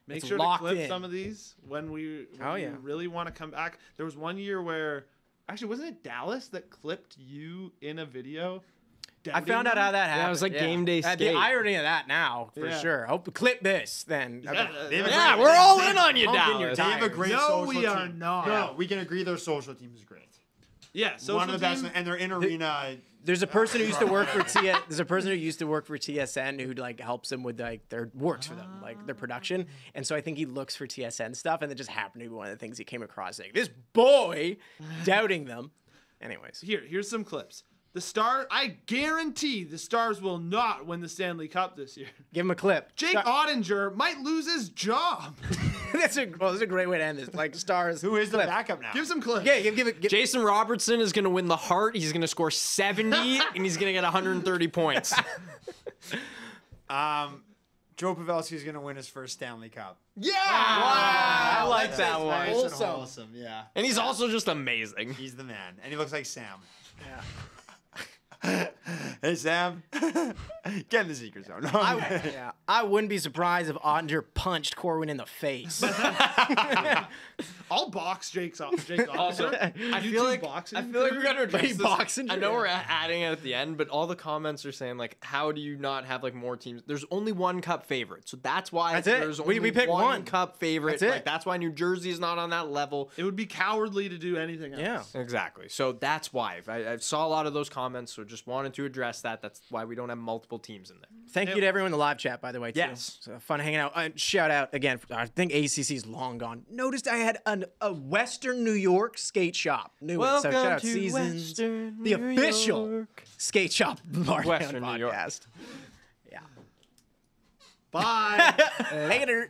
Make It's sure to clip in. some of these when we when Oh, yeah. really want to come back. There was one year where actually wasn't it Dallas that clipped you in a video? I found out how that happened. it was like game day Uh, the irony of that now, for Yeah. sure. Hope clip this then. Yeah, They Yeah, great- we're all in on you, Pump Dallas. They have a great No, social we team. are not. No, we can agree their social team is great. Yeah, so One of the best, and they're in arena. There's a person who used to work for T. There's a person who used to work for TSN who like helps them with like their works for them, like their production. And so I think he looks for TSN stuff, and it just happened to be one of the things he came across. Like this boy doubting them. Anyways, Here, here's some clips. The star, I guarantee the Stars will not win the Stanley Cup this year. give him a clip. Jake Start- Oettinger might lose his job. that's a well, that's a great way to end this. Like stars. Who is the Cliff. backup now? Give some clips. Yeah, give, give it. Give, Jason Robertson is going to win the Hart. He's going to score 70 and he's going to get 130 points. Um, Joe Pavelski is going to win his first Stanley Cup. Yeah, Wow! I like That's that one. nice and Wholesome. wholesome. Yeah, And he's also just amazing. he's the man, and he looks like Sam. Yeah. hey Sam, get in the secret zone. I, yeah, I wouldn't be surprised if Oettinger punched Corwin in the face. I'll box Jake's off. Jake off. Also, I You feel like boxing I feel like we got to address He this. boxing I know we're adding it at the end, but all the comments are saying like, "How do you not have like more teams?" There's only one Cup favorite, so that's why That's it. there's We- only we picked one, one. Cup favorite. That's it. Like that's why New Jersey is not on that level. It would be cowardly to do anything else. Yeah. Exactly. So that's why I, I saw a lot of those comments. So just wanted to address that. That's why we don't have multiple teams in there. Thank you to everyone in the live chat, by the way. Too. Yes. So fun hanging out. And shout out again. I think ACC's long gone. Noticed I had an, a Western New York skate shop. New it. So shout out Seasons, the official skate shop Markdown Western New York. Yeah. Bye. Later.